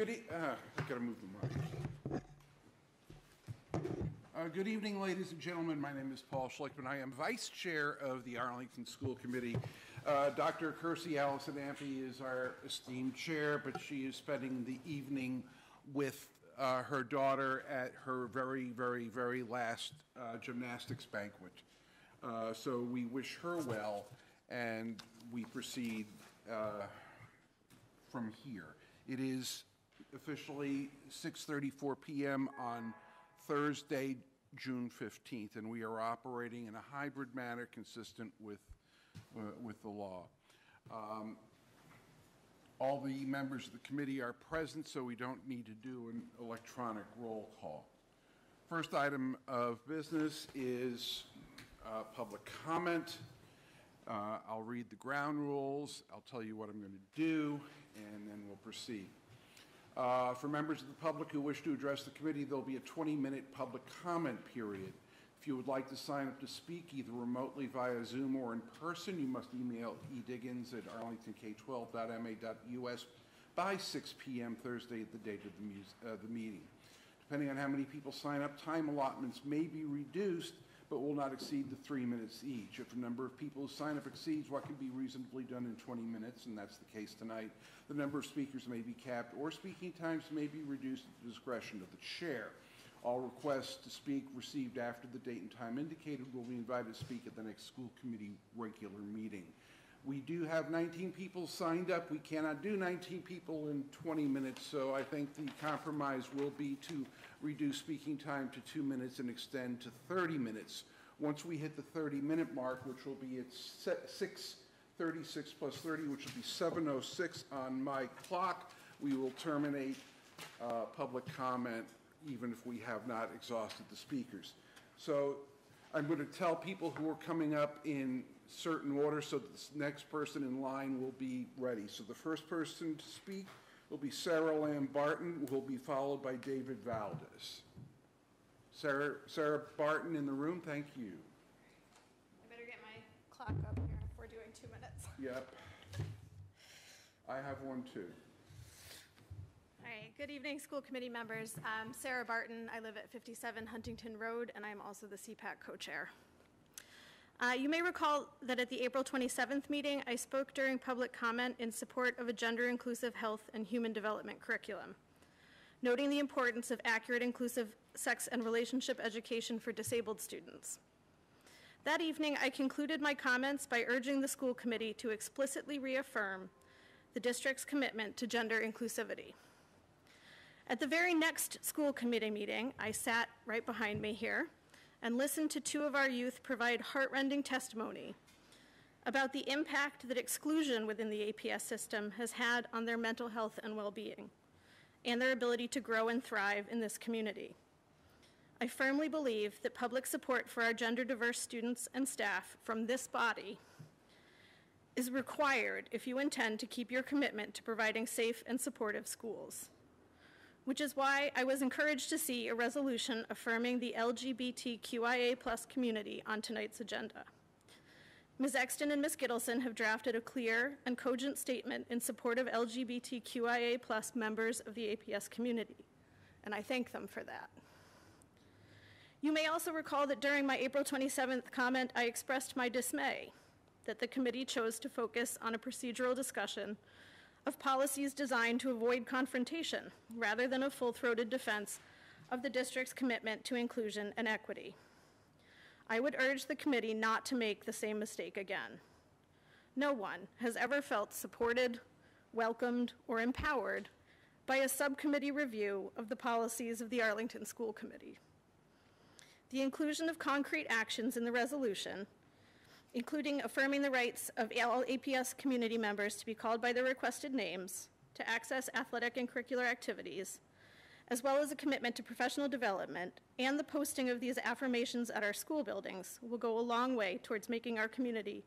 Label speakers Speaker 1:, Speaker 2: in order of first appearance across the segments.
Speaker 1: Good, e- uh, I gotta move the mic. Uh, good evening, ladies and gentlemen. My name is Paul Schlichtman. I am Vice Chair of the Arlington School Committee. Uh, Dr. Kirsi Allison Ampe is our esteemed chair, but she is spending the evening with uh, her daughter at her very, very, very last uh, gymnastics banquet. Uh, So we wish her well, and we proceed uh, from here. It is officially 6:34 PM on Thursday, June 15th, and we are operating in a hybrid manner consistent with, uh, with the law. Um, All the members of the committee are present, so we don't need to do an electronic roll call. First item of business is uh, public comment. Uh, I'll read the ground rules, I'll tell you what I'm going to do, and then we'll proceed. Uh, For members of the public who wish to address the committee, there'll be a 20-minute public comment period. If you would like to sign up to speak either remotely via Zoom or in person, you must email ediggins at arlingtonk12.ma.us by 6 PM Thursday, at the date of the uh, the meeting. Depending on how many people sign up, time allotments may be reduced, but will not exceed the three minutes each. If the number of people who sign up exceeds what can be reasonably done in 20 minutes, and that's the case tonight, the number of speakers may be capped or speaking times may be reduced at the discretion of the chair. All requests to speak received after the date and time indicated will be invited to speak at the next school committee regular meeting. We do have 19 people signed up. We cannot do 19 people in 20 minutes, so I think the compromise will be to reduce speaking time to two minutes and extend to 30 minutes. Once we hit the 30 minute mark, which will be at 6 36 plus 30, which will be 7:06 on my clock. We will terminate uh, public comment even if we have not exhausted the speakers. So I'm going to tell people who are coming up in certain order so that the next person in line will be ready. So the first person to speak will be Sarah Lamb Barton, who will be followed by David Valdez. Sarah, Sarah Barton in the room, thank you.
Speaker 2: I better get my clock up.
Speaker 1: Yep. I have one too.
Speaker 2: All right, good evening, school committee members. I'm Sarah Barton. I live at 57 Huntington Road, and I'm also the CPAC co-chair. Uh, You may recall that at the April 27th meeting, I spoke during public comment in support of a gender-inclusive health and human development curriculum, noting the importance of accurate, inclusive sex and relationship education for disabled students. That evening, I concluded my comments by urging the school committee to explicitly reaffirm the district's commitment to gender inclusivity. At the very next school committee meeting, I sat right behind me here and listened to two of our youth provide heartrending testimony about the impact that exclusion within the APS system has had on their mental health and well being and their ability to grow and thrive in this community. I firmly believe that public support for our gender diverse students and staff from this body is required if you intend to keep your commitment to providing safe and supportive schools. Which is why I was encouraged to see a resolution affirming the LGBTQIA community on tonight's agenda. Ms. Exton and Ms. Gittleson have drafted a clear and cogent statement in support of LGBTQIA members of the APS community, and I thank them for that. You may also recall that during my April 27th comment, I expressed my dismay that the committee chose to focus on a procedural discussion of policies designed to avoid confrontation rather than a full throated defense of the district's commitment to inclusion and equity. I would urge the committee not to make the same mistake again. No one has ever felt supported, welcomed, or empowered by a subcommittee review of the policies of the Arlington School Committee. The inclusion of concrete actions in the resolution, including affirming the rights of all APS community members to be called by their requested names, to access athletic and curricular activities, as well as a commitment to professional development and the posting of these affirmations at our school buildings, will go a long way towards making our community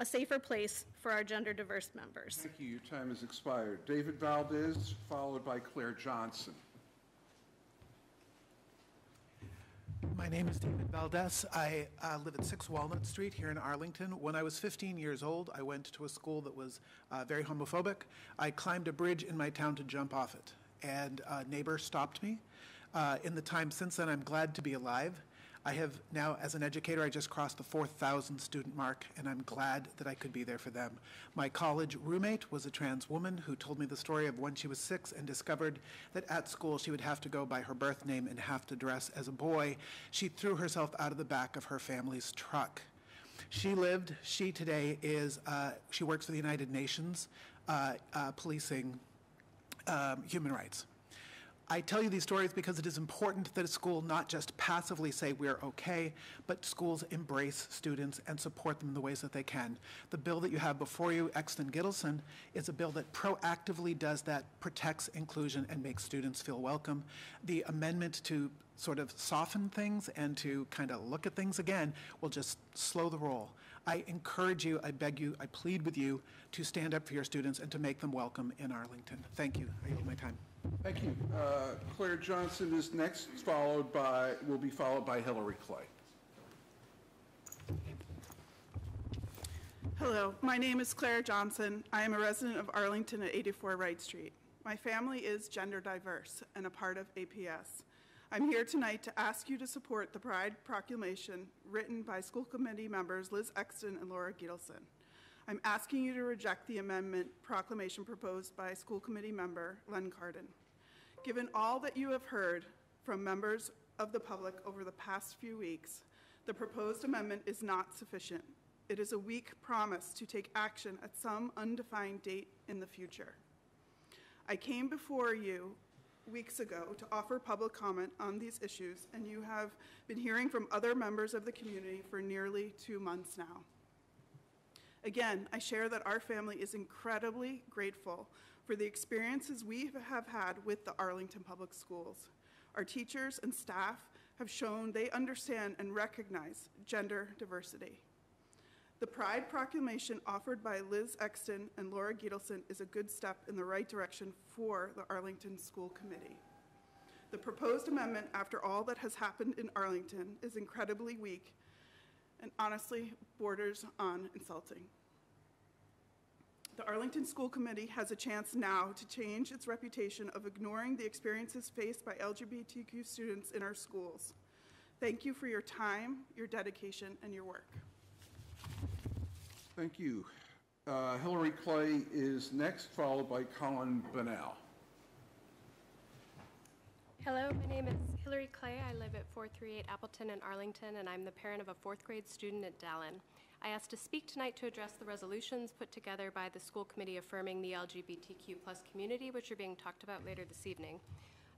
Speaker 2: a safer place for our gender diverse members.
Speaker 1: Thank you. Your time has expired. David Valdez, followed by Claire Johnson.
Speaker 3: My name is David Valdez. I uh, live at 6 Walnut Street here in Arlington. When I was 15 years old, I went to a school that was uh, very homophobic. I climbed a bridge in my town to jump off it. and a neighbor stopped me. Uh, in the time since then, I'm glad to be alive. I have now, as an educator, I just crossed the 4,000 student mark, and I'm glad that I could be there for them. My college roommate was a trans woman who told me the story of when she was six and discovered that at school she would have to go by her birth name and have to dress as a boy. She threw herself out of the back of her family's truck. She lived, she today is, uh, she works for the United Nations, uh, uh, policing um, human rights. I tell you these stories because it is important that a school not just passively say we're okay, but schools embrace students and support them in the ways that they can. The bill that you have before you, Exton Gittleson, is a bill that proactively does that, protects inclusion, and makes students feel welcome. The amendment to sort of soften things and to kind of look at things again will just slow the roll. I encourage you, I beg you, I plead with you to stand up for your students and to make them welcome in Arlington. Thank you. I yield my time.
Speaker 1: Thank you. Uh, Claire Johnson is next, followed by, will be followed by Hillary Clay.
Speaker 4: Hello, my name is Claire Johnson. I am a resident of Arlington at 84 Wright Street. My family is gender diverse and a part of APS. I'm here tonight to ask you to support the Pride Proclamation written by school committee members Liz Exton and Laura Gittleson. I'm asking you to reject the amendment proclamation proposed by school committee member Len Kardon. Given all that you have heard from members of the public over the past few weeks, the proposed amendment is not sufficient. It is a weak promise to take action at some undefined date in the future. I came before you weeks ago to offer public comment on these issues, and you have been hearing from other members of the community for nearly two months now. Again, I share that our family is incredibly grateful for the experiences we have had with the Arlington Public Schools. Our teachers and staff have shown they understand and recognize gender diversity. The Pride Proclamation offered by Liz Exton and Laura Gittleson is a good step in the right direction for the Arlington School Committee. The proposed amendment, after all that has happened in Arlington, is incredibly weak and honestly borders on insulting. The Arlington School Committee has a chance now to change its reputation of ignoring the experiences faced by LGBTQ students in our schools. Thank you for your time, your dedication, and your work.
Speaker 1: Thank you. Uh, Hillary Clay is next, followed by Colin Bunnell.
Speaker 5: Hello, my name is Hillary Clay. I live at 438 Appleton in Arlington, and I'm the parent of a fourth grade student at Dallin. I asked to speak tonight to address the resolutions put together by the school committee affirming the LGBTQ community, which are being talked about later this evening.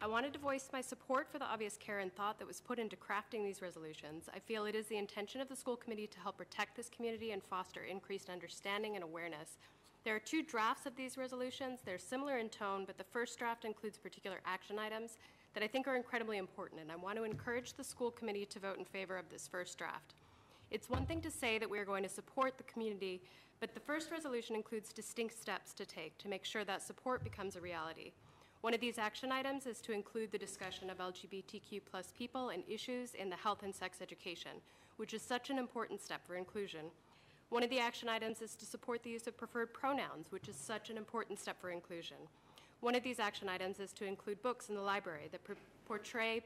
Speaker 5: I wanted to voice my support for the obvious care and thought that was put into crafting these resolutions. I feel it is the intention of the school committee to help protect this community and foster increased understanding and awareness. There are two drafts of these resolutions. They're similar in tone, but the first draft includes particular action items that I think are incredibly important, and I want to encourage the school committee to vote in favor of this first draft. It's one thing to say that we are going to support the community, but the first resolution includes distinct steps to take to make sure that support becomes a reality. One of these action items is to include the discussion of LGBTQ plus people and issues in the health and sex education, which is such an important step for inclusion. One of the action items is to support the use of preferred pronouns, which is such an important step for inclusion. One of these action items is to include books in the library that portray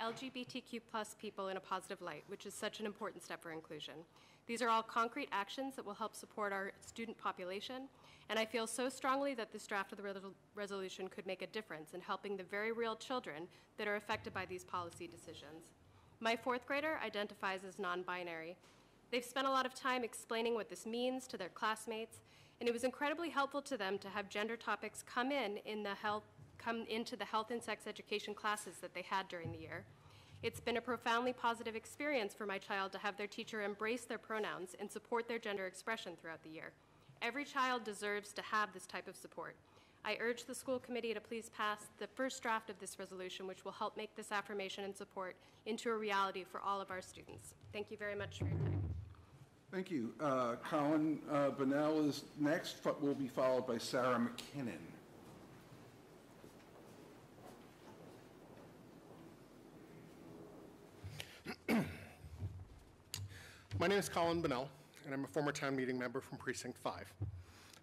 Speaker 5: LGBTQ plus people in a positive light, which is such an important step for inclusion. These are all concrete actions that will help support our student population, and I feel so strongly that this draft of the re resolution could make a difference in helping the very real children that are affected by these policy decisions. My fourth grader identifies as non-binary. They've spent a lot of time explaining what this means to their classmates, and it was incredibly helpful to them to have gender topics come in in the health come into the health and sex education classes that they had during the year. It's been a profoundly positive experience for my child to have their teacher embrace their pronouns and support their gender expression throughout the year. Every child deserves to have this type of support. I urge the school committee to please pass the first draft of this resolution, which will help make this affirmation and support into a reality for all of our students. Thank you very much for your time.
Speaker 1: Thank you. Uh, Colin uh, Bunnell is next, fo- will be followed by Sarah McKinnon.
Speaker 6: My name is Colin Bunnell, and I'm a former town meeting member from Precinct 5.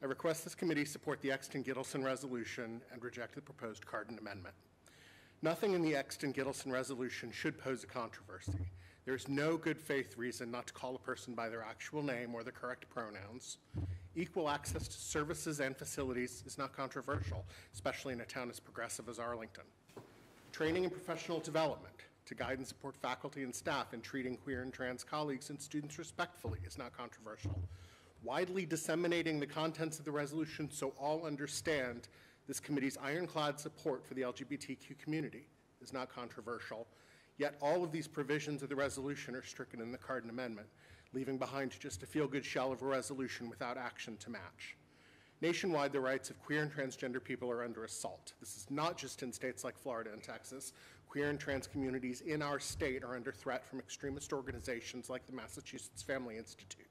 Speaker 7: I request this committee support the Exton Gittleson resolution and reject the proposed Kardon amendment. Nothing in the Exton Gittleson resolution should pose a controversy. There is no good faith reason not to call a person by their actual name or the correct pronouns. Equal access to services and facilities is not controversial, especially in a town as progressive as Arlington. Training and professional development to guide and support faculty and staff in treating queer and trans colleagues and students respectfully is not controversial. Widely disseminating the contents of the resolution so all understand this committee's ironclad support for the LGBTQ community is not controversial, yet all of these provisions of the resolution are stricken in the Kardon Amendment, leaving behind just a feel-good shell of a resolution without action to match. Nationwide, the rights of queer and transgender people are under assault. This is not just in states like Florida and Texas. Queer and trans communities in our state are under threat from extremist organizations like the Massachusetts Family Institute.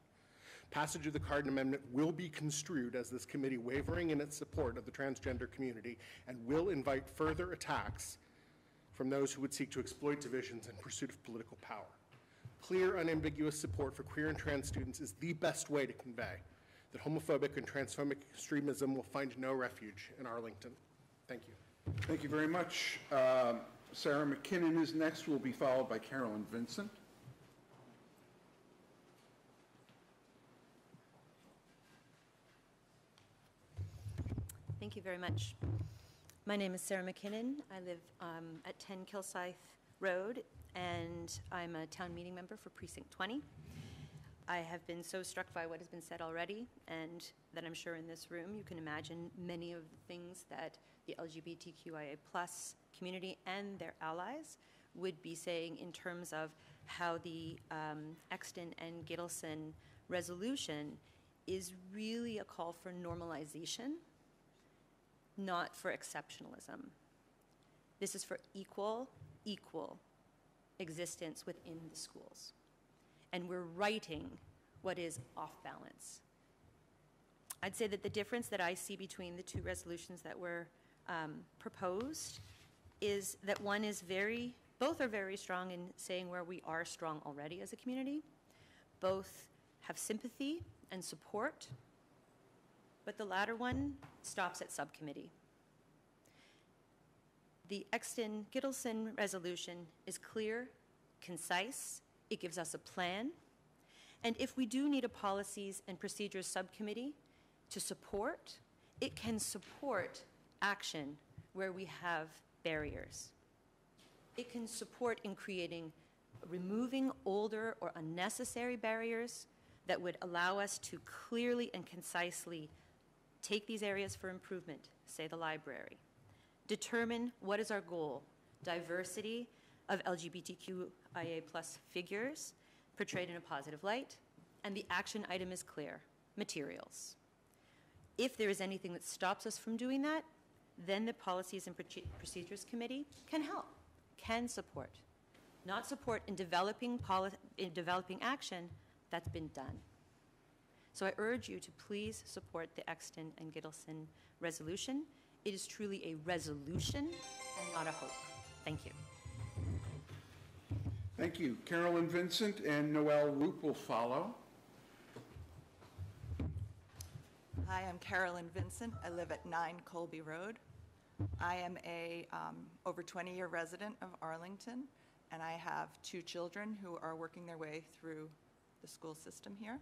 Speaker 7: Passage of the Kardon Amendment will be construed as this committee wavering in its support of the transgender community and will invite further attacks from those who would seek to exploit divisions in pursuit of political power. Clear, unambiguous support for queer and trans students is the best way to convey that homophobic and transphobic extremism will find no refuge in Arlington. Thank you.
Speaker 1: Thank you very much. Um, Sarah McKinnon is next, will be followed by Carolyn Vincent.
Speaker 8: Thank you very much. My name is Sarah McKinnon. I live um, at 10 Kilsyth Road, and I'm a town meeting member for Precinct 20. I have been so struck by what has been said already, and that I'm sure in this room you can imagine many of the things that the LGBTQIA plus community and their allies would be saying in terms of how the um, Exton and Gittleson resolution is really a call for normalization not for exceptionalism. This is for equal, equal existence within the schools. And we're writing what is off balance. I'd say that the difference that I see between the two resolutions that were um, proposed is that one is very, both are very strong in saying where we are strong already as a community. Both have sympathy and support but the latter one stops at subcommittee. The Exton Gittleson resolution is clear, concise, it gives us a plan, and if we do need a policies and procedures subcommittee to support, it can support action where we have barriers. It can support in creating, removing older or unnecessary barriers that would allow us to clearly and concisely Take these areas for improvement, say the library. Determine what is our goal, diversity of LGBTQIA plus figures portrayed in a positive light, and the action item is clear, materials. If there is anything that stops us from doing that, then the Policies and Procedures Committee can help, can support. Not support in developing, in developing action that's been done. So I urge you to please support the Exton and Gittleson resolution. It is truly a resolution and not a hope. Thank you.
Speaker 1: Thank you. Carolyn Vincent and Noel Roop will follow.
Speaker 9: Hi, I'm Carolyn Vincent. I live at 9 Colby Road. I am a um, over 20-year resident of Arlington, and I have two children who are working their way through the school system here.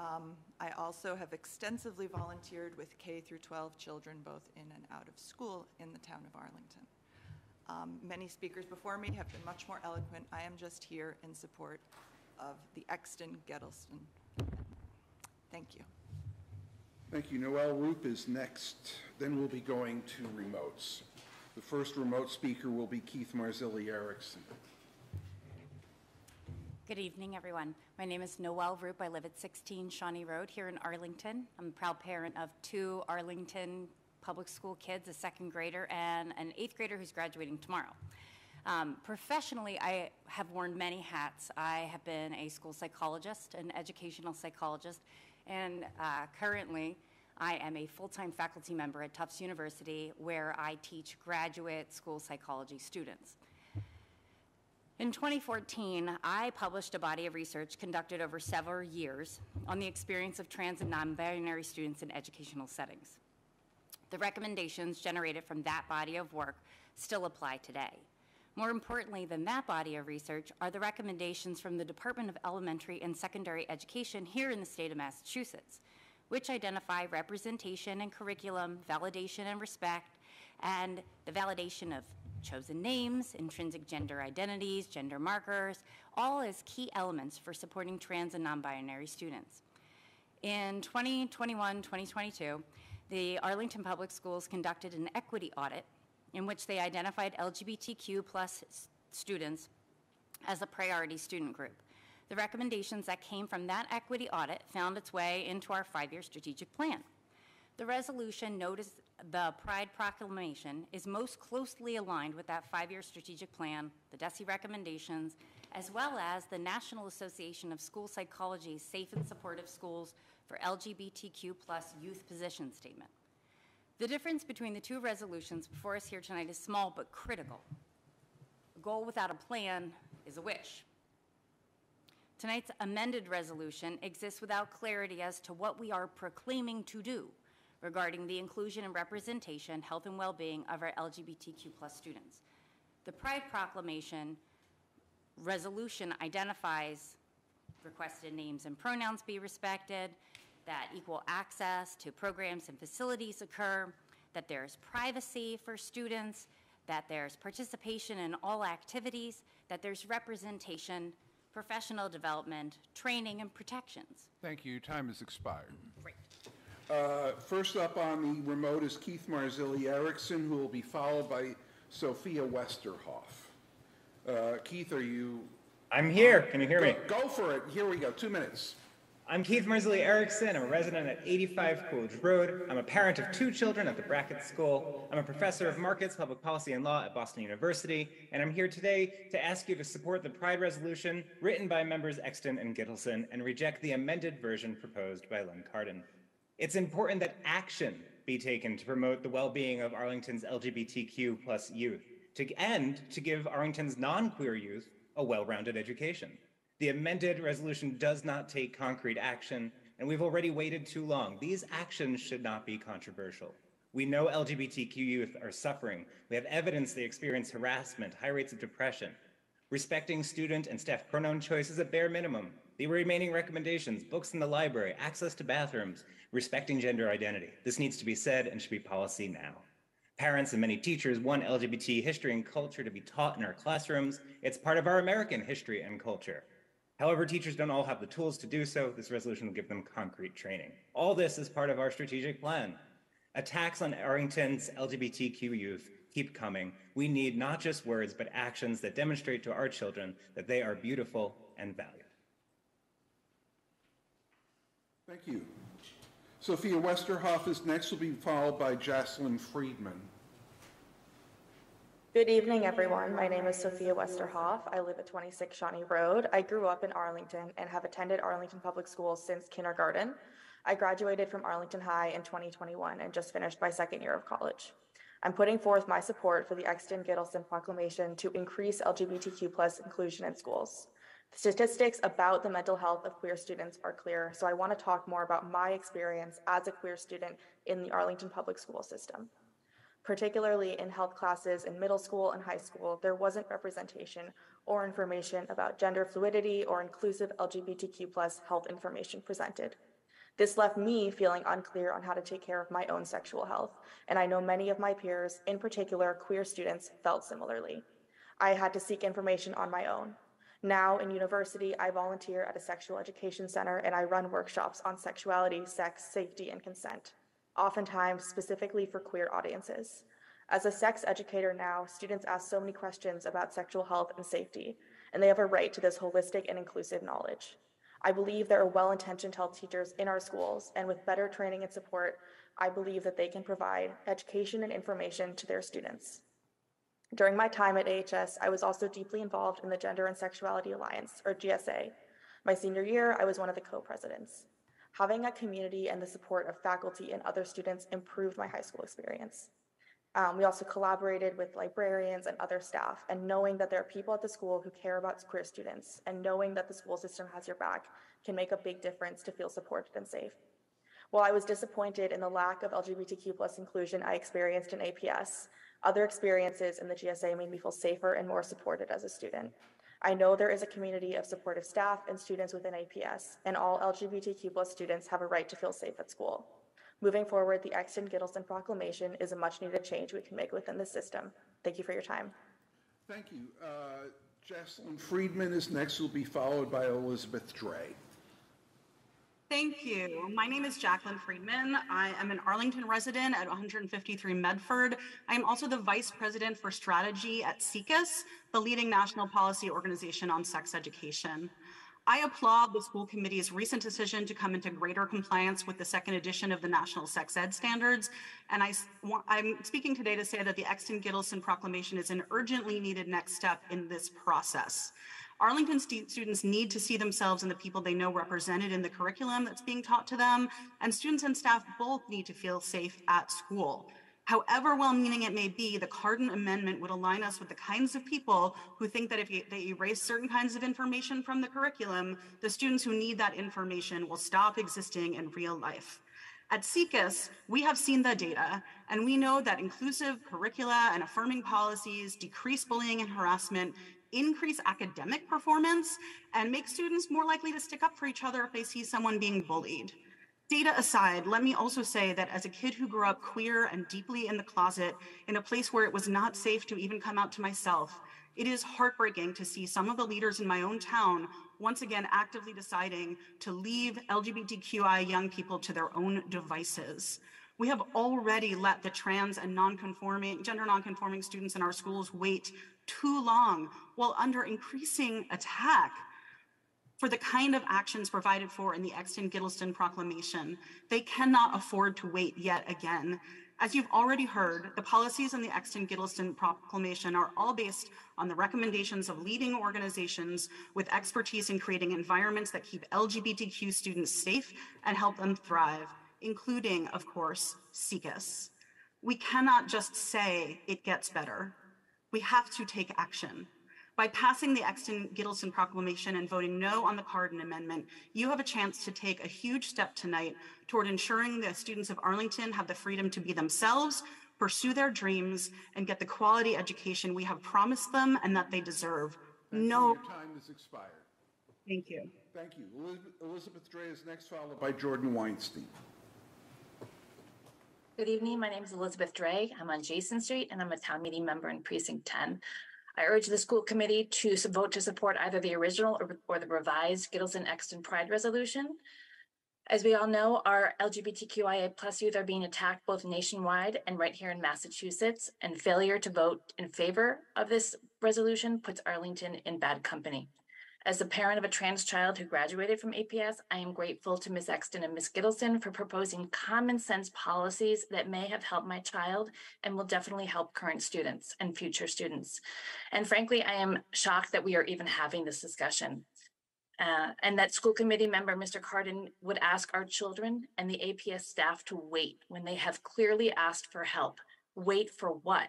Speaker 9: Um, I also have extensively volunteered with K through 12 children, both in and out of school in the town of Arlington. Um, many speakers before me have been much more eloquent. I am just here in support of the Exton Gittleson. Thank you.
Speaker 1: Thank you. Noel Roop is next. Then we'll be going to remotes. The first remote speaker will be Keith Marzilli Erickson.
Speaker 10: Good evening, everyone. My name is Noelle Roop. I live at 16 Shawnee Road here in Arlington. I'm a proud parent of two Arlington public school kids, a second grader and an eighth grader who's graduating tomorrow. Um, professionally, I have worn many hats. I have been a school psychologist, an educational psychologist, and uh, currently I am a full-time faculty member at Tufts University where I teach graduate school psychology students. In 2014, I published a body of research conducted over several years on the experience of trans and non-binary students in educational settings. The recommendations generated from that body of work still apply today. More importantly than that body of research are the recommendations from the Department of Elementary and Secondary Education here in the state of Massachusetts, which identify representation and curriculum, validation and respect, and the validation of chosen names, intrinsic gender identities, gender markers, all as key elements for supporting trans and non-binary students. In 2021, 2022, the Arlington Public Schools conducted an equity audit in which they identified LGBTQ plus students as a priority student group. The recommendations that came from that equity audit found its way into our five-year strategic plan. The resolution noticed the Pride Proclamation is most closely aligned with that five-year strategic plan, the DESE recommendations, as well as the National Association of School Psychology's Safe and Supportive Schools for LGBTQ plus Youth Position Statement. The difference between the two resolutions before us here tonight is small but critical. A goal without a plan is a wish. Tonight's amended resolution exists without clarity as to what we are proclaiming to do regarding the inclusion and representation, health and well-being of our LGBTQ plus students. The Pride Proclamation resolution identifies requested names and pronouns be respected, that equal access to programs and facilities occur, that there's privacy for students, that there's participation in all activities, that there's representation, professional development, training, and protections.
Speaker 1: Thank you. Time has expired.
Speaker 10: Great.
Speaker 1: Uh, First up on the remote is Keith Marzilli Erickson, who will be followed by Sophia Westerhoff. Uh, Keith, are you?
Speaker 11: I'm here. Can you hear me?
Speaker 1: Go go for it. Here we go. Two minutes.
Speaker 11: I'm Keith Marzilli Erickson. I'm a resident at 85 Coolidge Road. I'm a parent of two children at the Brackett School. I'm a professor of markets, public policy, and law at Boston University. And I'm here today to ask you to support the Pride Resolution written by members Exton and Gittleson and reject the amended version proposed by Lynn Kardon. It's important that action be taken to promote the well-being of Arlington's LGBTQ plus youth, to and to give Arlington's non-queer youth a well-rounded education. The amended resolution does not take concrete action, and we've already waited too long. These actions should not be controversial. We know LGBTQ youth are suffering. We have evidence they experience harassment, high rates of depression. Respecting student and staff pronoun choice is a bare minimum. The remaining recommendations, books in the library, access to bathrooms, respecting gender identity. This needs to be said and should be policy now. Parents and many teachers want LGBT history and culture to be taught in our classrooms. It's part of our American history and culture. However, teachers don't all have the tools to do so. This resolution will give them concrete training. All this is part of our strategic plan. Attacks on Arlington's LGBTQ youth keep coming. We need not just words, but actions that demonstrate to our children that they are beautiful and valued.
Speaker 1: Thank you. Sophia Westerhoff is next, will be followed by Jocelyn Friedman.
Speaker 12: Good evening, everyone. My name is Sophia Westerhoff. I live at 26 Shawnee Road. I grew up in Arlington and have attended Arlington Public Schools since kindergarten. I graduated from Arlington High in 2021 and just finished my second year of college. I'm putting forth my support for the Exton Gittleson Proclamation to increase LGBTQ plus inclusion in schools. Statistics about the mental health of queer students are clear, so I want to talk more about my experience as a queer student in the Arlington Public School system particularly in health classes in middle school and high school, there wasn't representation or information about gender fluidity or inclusive LGBTQ plus health information presented. This left me feeling unclear on how to take care of my own sexual health, and I know many of my peers, in particular queer students, felt similarly. I had to seek information on my own. Now in university, I volunteer at a sexual education center and I run workshops on sexuality, sex, safety, and consent oftentimes specifically for queer audiences. As a sex educator now, students ask so many questions about sexual health and safety, and they have a right to this holistic and inclusive knowledge. I believe there are well intentioned health teachers in our schools, and with better training and support, I believe that they can provide education and information to their students. During my time at AHS, I was also deeply involved in the Gender and Sexuality Alliance, or GSA. My senior year, I was one of the co presidents. Having a community and the support of faculty and other students improved my high school experience. Um, we also collaborated with librarians and other staff, and knowing that there are people at the school who care about queer students, and knowing that the school system has your back can make a big difference to feel supported and safe. While I was disappointed in the lack of LGBTQ plus inclusion I experienced in APS, other experiences in the GSA made me feel safer and more supported as a student. I know there is a community of supportive staff and students within APS, and all LGBTQ plus students have a right to feel safe at school. Moving forward, the Exton Gittleson Proclamation is a much needed change we can make within the system. Thank you for your time.
Speaker 1: Thank you. Uh, Jocelyn Friedman is next, will be followed by Elizabeth Dre.
Speaker 13: Thank you. My name is Jacqueline Friedman. I am an Arlington resident at 153 Medford. I am also the Vice President for Strategy at SIECUS, the leading national policy organization on sex education. I applaud the school committee's recent decision to come into greater compliance with the second edition of the National Sex Ed Standards. And I, am speaking today to say that the Exton Gittleson Proclamation is an urgently needed next step in this process. Arlington st students need to see themselves and the people they know represented in the curriculum that's being taught to them, and students and staff both need to feel safe at school. However well-meaning it may be, the Kardon Amendment would align us with the kinds of people who think that if they erase certain kinds of information from the curriculum, the students who need that information will stop existing in real life. At SIECUS, we have seen the data, and we know that inclusive curricula and affirming policies decrease bullying and harassment increase academic performance and make students more likely to stick up for each other if they see someone being bullied. Data aside, let me also say that as a kid who grew up queer and deeply in the closet, in a place where it was not safe to even come out to myself, it is heartbreaking to see some of the leaders in my own town once again actively deciding to leave LGBTQI young people to their own devices. We have already let the trans and non-conforming, gender non-conforming students in our schools wait too long while under increasing attack for the kind of actions provided for in the Exton Gittleson Proclamation. They cannot afford to wait yet again. As you've already heard, the policies in the Exton Gittleson Proclamation are all based on the recommendations of leading organizations with expertise in creating environments that keep LGBTQ students safe and help them thrive, including, of course, SIECUS. We cannot just say it gets better we have to take action. By passing the Exton Gittleson Proclamation and voting no on the Kardon Amendment, you have a chance to take a huge step tonight toward ensuring the students of Arlington have the freedom to be themselves, pursue their dreams, and get the quality education we have promised them and that they deserve.
Speaker 1: Thank
Speaker 13: no.
Speaker 1: You. Your time has expired.
Speaker 13: Thank you.
Speaker 1: Thank you. Elizabeth, Elizabeth Dre is next, followed by Jordan Weinstein.
Speaker 14: Good evening. My name is Elizabeth Dre. I'm on Jason Street and I'm a town meeting member in precinct 10. I urge the school committee to vote to support either the original or, or the revised Gittleson Exton Pride resolution. As we all know, our LGBTQIA plus youth are being attacked both nationwide and right here in Massachusetts, and failure to vote in favor of this resolution puts Arlington in bad company. As the parent of a trans child who graduated from APS, I am grateful to Ms. Exton and Ms. Gittleson for proposing common sense policies that may have helped my child and will definitely help current students and future students. And frankly, I am shocked that we are even having this discussion. Uh, and that school committee member, Mr. Kardon, would ask our children and the APS staff to wait when they have clearly asked for help. Wait for what?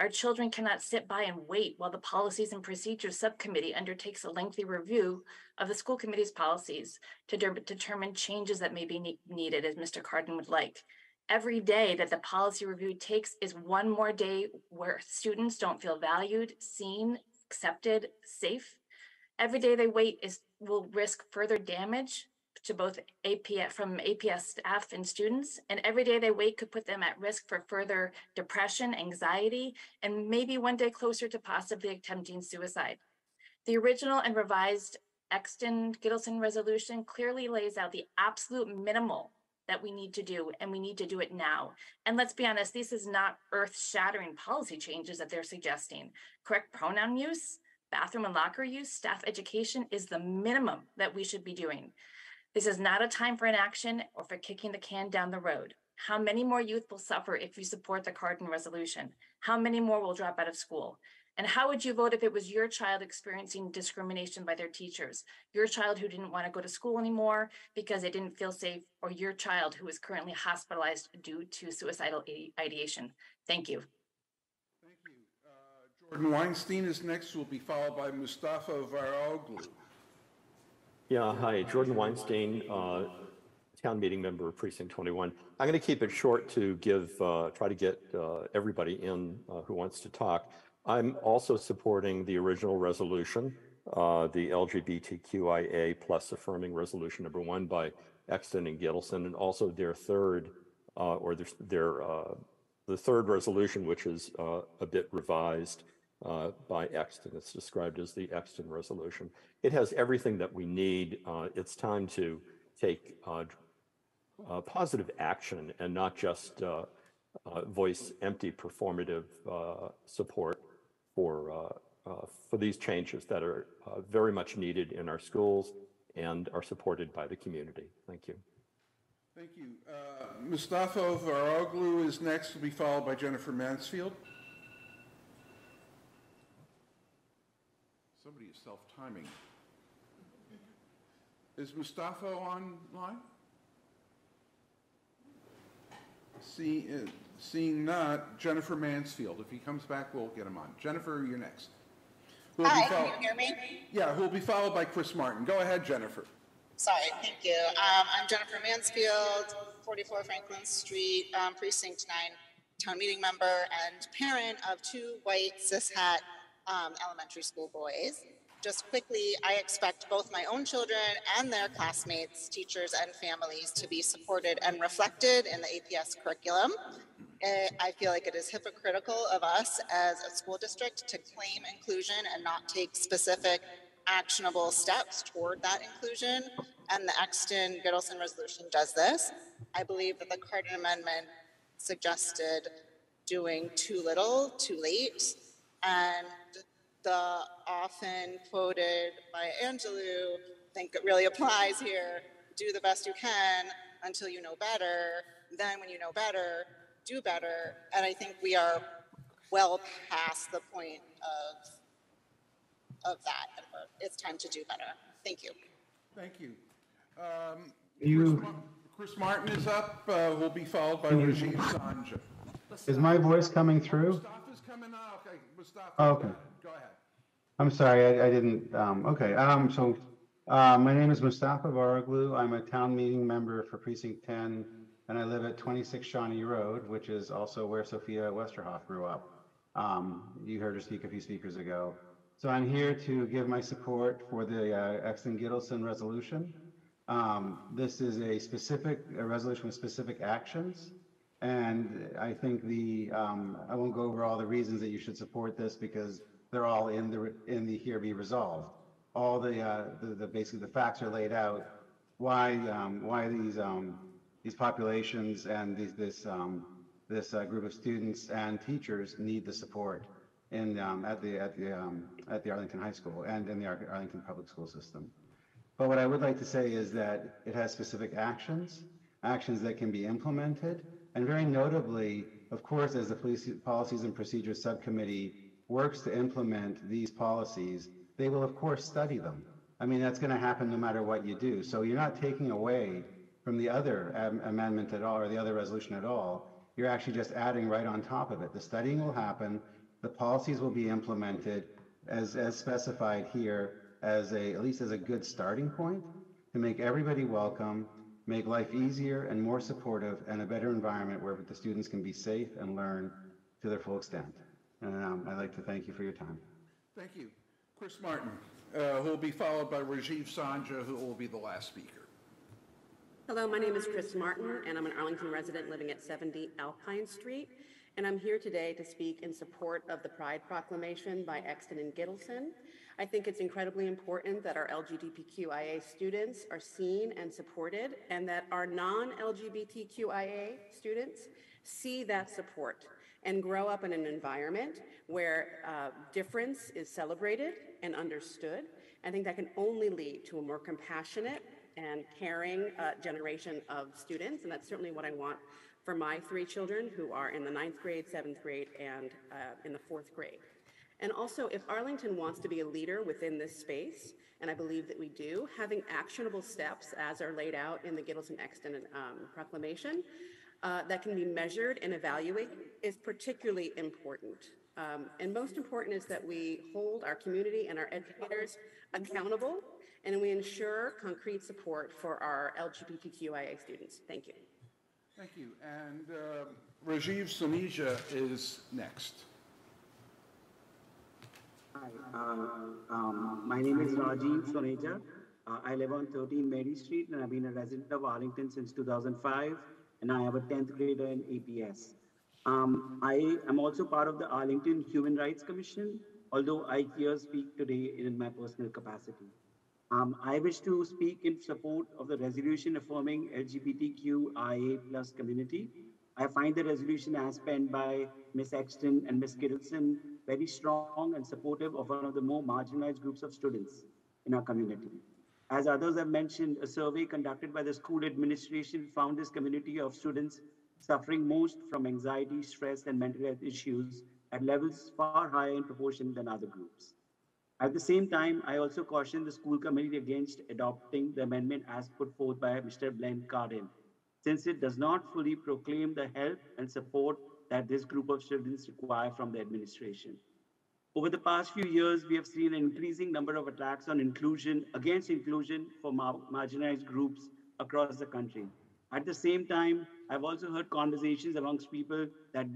Speaker 14: Our children cannot sit by and wait while the Policies and Procedures Subcommittee undertakes a lengthy review of the school committee's policies to de determine changes that may be ne needed, as Mr. Kardon would like. Every day that the policy review takes is one more day where students don't feel valued, seen, accepted, safe. Every day they wait is will risk further damage to both APS from APS staff and students. And every day they wait could put them at risk for further depression, anxiety, and maybe one day closer to possibly attempting suicide. The original and revised Exton Gittleson resolution clearly lays out the absolute minimal that we need to do, and we need to do it now. And let's be honest, this is not earth-shattering policy changes that they're suggesting. Correct pronoun use, bathroom and locker use, staff education is the minimum that we should be doing. This is not a time for inaction or for kicking the can down the road. How many more youth will suffer if you support the Kardon resolution? How many more will drop out of school? And how would you vote if it was your child experiencing discrimination by their teachers? Your child who didn't want to go to school anymore because they didn't feel safe, or your child who is currently hospitalized due to suicidal ideation? Thank you. Thank you.
Speaker 1: Uh, Jordan Weinstein is next, will be followed by Mustafa Varoglu.
Speaker 15: Yeah, hi, Jordan Weinstein, uh, town meeting member of Precinct 21. I'm going to keep it short to give, uh, try to get uh, everybody in uh, who wants to talk. I'm also supporting the original resolution, uh, the LGBTQIA plus affirming resolution number one by Exton and Gittleson, and also their third, uh, or their, their uh, the third resolution, which is uh, a bit revised uh, by Exton. It's described as the Exton resolution. It has everything that we need. Uh, It's time to take uh, uh, positive action and not just uh, uh, voice empty performative support for, for these changes that are very much needed in our schools and are supported by the community. Thank you.
Speaker 1: Thank you. Mustafa Varoglu is next, will be followed by Jennifer Mansfield. Somebody is self-timing. Is Mustafa online? See, uh, seeing not, Jennifer Mansfield. If he comes back, we'll get him on. Jennifer, you're next. Who will be
Speaker 16: Hi, can you hear me?
Speaker 1: Yeah, who will be followed by Chris Martin. Go ahead, Jennifer.
Speaker 16: Sorry, thank you. Um, I'm Jennifer Mansfield, 44 Franklin Street, um, Precinct 9, town meeting member and parent of two white cishet um, elementary school boys. Just quickly, I expect both my own children and their classmates, teachers, and families to be supported and reflected in the APS curriculum. I feel like it is hypocritical of us as a school district to claim inclusion and not take specific actionable steps toward that inclusion. And the Exton Gittleson resolution does this. I believe that the Kardon Amendment suggested doing too little, too late. And the often quoted Maya Angelou, I think it really applies here, do the best you can until you know better. Then when you know better, do better. And I think we are well past the point of of that. and It's time to do better. Thank you.
Speaker 1: Thank you. Um,
Speaker 17: You,
Speaker 1: Chris Martin is up, uh, will be followed by
Speaker 17: Can
Speaker 1: Rajiv Soneja.
Speaker 17: is my voice coming through?
Speaker 1: Mustafa's coming out, okay, Mustafa.
Speaker 17: Oh, okay. I'm sorry, I, I didn't, um, okay, um, so, uh, my name is Mustafa Varaglu. I'm a town meeting member for precinct ten, and I live at twenty-six Shawnee Road, which is also where Sophia Westerhoff grew up. Um, you heard her speak a few speakers ago. So I'm here to give my support for the, uh, Exton Gittleson resolution. Um, this is a specific, a resolution with specific actions. And I think the, um, I won't go over all the reasons that you should support this because they're all in the, in the here be resolved. All the, uh, the, the, basically the facts are laid out, why, um, why these, um, these populations and these, this, um, this, uh, group of students and teachers need the support in, um, at the, at the, um, at the Arlington High School and in the Ar- Arlington Public School System. But what I would like to say is that it has specific actions, actions that can be implemented, and very notably, of course, as the Police Policies and Procedures Subcommittee works to implement these policies, they will of course study them. I mean, that's going to happen no matter what you do. So you're not taking away from the other am- amendment at all, or the other resolution at all. You're actually just adding right on top of it. The studying will happen, the policies will be implemented as, as specified here as a, at least as a good starting point to make everybody welcome, make life easier and more supportive and a better environment where the students can be safe and learn to their full extent. And um, I'd like to thank you for your time.
Speaker 1: Thank you. Chris Martin, uh, who will be followed by Rajiv Soneja, who will be the last speaker.
Speaker 18: Hello, my name is Chris Martin, and I'm an Arlington resident living at 70 Alpine Street. And I'm here today to speak in support of the Pride Proclamation by Exton and Gittleson. I think it's incredibly important that our LGBTQIA students are seen and supported, and that our non LGBTQIA students see that support and grow up in an environment where uh, difference is celebrated and understood. I think that can only lead to a more compassionate and caring uh, generation of students, and that's certainly what I want for my three children who are in the ninth grade, seventh grade, and uh, in the fourth grade. And also, if Arlington wants to be a leader within this space, and I believe that we do, having actionable steps as are laid out in the Gittleson Exton um, proclamation uh, that can be measured and evaluated is particularly important. Um, and most important is that we hold our community and our educators accountable and we ensure concrete support for our LGBTQIA students. Thank you.
Speaker 1: Thank you. And uh, Rajiv Soneja is next.
Speaker 19: Hi, uh, um, my name is Rajiv Soneja. Uh, I live on 13 Mary Street and I've been a resident of Arlington since 2005 and I have a 10th grader in APS. Um, I am also part of the Arlington Human Rights Commission, although I here speak today in my personal capacity. Um, I wish to speak in support of the resolution affirming LGBTQIA plus community. I find the resolution as penned by Ms. Exton and Ms. Gittleson very strong and supportive of one of the more marginalized groups of students in our community. As others have mentioned, a survey conducted by the school administration found this community of students suffering most from anxiety, stress, and mental health issues at levels far higher in proportion than other groups. At the same time, I also caution the school committee against adopting the amendment as put forth by Mr. Blaine Kardon, since it does not fully proclaim the help and support that this group of students require from the administration. Over the past few years, we have seen an increasing number of attacks on inclusion, against inclusion for mar marginalized groups across the country. At the same time, I've also heard conversations amongst people that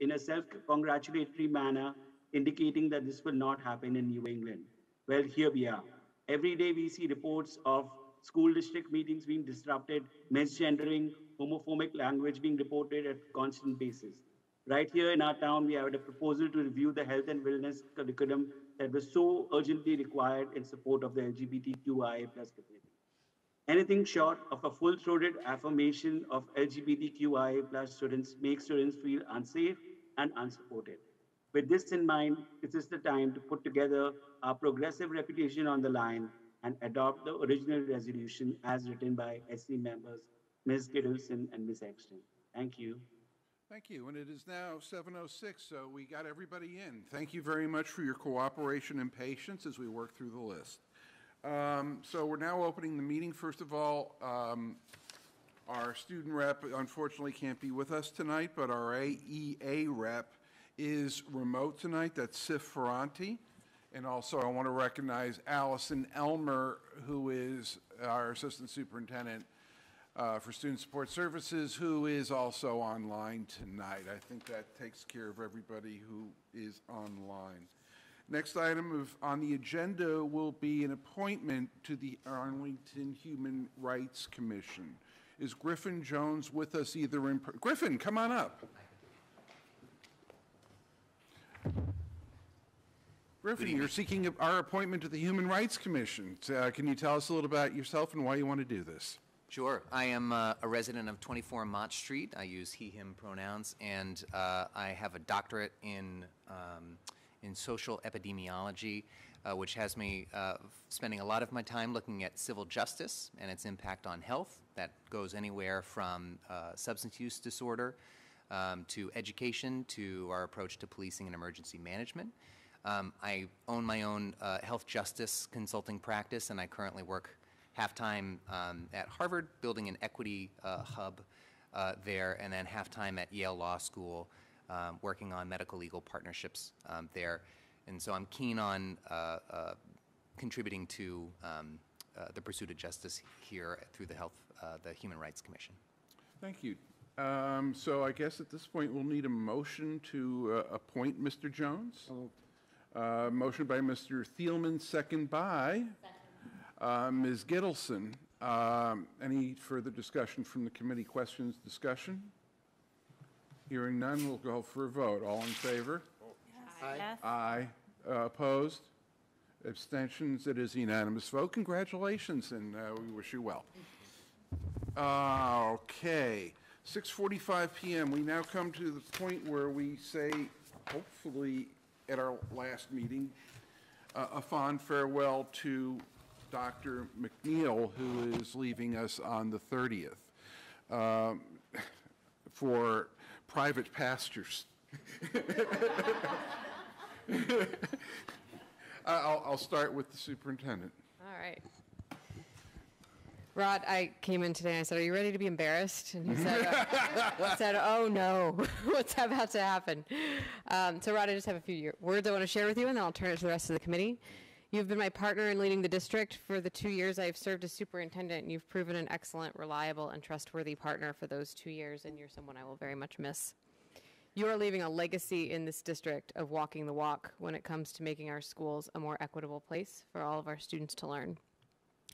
Speaker 19: in a self-congratulatory manner, indicating that this will not happen in New England. Well, here we are. Every day we see reports of school district meetings being disrupted, misgendering, homophobic language being reported at constant basis. Right here in our town, we have a proposal to review the health and wellness curriculum that was so urgently required in support of the LGBTQIA plus community. Anything short of a full-throated affirmation of LGBTQIA plus students makes students feel unsafe and unsupported. With this in mind, this is the time to put together our progressive reputation on the line and adopt the original resolution as written by SC members Ms. Gittleson and Ms. Exton. Thank you.
Speaker 1: Thank you. And it is now 7:06, so we got everybody in. Thank you very much for your cooperation and patience as we work through the list. Um, So we're now opening the meeting. First of all, um, our student rep unfortunately can't be with us tonight, but our AEA rep is remote tonight. That's Sif Ferranti. And also, I want to recognize Allison Elmer, who is our Assistant Superintendent uh, for Student Support Services, who is also online tonight. I think that takes care of everybody who is online. Next item of, on the agenda will be an appointment to the Arlington Human Rights Commission. Is Griffin Jones with us either in, Griffin, come on up. Griffin, you're seeking our appointment to the Human Rights Commission. Uh, Can you tell us a little about yourself and why you want to do this?
Speaker 20: Sure. I am uh, a resident of 24 Mott Street. I use he, him pronouns, and uh, I have a doctorate in, um, in social epidemiology, uh, which has me uh, spending a lot of my time looking at civil justice and its impact on health. That goes anywhere from uh, substance use disorder um, to education to our approach to policing and emergency management. Um, I own my own uh, health justice consulting practice, and I currently work half-time um, at Harvard, building an equity uh, hub uh, there, and then half-time at Yale Law School, um, working on medical legal partnerships um, there. And so I'm keen on uh, uh, contributing to um, uh, the pursuit of justice here through the Health, uh, the Human Rights Commission.
Speaker 1: Thank you. Um, So I guess at this point, we'll need a motion to uh, appoint Mr. Jones. Uh, Motion by Mr. Thielman, second by uh, Ms. Gittleson. Um, Any further discussion from the committee? Questions, discussion? Hearing none, we'll go for a vote. All in favor?
Speaker 8: Yes.
Speaker 1: Aye. Uh, Opposed? Abstentions? It is a unanimous vote. Congratulations, and uh, we wish you well. Uh, Okay, 6:45 PM. We now come to the point where we say, hopefully at our last meeting, uh, a fond farewell to Dr. MacNeal, who is leaving us on the 30th um, for private pastures. I'll, I'll start with the superintendent.
Speaker 21: All right. Rod, I came in today and I said, "Are you ready to be embarrassed?" And he said, uh, he said "Oh no, what's about to happen?" Um, so, Rod, I just have a few words I want to share with you, and then I'll turn it to the rest of the committee. You've been my partner in leading the district for the two years I've served as superintendent, and you've proven an excellent, reliable, and trustworthy partner for those two years, and you're someone I will very much miss. You are leaving a legacy in this district of walking the walk when it comes to making our schools a more equitable place for all of our students to learn.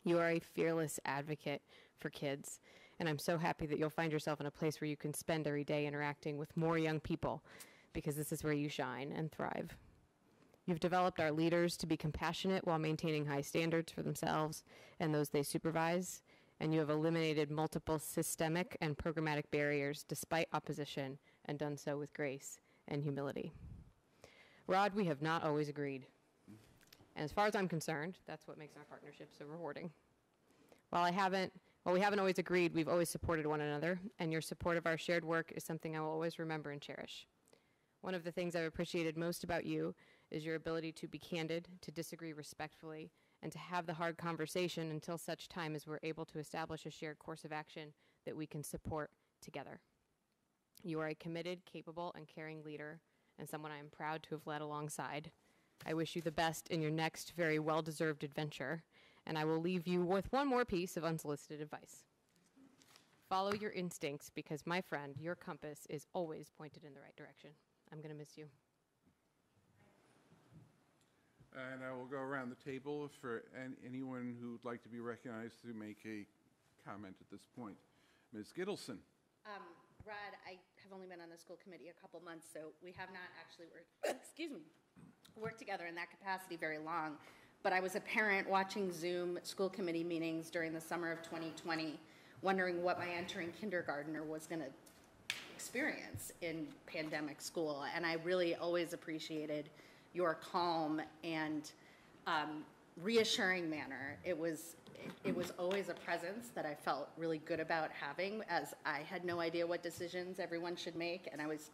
Speaker 21: You are a fearless advocate for kids, and I'm so happy that you'll find yourself in a place where you can spend every day interacting with more young people because this is where you shine and thrive. You've developed our leaders to be compassionate while maintaining high standards for themselves and those they supervise, and you have eliminated multiple systemic and programmatic barriers despite opposition and done so with grace and humility. Rod, we have not always agreed. And as far as I'm concerned, that's what makes our partnership so rewarding. While I haven't, while we haven't always agreed, we've always supported one another, and your support of our shared work is something I will always remember and cherish. One of the things I've appreciated most about you is your ability to be candid, to disagree respectfully, and to have the hard conversation until such time as we're able to establish a shared course of action that we can support together. You are a committed, capable, and caring leader, and someone I am proud to have led alongside. I wish you the best in your next very well deserved adventure, and I will leave you with one more piece of unsolicited advice. Follow your instincts because, my friend, your compass is always pointed in the right direction. I'm going to miss you.
Speaker 1: And I will go around the table for an- anyone who would like to be recognized to make a comment at this point. Ms. Gittleson?
Speaker 22: Um, Rod, I have only been on the school committee a couple months, so we have not actually worked, excuse me, worked together in that capacity very long. But I was a parent watching Zoom school committee meetings during the summer of 2020, wondering what my entering kindergartner was going to experience in pandemic school. And I really always appreciated your calm and um, reassuring manner. It was it, was always a presence that I felt really good about having, as I had no idea what decisions everyone should make, and I was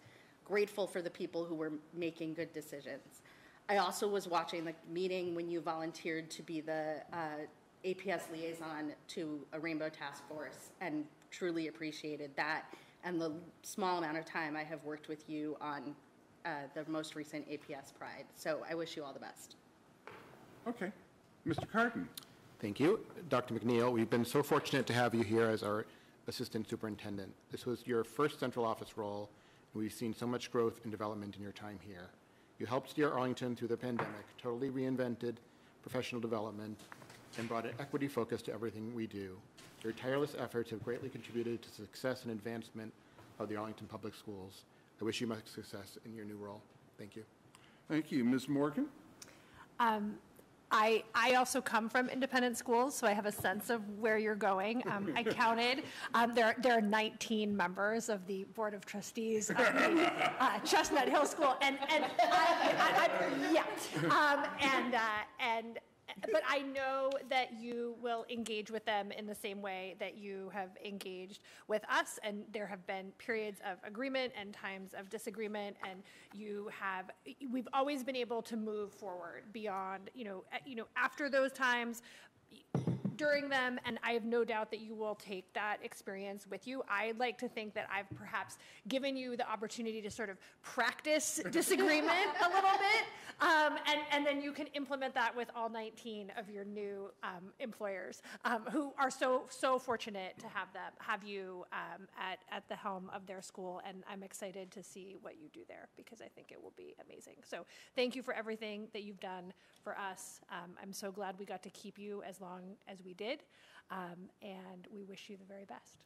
Speaker 22: grateful for the people who were making good decisions. I also was watching the meeting when you volunteered to be the uh, APS liaison to a Rainbow Task Force, and truly appreciated that and the small amount of time I have worked with you on uh, the most recent APS Pride. So I wish you all the best.
Speaker 1: Okay. Mr. Kardon?
Speaker 6: Thank you. Dr. MacNeal, we've been so fortunate to have you here as our Assistant Superintendent. This was your first central office role, and we've seen so much growth and development in your time here. You helped steer Arlington through the pandemic, totally reinvented professional development, and brought an equity focus to everything we do. Your tireless efforts have greatly contributed to success and advancement of the Arlington Public Schools. I wish you much success in your new role. Thank you.
Speaker 1: Thank you. Ms. Morgan?
Speaker 23: Um, I, I also come from independent schools, so I have a sense of where you're going. Um, I counted, um, there, there are 19 members of the Board of Trustees of the uh, Chestnut Hill School, and, and I, I, I, yeah. Um, and, uh, and but I know that you will engage with them in the same way that you have engaged with us. And there have been periods of agreement and times of disagreement. And you have, we've always been able to move forward beyond, you know, you know, after those times, during them, and I have no doubt that you will take that experience with you. I'd like to think that I've perhaps given you the opportunity to sort of practice disagreement a little bit, um, and, and then you can implement that with all 19 of your new um, employers um, who are so so fortunate to have them have you um, at, at the helm of their school, and I'm excited to see what you do there because I think it will be amazing. So thank you for everything that you've done for us. Um, I'm so glad we got to keep you as long as we did, um, and we wish you the very best.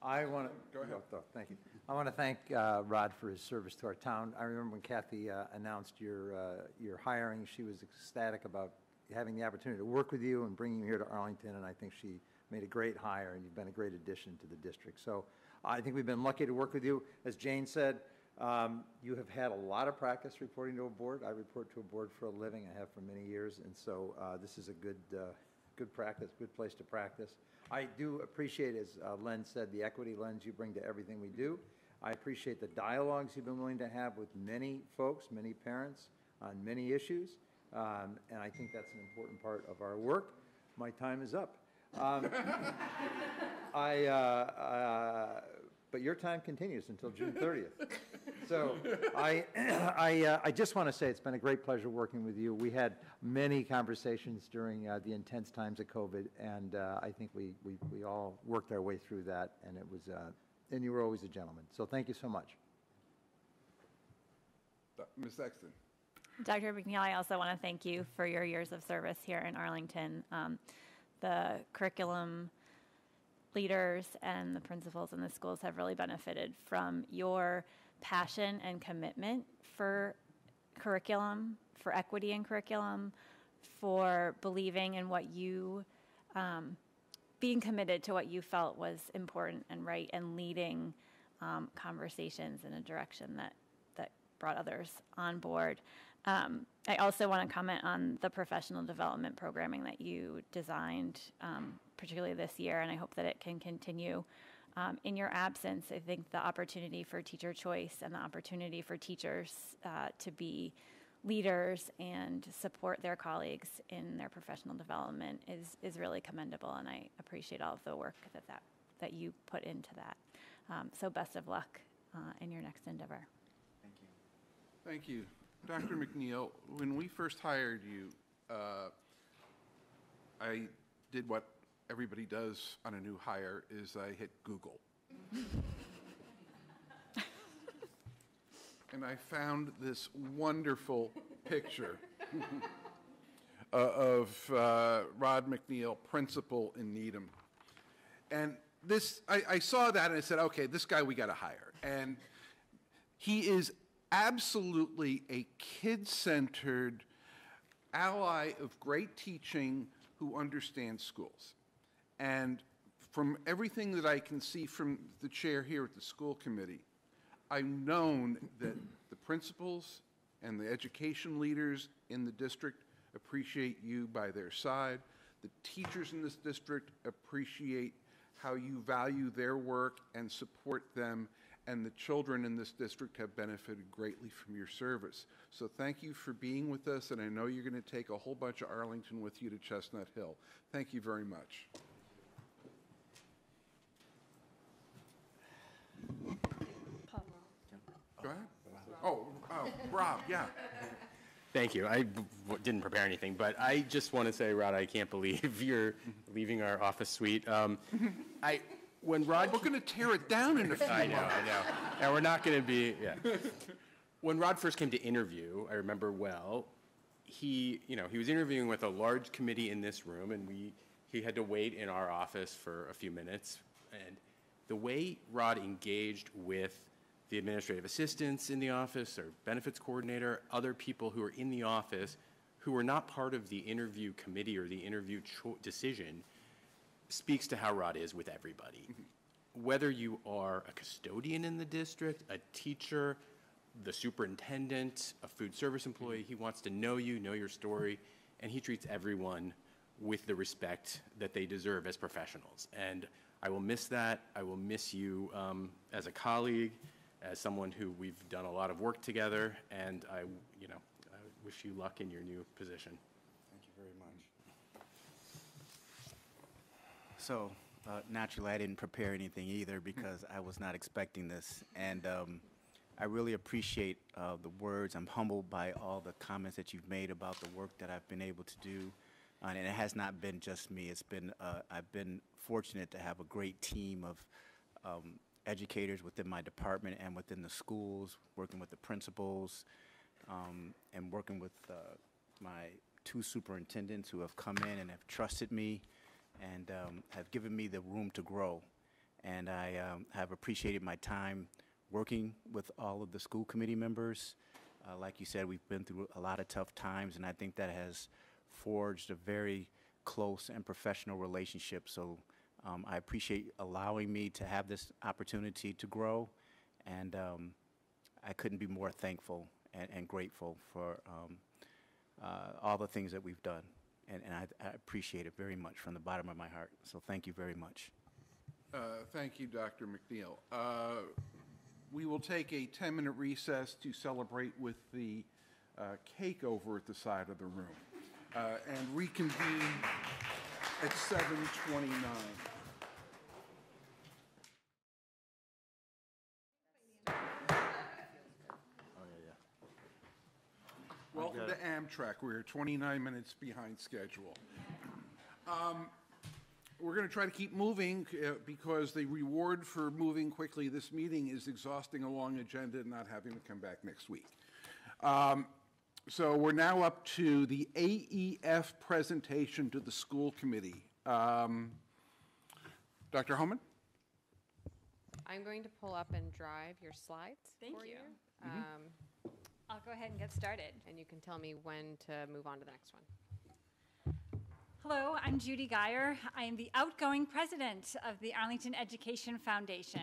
Speaker 24: I want to.
Speaker 1: Go ahead.
Speaker 24: Thank you. I want to thank uh, Rod for his service to our town. I remember when Kathy uh, announced your, uh, your hiring, she was ecstatic about having the opportunity to work with you and bringing you here to Arlington, and I think she made a great hire, and you've been a great addition to the district. So I think we've been lucky to work with you. As Jane said, um, you have had a lot of practice reporting to a board. I report to a board for a living. I have for many years, and so uh, this is a good, uh, good practice, good place to practice. I do appreciate, as uh, Len said, the equity lens you bring to everything we do. I appreciate the dialogues you've been willing to have with many folks, many parents on many issues, um, and I think that's an important part of our work. My time is up. Um, I, uh, uh, but your time continues until June 30th. So I, I, uh, I just want to say it's been a great pleasure working with you. We had many conversations during uh, the intense times of COVID, and uh, I think we, we, we all worked our way through that, and it was, uh, and you were always a gentleman. So thank you so much.
Speaker 1: Ms. Exton?
Speaker 25: Dr. MacNeal, I also want to thank you for your years of service here in Arlington. Um, the curriculum leaders and the principals in the schools have really benefited from your passion and commitment for curriculum, for equity in curriculum, for believing in what you, um, being committed to what you felt was important and right, and leading um, conversations in a direction that that brought others on board. Um, I also want to comment on the professional development programming that you designed, um, particularly this year, and I hope that it can continue. Um, in your absence, I think the opportunity for teacher choice and the opportunity for teachers uh, to be leaders and support their colleagues in their professional development is, is really commendable, and I appreciate all of the work that, that, that you put into that. Um, so best of luck uh, in your next endeavor.
Speaker 1: Thank you. Thank you. Dr. MacNeal, when we first hired you, uh, I did what everybody does on a new hire, is I hit Google. and I found this wonderful picture uh, of uh, Rod MacNeal, principal in Needham. And this, I, I saw that and I said, okay, this guy we got to hire. And he is absolutely a kid-centered ally of great teaching who understands schools. And from everything that I can see from the chair here at the school committee, I've known that the principals and the education leaders in the district appreciate you by their side. The teachers in this district appreciate how you value their work and support them and the children in this district have benefited greatly from your service. So thank you for being with us, and I know you're going to take a whole bunch of Arlington with you to Chestnut Hill. Thank you very much. Go ahead. Oh, oh, Rob, yeah.
Speaker 26: Thank you. I b- w- didn't prepare anything, but I just want to say, Rod, I can't believe you're leaving our office suite. Um, I when Rod
Speaker 1: We're going to tear it down in a few
Speaker 26: I know,
Speaker 1: months.
Speaker 26: I know. And we're not going to be, yeah. When Rod first came to interview, I remember well, he, you know, he was interviewing with a large committee in this room, and we, he had to wait in our office for a few minutes. And the way Rod engaged with the administrative assistants in the office, or benefits coordinator, other people who were in the office who were not part of the interview committee or the interview cho- decision, speaks to how Rod is with everybody. Whether you are a custodian in the district, a teacher, the superintendent, a food service employee, he wants to know you, know your story, and he treats everyone with the respect that they deserve as professionals. And I will miss that. I will miss you um, as a colleague, as someone who we've done a lot of work together, and I, you know, I wish you luck in your new position.
Speaker 27: Thank you very much. So, uh, naturally, I didn't prepare anything either because I was not expecting this. And um, I really appreciate uh, the words. I'm humbled by all the comments that you've made about the work that I've been able to do. Uh, and it has not been just me. It's been uh, I've been fortunate to have a great team of um, educators within my department and within the schools, working with the principals, um, and working with uh, my two superintendents who have come in and have trusted me and um, have given me the room to grow. And I um, have appreciated my time working with all of the school committee members. Uh, like you said, we've been through a lot of tough times, and I think that has forged a very close and professional relationship. So um, I appreciate allowing me to have this opportunity to grow, and um, I couldn't be more thankful and, and grateful for um, uh, all the things that we've done. And, and I, I appreciate it very much from the bottom of my heart. So thank you very much.
Speaker 1: Uh, Thank you, Dr. MacNeal. Uh, We will take a 10-minute recess to celebrate with the uh, cake over at the side of the room uh, and reconvene at 7:29. Welcome to Amtrak. We're 29 minutes behind schedule. Um, We're going to try to keep moving uh, because the reward for moving quickly this meeting is exhausting a long agenda and not having to come back next week. Um, So we're now up to the AEF presentation to the school committee. Um, Dr. Homan?
Speaker 21: I'm going to pull up and drive your slides
Speaker 28: Thank
Speaker 21: for
Speaker 28: you.
Speaker 21: you.
Speaker 28: Mhm.
Speaker 21: Um,
Speaker 28: I'll go ahead and get started.
Speaker 21: And you can tell me when to move on to the next one.
Speaker 28: Hello, I'm Judy Geyer. I am the outgoing president of the Arlington Education Foundation.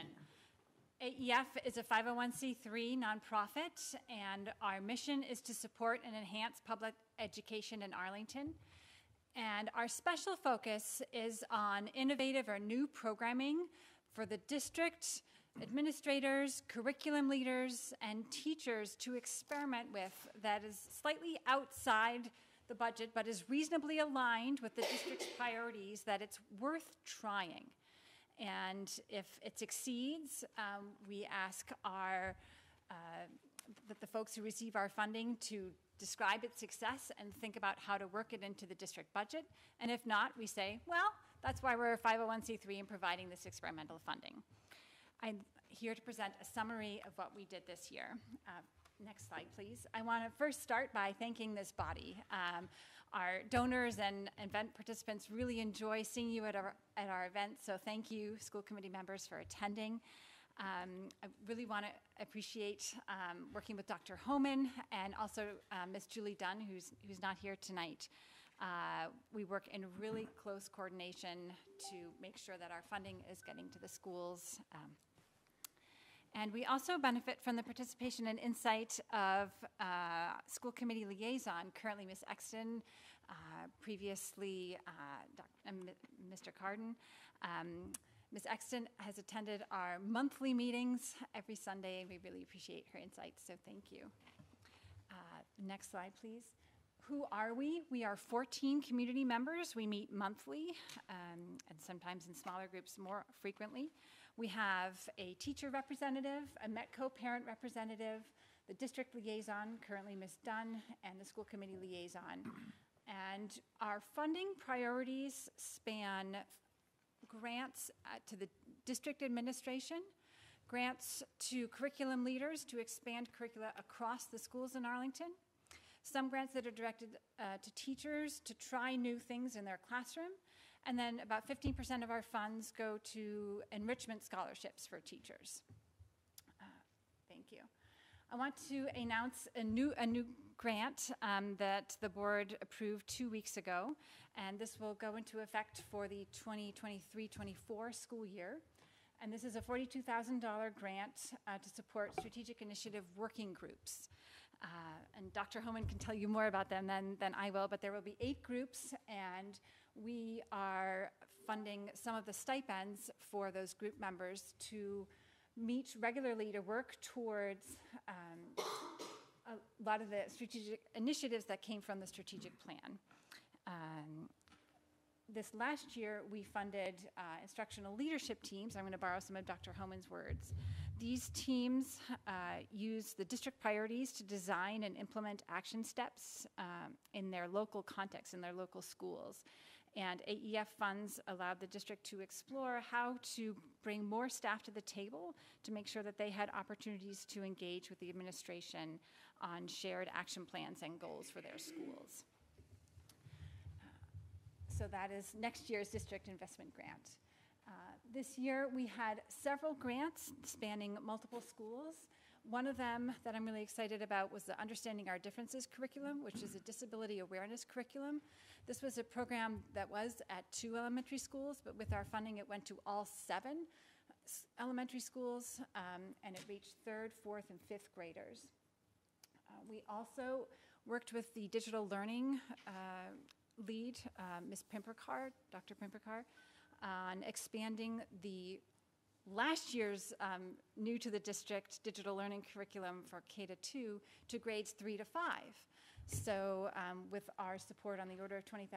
Speaker 28: AEF is a 501c3 nonprofit, and our mission is to support and enhance public education in Arlington. And our special focus is on innovative or new programming for the district, administrators, curriculum leaders, and teachers to experiment with that is slightly outside the budget but is reasonably aligned with the district's priorities that it's worth trying. And if it succeeds, um, we ask our, uh, that the folks who receive our funding to describe its success and think about how to work it into the district budget. And if not, we say, well, that's why we're a 501c3 and providing this experimental funding. I'm here to present a summary of what we did this year. Uh, Next slide, please. I want to first start by thanking this body. Um, Our donors and event participants really enjoy seeing you at our, at our events, so thank you, school committee members, for attending. Um, I really want to appreciate um, working with Dr. Homan and also uh, Miss Julie Dunn, who's, who's not here tonight. Uh, We work in really close coordination to make sure that our funding is getting to the schools. um, and we also benefit from the participation and insight of uh, school committee liaison, currently Ms. Exton, uh, previously uh, uh, Mr. Kardon. Um, Ms. Exton has attended our monthly meetings every Sunday, and we really appreciate her insights, so thank you. Uh, Next slide, please. Who are we? We are 14 community members. We meet monthly um, and sometimes in smaller groups more frequently. We have a teacher representative, a METCO parent representative, the district liaison, currently Ms. Dunn, and the school committee liaison. And our funding priorities span grants uh, to the district administration, grants to curriculum leaders to expand curricula across the schools in Arlington, some grants that are directed uh, to teachers to try new things in their classroom, and then about 15% of our funds go to enrichment scholarships for teachers. Uh, Thank you. I want to announce a new, a new grant um, that the board approved two weeks ago, and this will go into effect for the 2023-24 school year. And this is a $42,000 grant uh, to support strategic initiative working groups. Uh, And Dr. Homan can tell you more about them than, than I will, but there will be eight groups, and we are funding some of the stipends for those group members to meet regularly to work towards um, a lot of the strategic initiatives that came from the strategic plan. Um, This last year, we funded uh, instructional leadership teams. I'm going to borrow some of Dr. Homan's words. These teams uh, use the district priorities to design and implement action steps um, in their local context, in their local schools. And AEF funds allowed the district to explore how to bring more staff to the table to make sure that they had opportunities to engage with the administration on shared action plans and goals for their schools. So that is next year's district investment grant. Uh, This year, we had several grants spanning multiple schools. One of them that I'm really excited about was the Understanding Our Differences curriculum, which is a disability awareness curriculum. This was a program that was at two elementary schools, but with our funding, it went to all seven elementary schools, um, and it reached third, fourth, and fifth graders. Uh, We also worked with the digital learning uh, lead, uh, Ms. Pimparkar, Dr. Pimparkar, on expanding the last year's um, new to the district digital learning curriculum for K to 2 to grades 3 to 5. So um, with our support on the order of $20,000,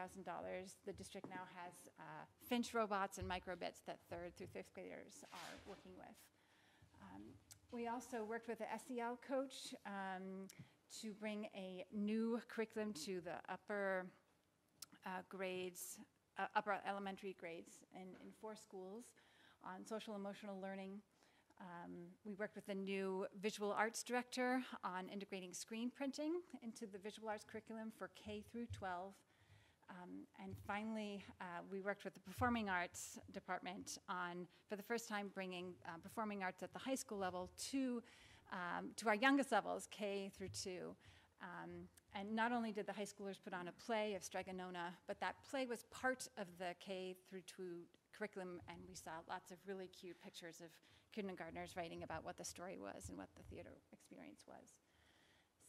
Speaker 28: the district now has uh, Finch robots and microbits that third through fifth graders are working with. Um, We also worked with the SEL coach um, to bring a new curriculum to the upper uh, grades, uh, upper elementary grades in, in four schools on social emotional learning. Um, we worked with the new visual arts director on integrating screen printing into the visual arts curriculum for K through 12. Um, and finally, uh, we worked with the performing arts department on, for the first time, bringing uh, performing arts at the high school level to um, to our youngest levels, K through two. Um, and not only did the high schoolers put on a play of Strega Nona, but that play was part of the K through two curriculum, and we saw lots of really cute pictures of kindergartners writing about what the story was and what the theater experience was.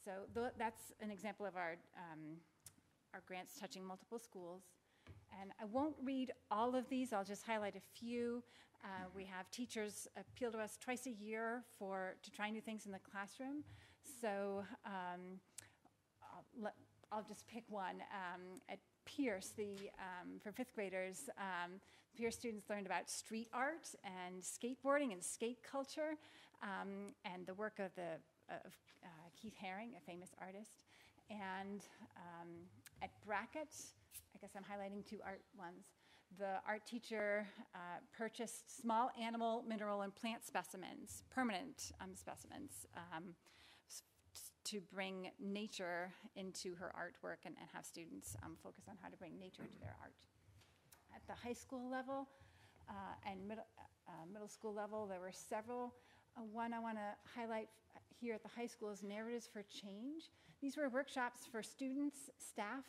Speaker 28: So th- that's an example of our, um, our grants touching multiple schools. And I won't read all of these, I'll just highlight a few. Uh, we have teachers appeal to us twice a year for, to try new things in the classroom. So um, I'll, just pick one. Um, at Pierce, the, um, for fifth graders, um, Pierce students learned about street art and skateboarding and skate culture um, and the work of, the, of uh, Keith Haring, a famous artist. And um, at Brackett, I guess I'm highlighting two art ones. The art teacher uh, purchased small animal, mineral, and plant specimens, permanent um, specimens, um, to bring nature into her artwork and, and have students um, focus on how to bring nature into their art. At the high school level uh, and middle, uh, middle school level, there were several. Uh, one I want to highlight here at the high school is Narratives for Change. These were workshops for students, staff,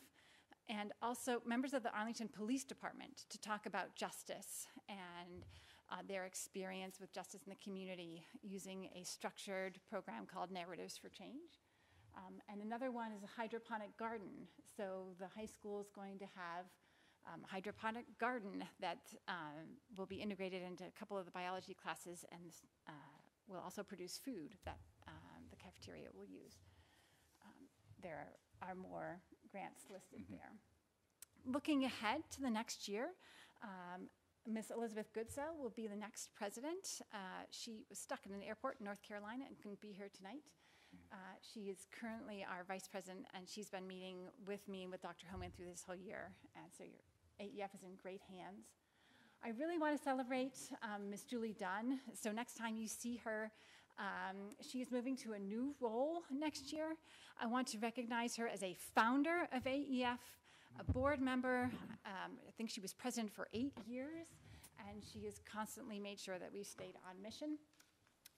Speaker 28: and also members of the Arlington Police Department to talk about justice and uh, their experience with justice in the community using a structured program called Narratives for Change. Um, and another one is a hydroponic garden. So the high school is going to have um, hydroponic garden that um, will be integrated into a couple of the biology classes and uh, will also produce food that um, the cafeteria will use. Um, there are more grants listed there. Looking ahead to the next year, um, Ms. Elizabeth Goodsell will be the next president. Uh, she was stuck in an airport in North Carolina and couldn't be here tonight. Uh, she is currently our vice president, and she's been meeting with me and with Dr. Homan through this whole year. And so your AEF is in great hands. I really want to celebrate um, Ms. Julie Dunn. So next time you see her, um, she is moving to a new role next year. I want to recognize her as a founder of AEF, a board member. Um, I think she was president for eight years, and she has constantly made sure that we stayed on mission.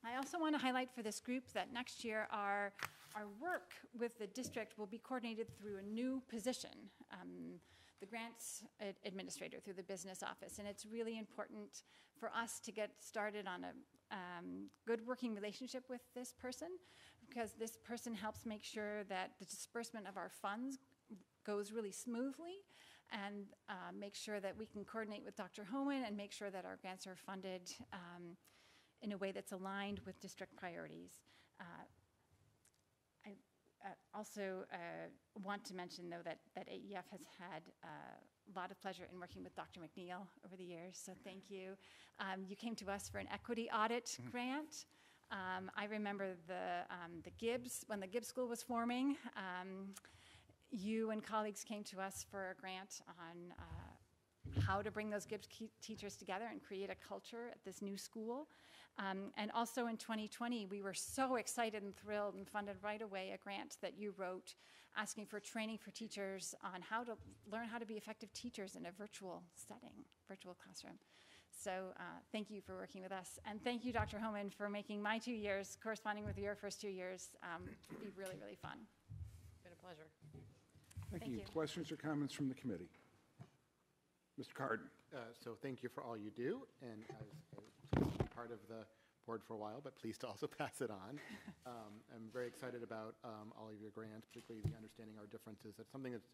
Speaker 28: I also want to highlight for this group that next year our, our work with the district will be coordinated through a new position, um, the grants ad- administrator through the business office. And it's really important for us to get started on a um, good working relationship with this person because this person helps make sure that the disbursement of our funds goes really smoothly and uh, make sure that we can coordinate with Dr. Homan and make sure that our grants are funded um, in a way that's aligned with district priorities. Uh, I uh, also uh, want to mention, though, that, that AEF has had uh, a lot of pleasure in working with Dr. MacNeal over the years, so thank you. Um, you came to us for an equity audit grant. Um, I remember the, um, the Gibbs, when the Gibbs School was forming, um, you and colleagues came to us for a grant on uh, how to bring those Gibbs teachers together and create a culture at this new school. Um, and also in 2020, we were so excited and thrilled and funded right away a grant that you wrote asking for training for teachers on how to learn how to be effective teachers in a virtual setting, virtual classroom. So uh, thank you for working with us. And thank you, Dr. Homan, for making my two years corresponding with your first two years um, be really, really fun.
Speaker 21: Been a pleasure.
Speaker 1: Thank
Speaker 28: Thank
Speaker 1: you.
Speaker 28: you.
Speaker 1: Questions or comments from the committee? Mr. Kardon?
Speaker 6: Uh, So thank you for all you do, and as as been part of the board for a while, but pleased to also pass it on. Um, I'm very excited about um, all of your grants, particularly the understanding our differences. That's something that's,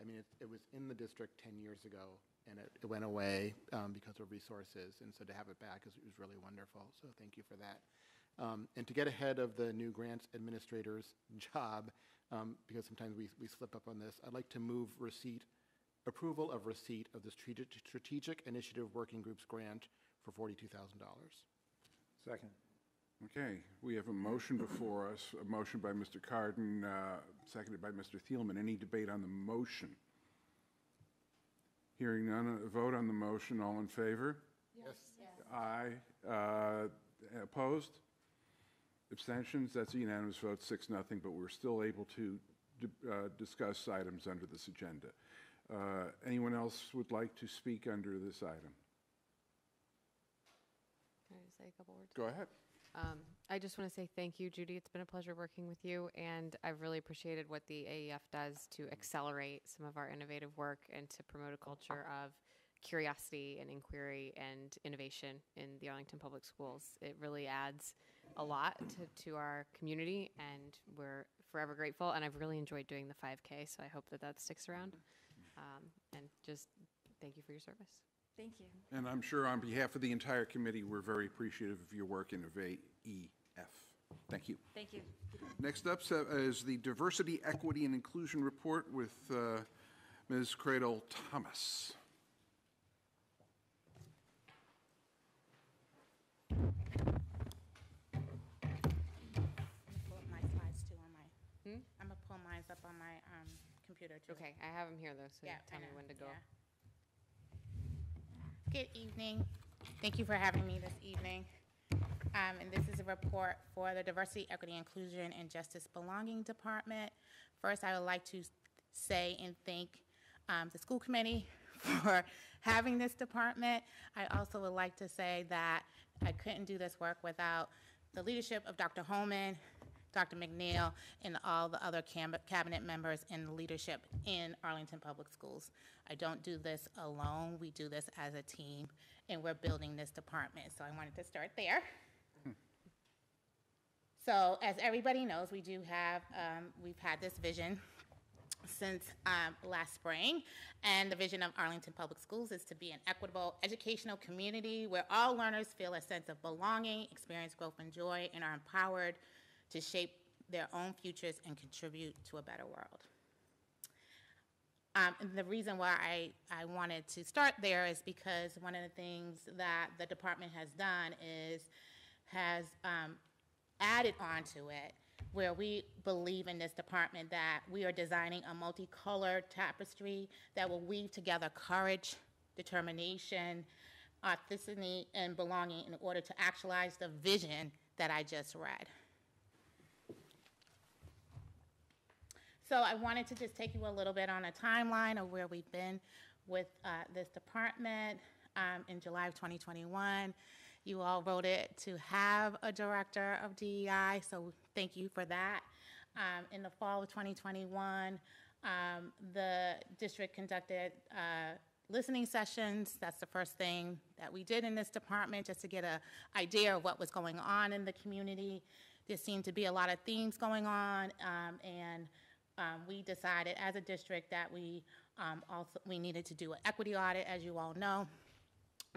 Speaker 6: I mean, it it was in the district 10 years ago, and it it went away um, because of resources, and so to have it back is is really wonderful, so thank you for that. Um, And to get ahead of the new grants administrator's job, um, because sometimes we, we slip up on this. I'd like to move receipt, approval of receipt of the Strategic, Strategic Initiative Working Group's grant for $42,000.
Speaker 24: Second.
Speaker 1: Okay, we have a motion before us, a motion by Mr. Kardon, uh, seconded by Mr. Thielman. Any debate on the motion? Hearing none, a vote on the motion, all in favor?
Speaker 6: Yes.
Speaker 1: Aye. Uh, Opposed? Abstentions? That's a unanimous vote, six, nothing, but we're still able to d- uh, discuss items under this agenda. Uh, Anyone else would like to speak under this item?
Speaker 21: Say a couple words?
Speaker 1: Go ahead.
Speaker 21: Um, I just want to say thank you, Judy. It's been a pleasure working with you, and I've really appreciated what the AEF does to accelerate some of our innovative work and to promote a culture of curiosity and inquiry and innovation in the Arlington Public Schools. It really adds a lot to, to our community, and we're forever grateful. And I've really enjoyed doing the 5K, so I hope that that sticks around. Um, and just thank you for your service.
Speaker 25: Thank you.
Speaker 1: And I'm sure on behalf of the entire committee, we're very appreciative of your work in AEF. Thank you.
Speaker 25: Thank you.
Speaker 1: Next up is the Diversity, Equity, and Inclusion Report with uh, Ms. Cradle Thomas.
Speaker 29: pull up my slides too on my,
Speaker 21: Hmm?
Speaker 29: I'm gonna pull mine up on my, um, computer too.
Speaker 21: Okay, I have them here though, so
Speaker 29: Yeah,
Speaker 21: tell
Speaker 29: I
Speaker 21: me
Speaker 29: know,
Speaker 21: when to go.
Speaker 29: yeah. Good evening. Thank you for having me this evening. Um, and this is a report for the Diversity, Equity, Inclusion, and Justice Belonging Department. First, I would like to say and thank um, the school committee for having this department. I also would like to say that I couldn't do this work without the leadership of Dr. Homan, Dr. MacNeal, and all the other cabinet members and leadership in Arlington Public Schools. I don't do this alone. We do this as a team, and we're building this department. So I wanted to start there. So as everybody knows, we do have, um, we've had this vision since um, last spring. And the vision of Arlington Public Schools is to be an equitable educational community where all learners feel a sense of belonging, experience growth and joy, and are empowered to shape their own futures and contribute to a better world. Um, and the reason why I, I wanted to start there is because one of the things that the department has done is has um, added onto it where we believe in this department that we are designing a multicolored tapestry that will weave together courage, determination, authenticity, and belonging in order to actualize the vision that I just read. So I wanted to just take you a little bit on a timeline of where we've been with uh, this department. Um, in July of 2021, you all voted to have a director of DEI, so thank you for that. Um, in the fall of 2021, um, the district conducted uh, listening sessions. That's the first thing that we did in this department, just to get an idea of what was going on in the community. There seemed to be a lot of themes going on, um, and um, we decided as a district that we um, also we needed to do an equity audit, as you all know.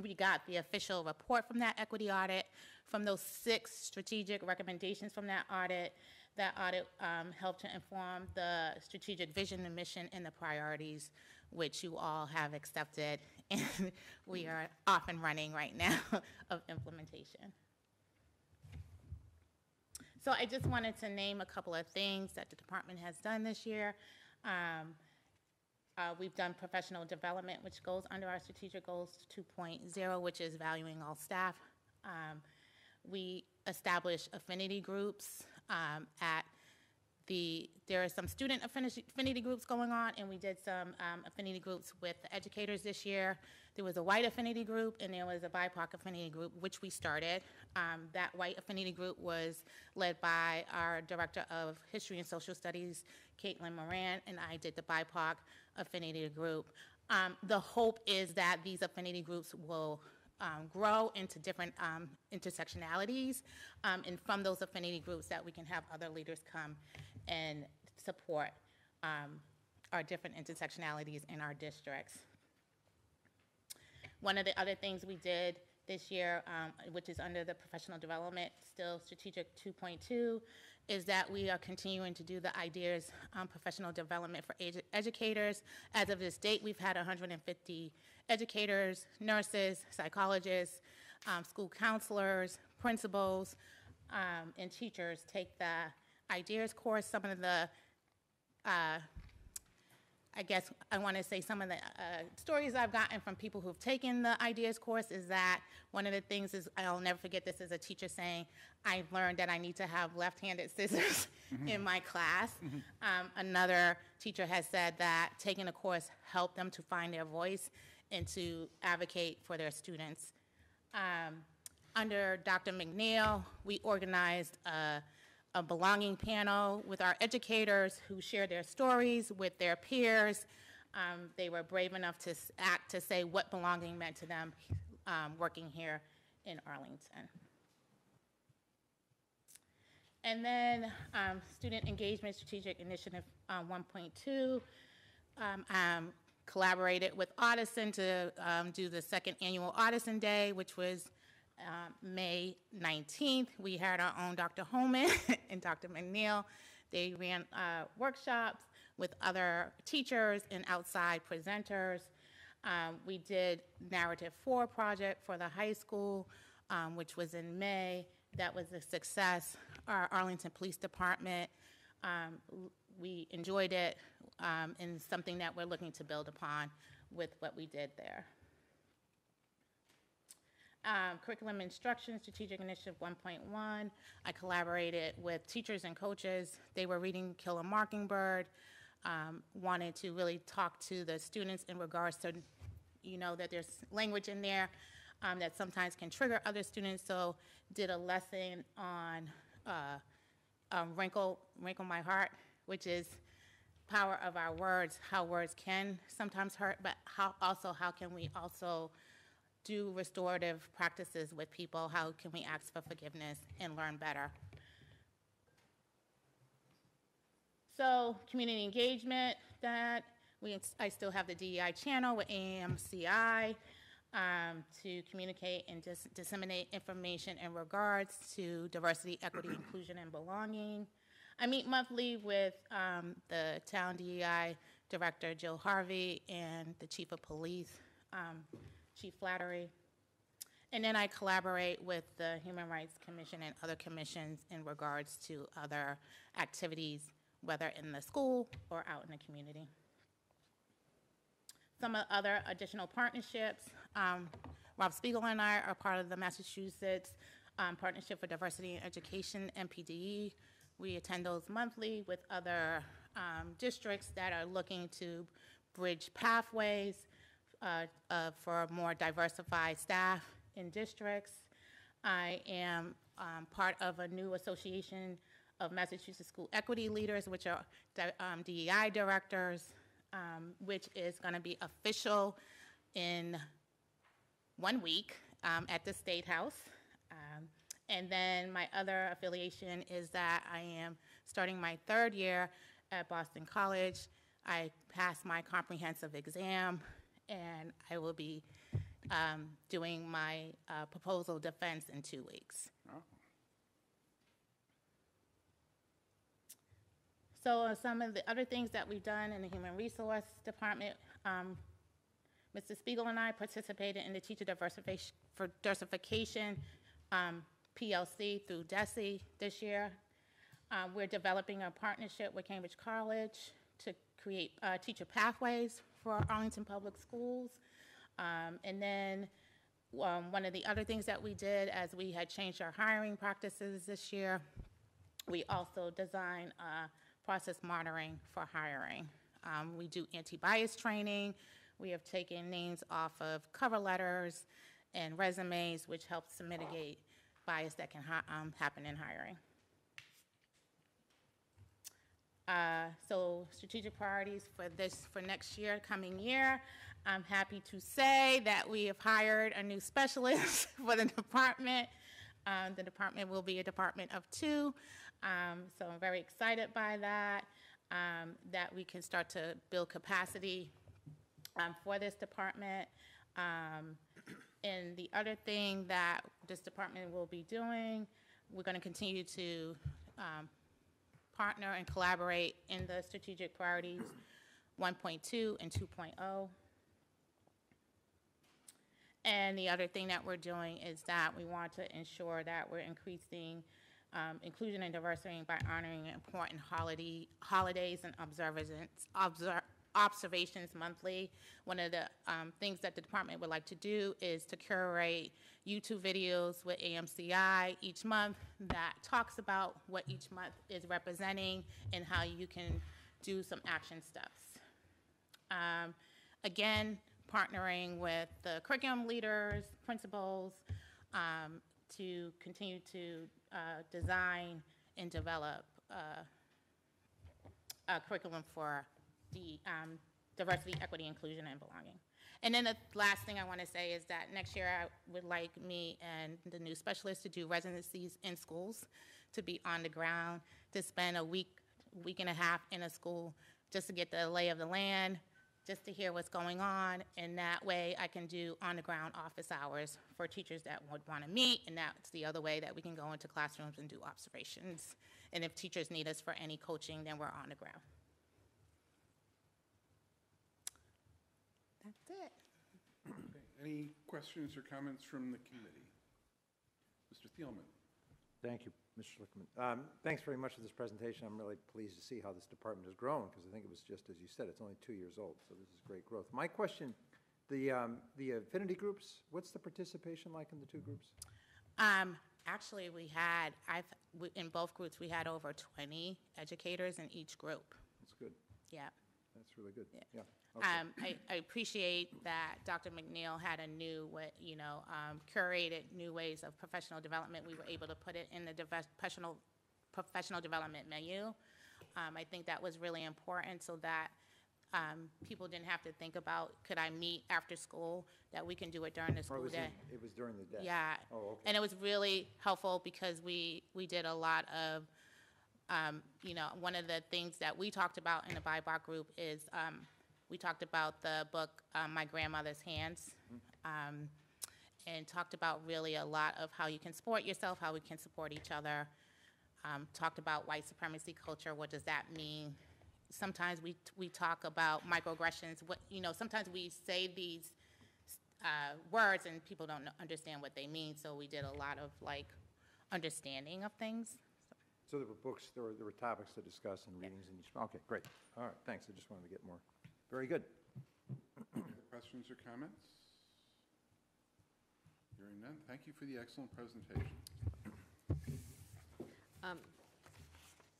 Speaker 29: We got the official report from that equity audit. From those six strategic recommendations from that audit, that audit um, helped to inform the strategic vision, the mission, and the priorities, which you all have accepted, and we are off and running right now of implementation. So I just wanted to name a couple of things that the department has done this year. Um, uh, we've done professional development, which goes under our strategic goals 2.0, which is valuing all staff. Um, we established affinity groups um, at the, there are some student affinity, groups going on, and we did some um, affinity groups with the educators this year. There was a white affinity group, and there was a BIPOC affinity group, which we started. Um, that white affinity group was led by our Director of History and Social Studies, Caitlin Moran, and I did the BIPOC affinity group. Um, the hope is that these affinity groups will um, grow into different um, intersectionalities, um, and from those affinity groups that we can have other leaders come and support um, our different intersectionalities in our districts. One of the other things we did this year, um, which is under the professional development, still strategic 2.2, is that we are continuing to do the ideas um, professional development for edu- educators. As of this date, we've had 150 educators, nurses, psychologists, um, school counselors, principals, um, and teachers take the ideas course. Some of the uh, I guess I want to say some of the uh, stories I've gotten from people who've taken the ideas course is that one of the things is I'll never forget this as a teacher saying I learned that I need to have left-handed scissors
Speaker 22: Mhm.
Speaker 29: in my class.
Speaker 22: Mhm.
Speaker 29: Um, another teacher has said that taking the course helped them to find their voice and to advocate for their students. Um, under Dr. MacNeal, we organized a, a belonging panel with our educators who shared their stories with their peers. Um, they were brave enough to act to say what belonging meant to them um, working here in Arlington. And then um, Student Engagement Strategic Initiative uh, 1.2 um, um, collaborated with Audison to um, do the second annual Audison Day, which was um, May 19th. We had our own Dr. Homan and Dr. MacNeal. They ran uh, workshops with other teachers and outside presenters. Um, we did Narrative 4 project for the high school, um, which was in May. That was a success. Our Arlington Police Department, um, we enjoyed it um, and something that we're looking to build upon with what we did there. Um, curriculum instruction, strategic initiative 1.1. I collaborated with teachers and coaches. They were reading Kill a Mockingbird, um, wanted to really talk to the students in regards to, you know, that there's language in there um, that sometimes can trigger other students. So did a lesson on uh, um, Wrinkle, Wrinkle My Heart, which is power of our words, how words can sometimes hurt, but how also how can we also do restorative practices with people? How can we ask for forgiveness and learn better? So community engagement, that we, I still have the DEI channel with AMCI um, to communicate and dis- disseminate information in regards to diversity, equity, inclusion, and belonging. I meet monthly with um, the town DEI director, Jill Harvey, and the chief of police, um, Chief Flattery. And then I collaborate with the Human Rights Commission and other commissions in regards to other activities, whether in the school or out in the community. Some other additional partnerships, um, Rob Spiegel and I are part of the Massachusetts um, Partnership for Diversity in Education, MPDE. We attend those monthly with other um, districts that are looking to bridge pathways uh, uh, for more diversified staff in districts. I am um, part of a new association of Massachusetts School Equity Leaders, which are um, DEI directors, um, which is going to be official in one week um, at the State House. Um, and then my other affiliation is that I am starting my third year at Boston College. I passed my comprehensive exam, and I will be um, doing my uh, proposal defense in two weeks. So uh, some of the other things that we've done in the Human Resource Department, um, Mr. Spiegel and I participated in the Teacher Diversification, um, PLC through DESE this year. Uh, we're developing a partnership with Cambridge College to create uh, teacher pathways for Arlington Public Schools. Um, and then um, one of the other things that we did as we had changed our hiring practices this year, we also design uh, process monitoring for hiring. Um, we do anti-bias training. We have taken names off of cover letters and resumes, which helps to mitigate bias that can ha- um, happen in hiring. Uh, so strategic priorities for this, for next year, coming year, I'm happy to say that we have hired a new specialist for the department. Um, the department will be a department of two. Um, so I'm very excited by that, um, that we can start to build capacity um, for this department. Um, and the other thing that this department will be doing, we're going to continue to um, partner and collaborate in the strategic priorities 1.2 and oh. 2.0. And the other thing that we're doing is that we want to ensure that we're increasing um, inclusion and diversity by honoring important holiday, holidays and observances, obser, observations monthly. One of the um, things that the department would like to do is to curate YouTube videos with AMCI each month that talks about what each month is representing and how you can do some action steps. Um, again, partnering with the curriculum leaders, principals, um, to continue to uh, design and develop uh, a curriculum for the um, diversity, equity, inclusion, and belonging. And then the last thing I want to say is that next year I would like me and the new specialist to do residencies in schools, to be on the ground, to spend a week, week and a half in a school just to get the lay of the land, just to hear what's going on, and that way I can do on-the-ground office hours for teachers that would want to meet, and that's the other way that we can go into classrooms and do observations. And if teachers need us for any coaching, then we're on the ground. That's it.
Speaker 1: Okay. Any questions or comments from the committee? Mr. Thielman?
Speaker 24: Thank you, Mr. Schlichtman. Um, Thanks very much for this presentation. I'm really pleased to see how this department has grown, because I think it was just, as you said, it's only two years old, so this is great growth. My question, the, um, the affinity groups, what's the participation like in the two groups?
Speaker 29: Um, actually, we had, I've, we- in both groups, we had over 20 educators in each group.
Speaker 24: That's good.
Speaker 29: Yeah.
Speaker 24: That's really good. Yeah. okay.
Speaker 29: Um, I, I appreciate that Dr. MacNeal had a new, what, you know, um, curated new ways of professional development. We were able to put it in the professional, professional development menu. Um, I think that was really important so that um, people didn't have to think about, could I meet after school? That we can do it during the
Speaker 24: Or
Speaker 29: school
Speaker 24: was
Speaker 29: day.
Speaker 24: it, it was during the day?
Speaker 29: Yeah.
Speaker 24: Oh, okay.
Speaker 29: And it was really helpful because we, we did a lot of, um, you know, one of the things that we talked about in the BIPOC group is, um, we talked about the book, um, My Grandmother's Hands. Um, and talked about really a lot of how you can support yourself, how we can support each other. Um, talked about white supremacy culture, what does that mean? Sometimes we, we talk about microaggressions, what, you know, sometimes we say these, uh, words and people don't understand what they mean, so we did a lot of like understanding of things.
Speaker 24: So there were books, there were, there were topics to discuss and readings in each, okay, great. All right, thanks. I just wanted to get more. Very good.
Speaker 1: Questions or comments? Hearing none, thank you for the excellent presentation.
Speaker 21: Um,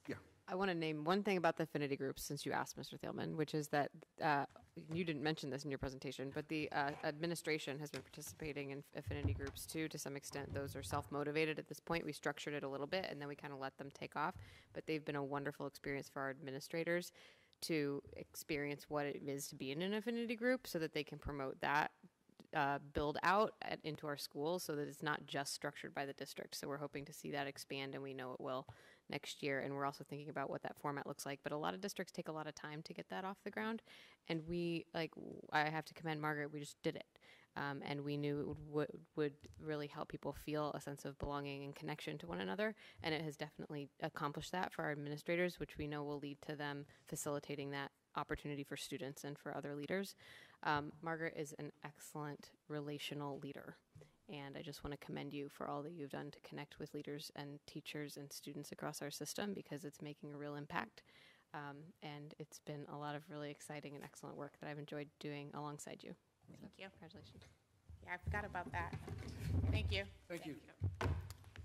Speaker 1: Yeah.
Speaker 21: I want to name one thing about the affinity groups since you asked, Mr. Thielman, which is that uh, you didn't mention this in your presentation, but the uh, administration has been participating in affinity groups too to some extent. Those are self motivated at this point. We structured it a little bit and then we kind of let them take off, but they've been a wonderful experience for our administrators to experience what it is to be in an affinity group so that they can promote that uh, build out at, into our schools so that it's not just structured by the district. So we're hoping to see that expand, and we know it will next year. And we're also thinking about what that format looks like. But a lot of districts take a lot of time to get that off the ground, and we like I have to commend Margaret. We just did it. Um, and we knew it would, would really help people feel a sense of belonging and connection to one another, and it has definitely accomplished that for our administrators, which we know will lead to them facilitating that opportunity for students and for other leaders. Um, Margaret is an excellent relational leader, and I just want to commend you for all that you've done to connect with leaders and teachers and students across our system because it's making a real impact. Um, and it's been a lot of really exciting and excellent work that I've enjoyed doing alongside you.
Speaker 29: Thank you.
Speaker 21: Congratulations.
Speaker 29: Yeah, I forgot about that. Thank you.
Speaker 1: Thank you.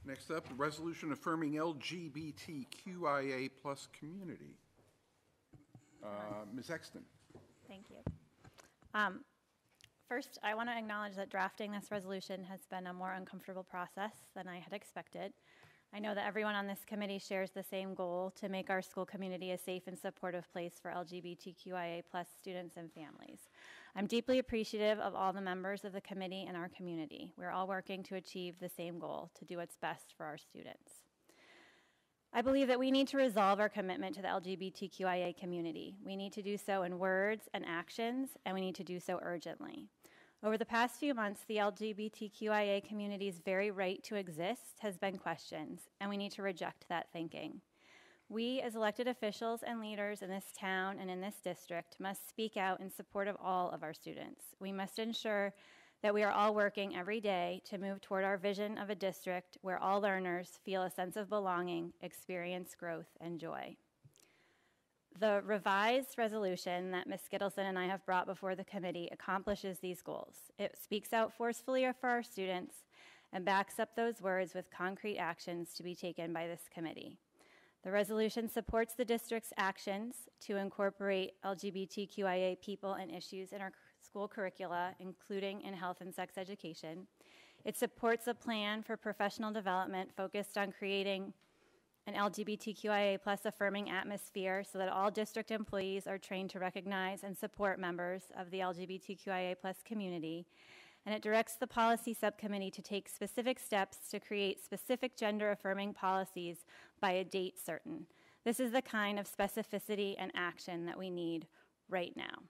Speaker 1: Next up, a resolution affirming LGBTQIA plus community. Uh, Ms. Exton?
Speaker 25: Thank you. Um, First, I want to acknowledge that drafting this resolution has been a more uncomfortable process than I had expected. I know that everyone on this committee shares the same goal to make our school community a safe and supportive place for LGBTQIA plus students and families. I'm deeply appreciative of all the members of the committee and our community. We're all working to achieve the same goal, to do what's best for our students. I believe that we need to resolve our commitment to the LGBTQIA community. We need to do so in words and actions, and we need to do so urgently. Over the past few months, the LGBTQIA community's very right to exist has been questioned, and we need to reject that thinking. We, as elected officials and leaders in this town and in this district, must speak out in support of all of our students. We must ensure that we are all working every day to move toward our vision of a district where all learners feel a sense of belonging, experience growth, and joy. The revised resolution that Ms. Gitelson and I have brought before the committee accomplishes these goals. It speaks out forcefully for our students and backs up those words with concrete actions to be taken by this committee. The resolution supports the district's actions to incorporate LGBTQIA people and issues in our school curricula, including in health and sex education. It supports a plan for professional development focused on creating an LGBTQIA plus affirming atmosphere so that all district employees are trained to recognize and support members of the LGBTQIA plus community. And it directs the policy subcommittee to take specific steps to create specific gender affirming policies by a date certain. This is the kind of specificity and action that we need right now.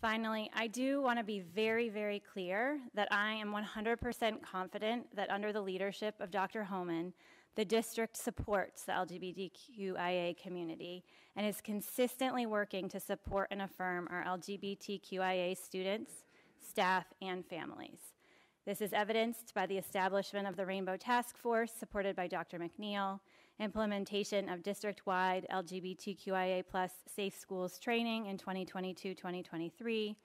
Speaker 25: Finally, I do want to be very, very clear that I am 100% confident that under the leadership of Dr. Homan, the district supports the LGBTQIA community and is consistently working to support and affirm our LGBTQIA students, staff, and families. This is evidenced by the establishment of the Rainbow Task Force, supported by Dr. MacNeal, implementation of district-wide LGBTQIA plus safe schools training in 2022-2023,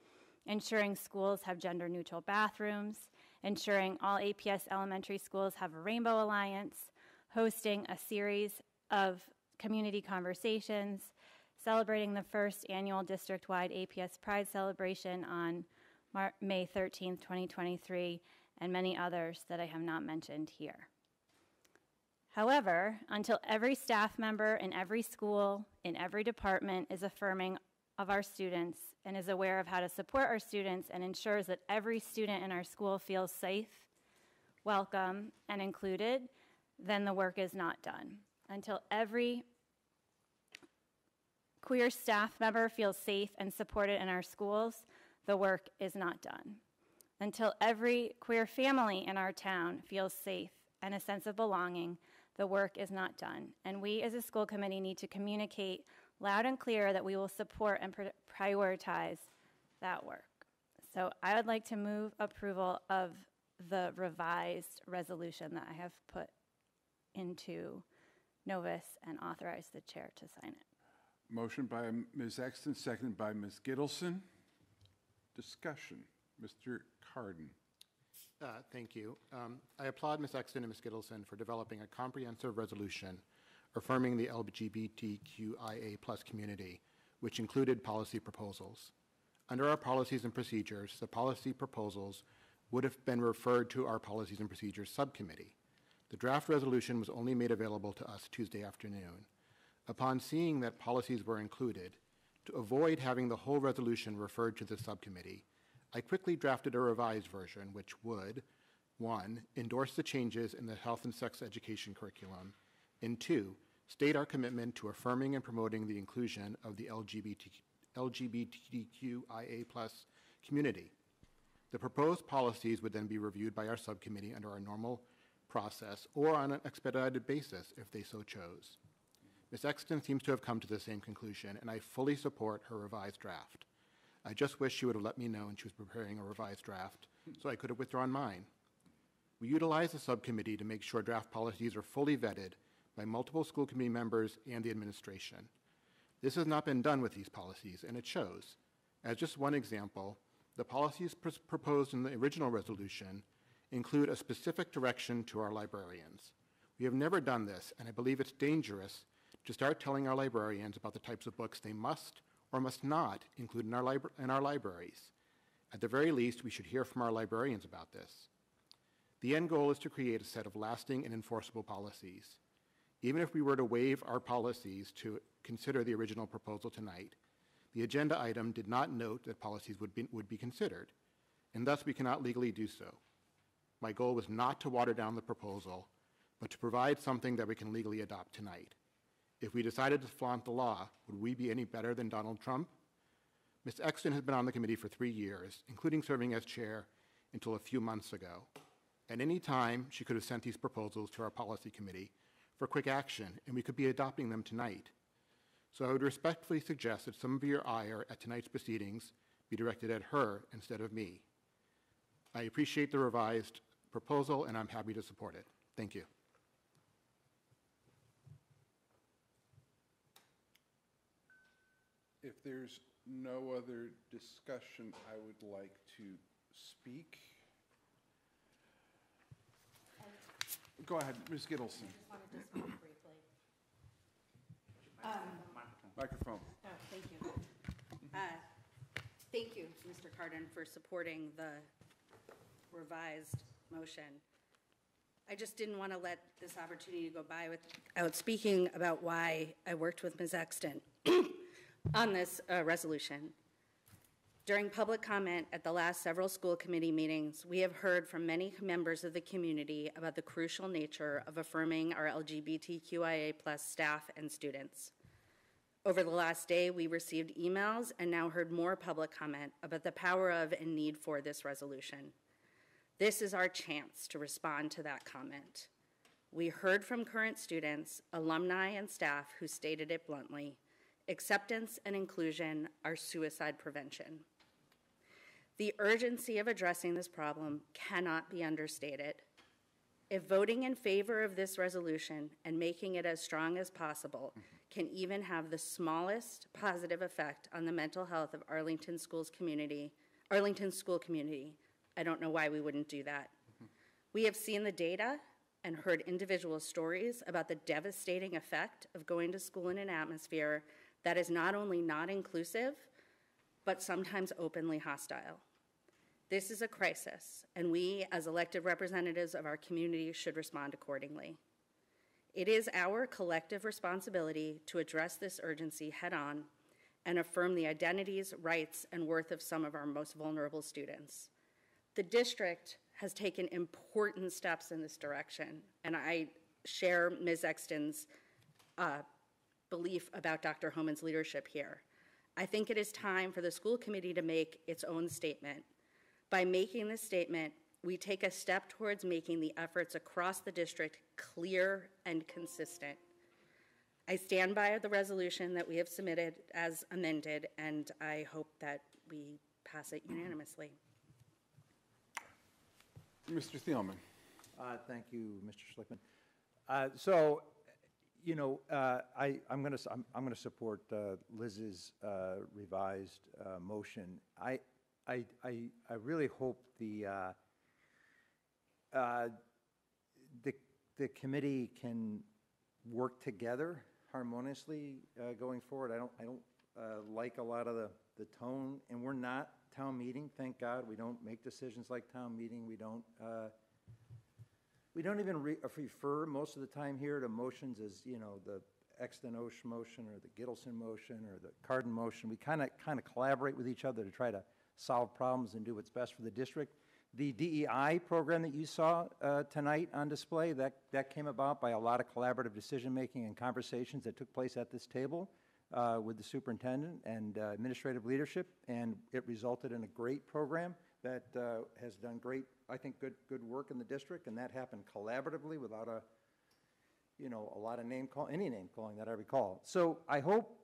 Speaker 25: ensuring schools have gender-neutral bathrooms, ensuring all APS elementary schools have a Rainbow Alliance, hosting a series of community conversations, celebrating the first annual district-wide APS Pride celebration on Mar- May 13th, 2023, and many others that I have not mentioned here. However, until every staff member in every school, in every department is affirming of our students and is aware of how to support our students and ensures that every student in our school feels safe, welcome, and included, then the work is not done. Until every queer staff member feels safe and supported in our schools, the work is not done. Until every queer family in our town feels safe and a sense of belonging, the work is not done. And we as a school committee need to communicate loud and clear that we will support and pr- prioritize that work. So I would like to move approval of the revised resolution that I have put into Novus and authorize the chair to sign it.
Speaker 1: Motion by Ms. Exton, seconded by Ms. Gitelson. Discussion. Mr. Kardon.
Speaker 6: Uh, Thank you. Um, I applaud Ms. Exton and Ms. Gitelson for developing a comprehensive resolution affirming the LGBTQIA plus community, which included policy proposals. Under our policies and procedures, the policy proposals would have been referred to our policies and procedures subcommittee. The draft resolution was only made available to us Tuesday afternoon. Upon seeing that policies were included, to avoid having the whole resolution referred to the subcommittee, I quickly drafted a revised version which would, one, endorse the changes in the health and sex education curriculum, and two, state our commitment to affirming and promoting the inclusion of the LGBT, LGBTQIA plus community. The proposed policies would then be reviewed by our subcommittee under our normal process or on an expedited basis if they so chose. Ms. Exton seems to have come to the same conclusion, and I fully support her revised draft. I just wish she would have let me know when she was preparing a revised draft, so I could have withdrawn mine. We utilize the subcommittee to make sure draft policies are fully vetted by multiple school committee members and the administration. This has not been done with these policies, and it shows. As just one example, the policies pr- proposed in the original resolution include a specific direction to our librarians. We have never done this, and I believe it's dangerous to start telling our librarians about the types of books they must or must not include in our, in our libraries. At the very least, we should hear from our librarians about this. The end goal is to create a set of lasting and enforceable policies. Even if we were to waive our policies to consider the original proposal tonight, the agenda item did not note that policies would be, would be considered, and thus we cannot legally do so. My goal was not to water down the proposal, but to provide something that we can legally adopt tonight. If we decided to flaunt the law, would we be any better than Donald Trump? Ms. Exton has been on the committee for three years, including serving as chair until a few months ago. At any time, she could have sent these proposals to our policy committee for quick action, and we could be adopting them tonight. So I would respectfully suggest that some of your ire at tonight's proceedings be directed at her instead of me. I appreciate the revised proposal, and I'm happy to support it. Thank you.
Speaker 1: If there's no other discussion, I would like to speak. Go ahead, Ms. Gitelson. Microphone.
Speaker 22: Oh, thank you. Uh, Thank you, Mr. Kardon, for supporting the revised motion. I just didn't want to let this opportunity go by without speaking about why I worked with Ms. Exton on this uh, resolution. During public comment at the last several school committee meetings, we have heard from many members of the community about the crucial nature of affirming our LGBTQIA plus staff and students. Over the last day, we received emails and now heard more public comment about the power of and need for this resolution. This is our chance to respond to that comment. We heard from current students, alumni, and staff who stated it bluntly acceptance and inclusion are suicide prevention. The urgency of addressing this problem cannot be understated. If voting in favor of this resolution and making it as strong as possible can even have the smallest positive effect on the mental health of Arlington schools community, Arlington school community, I don't know why we wouldn't do that. Mm-hmm. We have seen the data and heard individual stories about the devastating effect of going to school in an atmosphere that is not only not inclusive, but sometimes openly hostile. This is a crisis, and we, as elected representatives of our community, should respond accordingly. It is our collective responsibility to address this urgency head on and affirm the identities, rights, and worth of some of our most vulnerable students. The district has taken important steps in this direction, and I share Ms. Exton's uh, belief about Dr. Homan's leadership here. I think it is time for the school committee to make its own statement. By making this statement, we take a step towards making the efforts across the district clear and consistent. I stand by the resolution that we have submitted as amended, and I hope that we pass it unanimously.
Speaker 1: Mr. Thielman.
Speaker 24: Uh, Thank you, Mr. Schlichtman. Uh, So, you know, uh, I, I'm going to, I'm, I'm going to support uh, Liz's uh, revised uh, motion. I, I, I, I really hope the, the, the committee can work together harmoniously going forward. I don't, I don't like a lot of the, the tone, and we're not town meeting, thank God. We don't make decisions like town meeting. We don't, uh, we don't even re- refer most of the time here to motions as, you know, the Exton Osh motion or the Gitelson motion or the Kardon motion. We kind of, kind of collaborate with each other to try to solve problems and do what's best for the district. The DEI program that you saw uh, tonight on display, that, that came about by a lot of collaborative decision-making and conversations that took place at this table uh, with the superintendent and uh, administrative leadership, and it resulted in a great program that uh, has done great, I think, good, good work in the district, and that happened collaboratively without a, you know, a lot of name call, any name calling that I recall. So I hope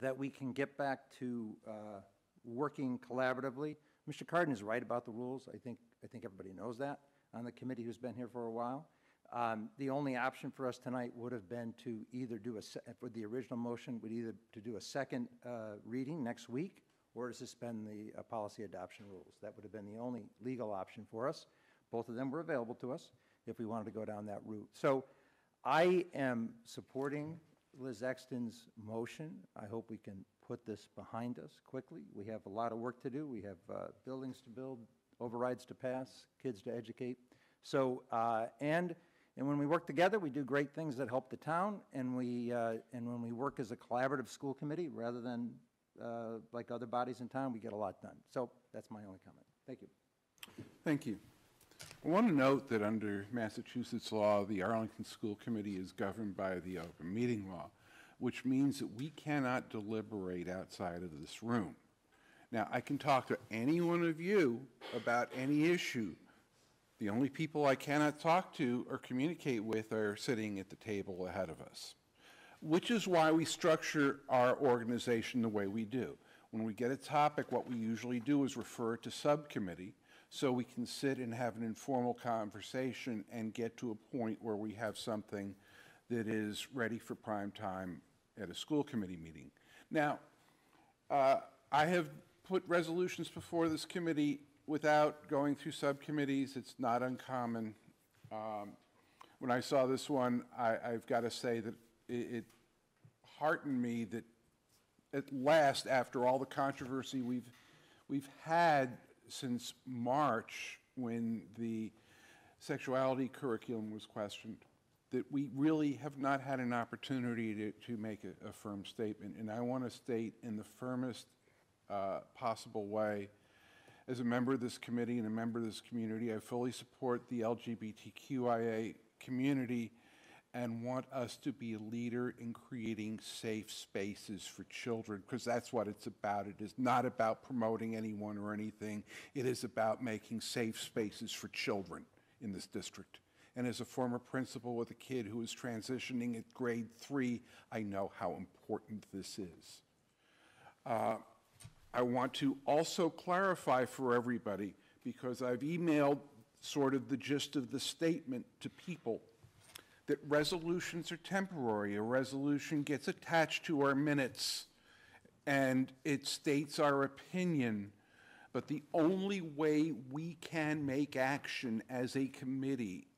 Speaker 24: that we can get back to uh, working collaboratively. Mr. Kardon is right about the rules. I think, I think everybody knows that on the committee who's been here for a while. Um, The only option for us tonight would have been to either do a, se- for the original motion, would either to do a second uh, reading next week or to suspend the uh, policy adoption rules. That would have been the only legal option for us. Both of them were available to us if we wanted to go down that route. So I am supporting Liz Exton's motion. I hope we can put this behind us quickly. We have a lot of work to do. We have uh, buildings to build, overrides to pass, kids to educate. So, uh, and, and when we work together, we do great things that help the town, and we, uh, and when we work as a collaborative school committee, rather than uh, like other bodies in town, we get a lot done. So that's my only comment. Thank you.
Speaker 1: Thank you. I want to note that under Massachusetts law, the Arlington School Committee is governed by the open meeting law, which means that we cannot deliberate outside of this room. Now, I can talk to any one of you about any issue. The only people I cannot talk to or communicate with are sitting at the table ahead of us, which is why we structure our organization the way we do. When we get a topic, what we usually do is refer it to subcommittee so we can sit and have an informal conversation and get to a point where we have something that is ready for prime time at a school committee meeting. Now, uh, I have put resolutions before this committee without going through subcommittees. It's not uncommon. Um, when I saw this one, I, I've got to say that it, it heartened me that at last, after all the controversy we've, we've had since March when the sexuality curriculum was questioned, that we really have not had an opportunity to, to make a, a firm statement. And I want to state in the firmest uh, possible way, as a member of this committee and a member of this community, I fully support the LGBTQIA community and want us to be a leader in creating safe spaces for children because that's what it's about. It is not about promoting anyone or anything. It is about making safe spaces for children in this district. And as a former principal with a kid who is transitioning at grade three, I know how important this is. Uh, I want to also clarify for everybody, because I've emailed sort of the gist of the statement to people, that resolutions are temporary. A resolution gets attached to our minutes and it states our opinion, but the only way we can make action as a committee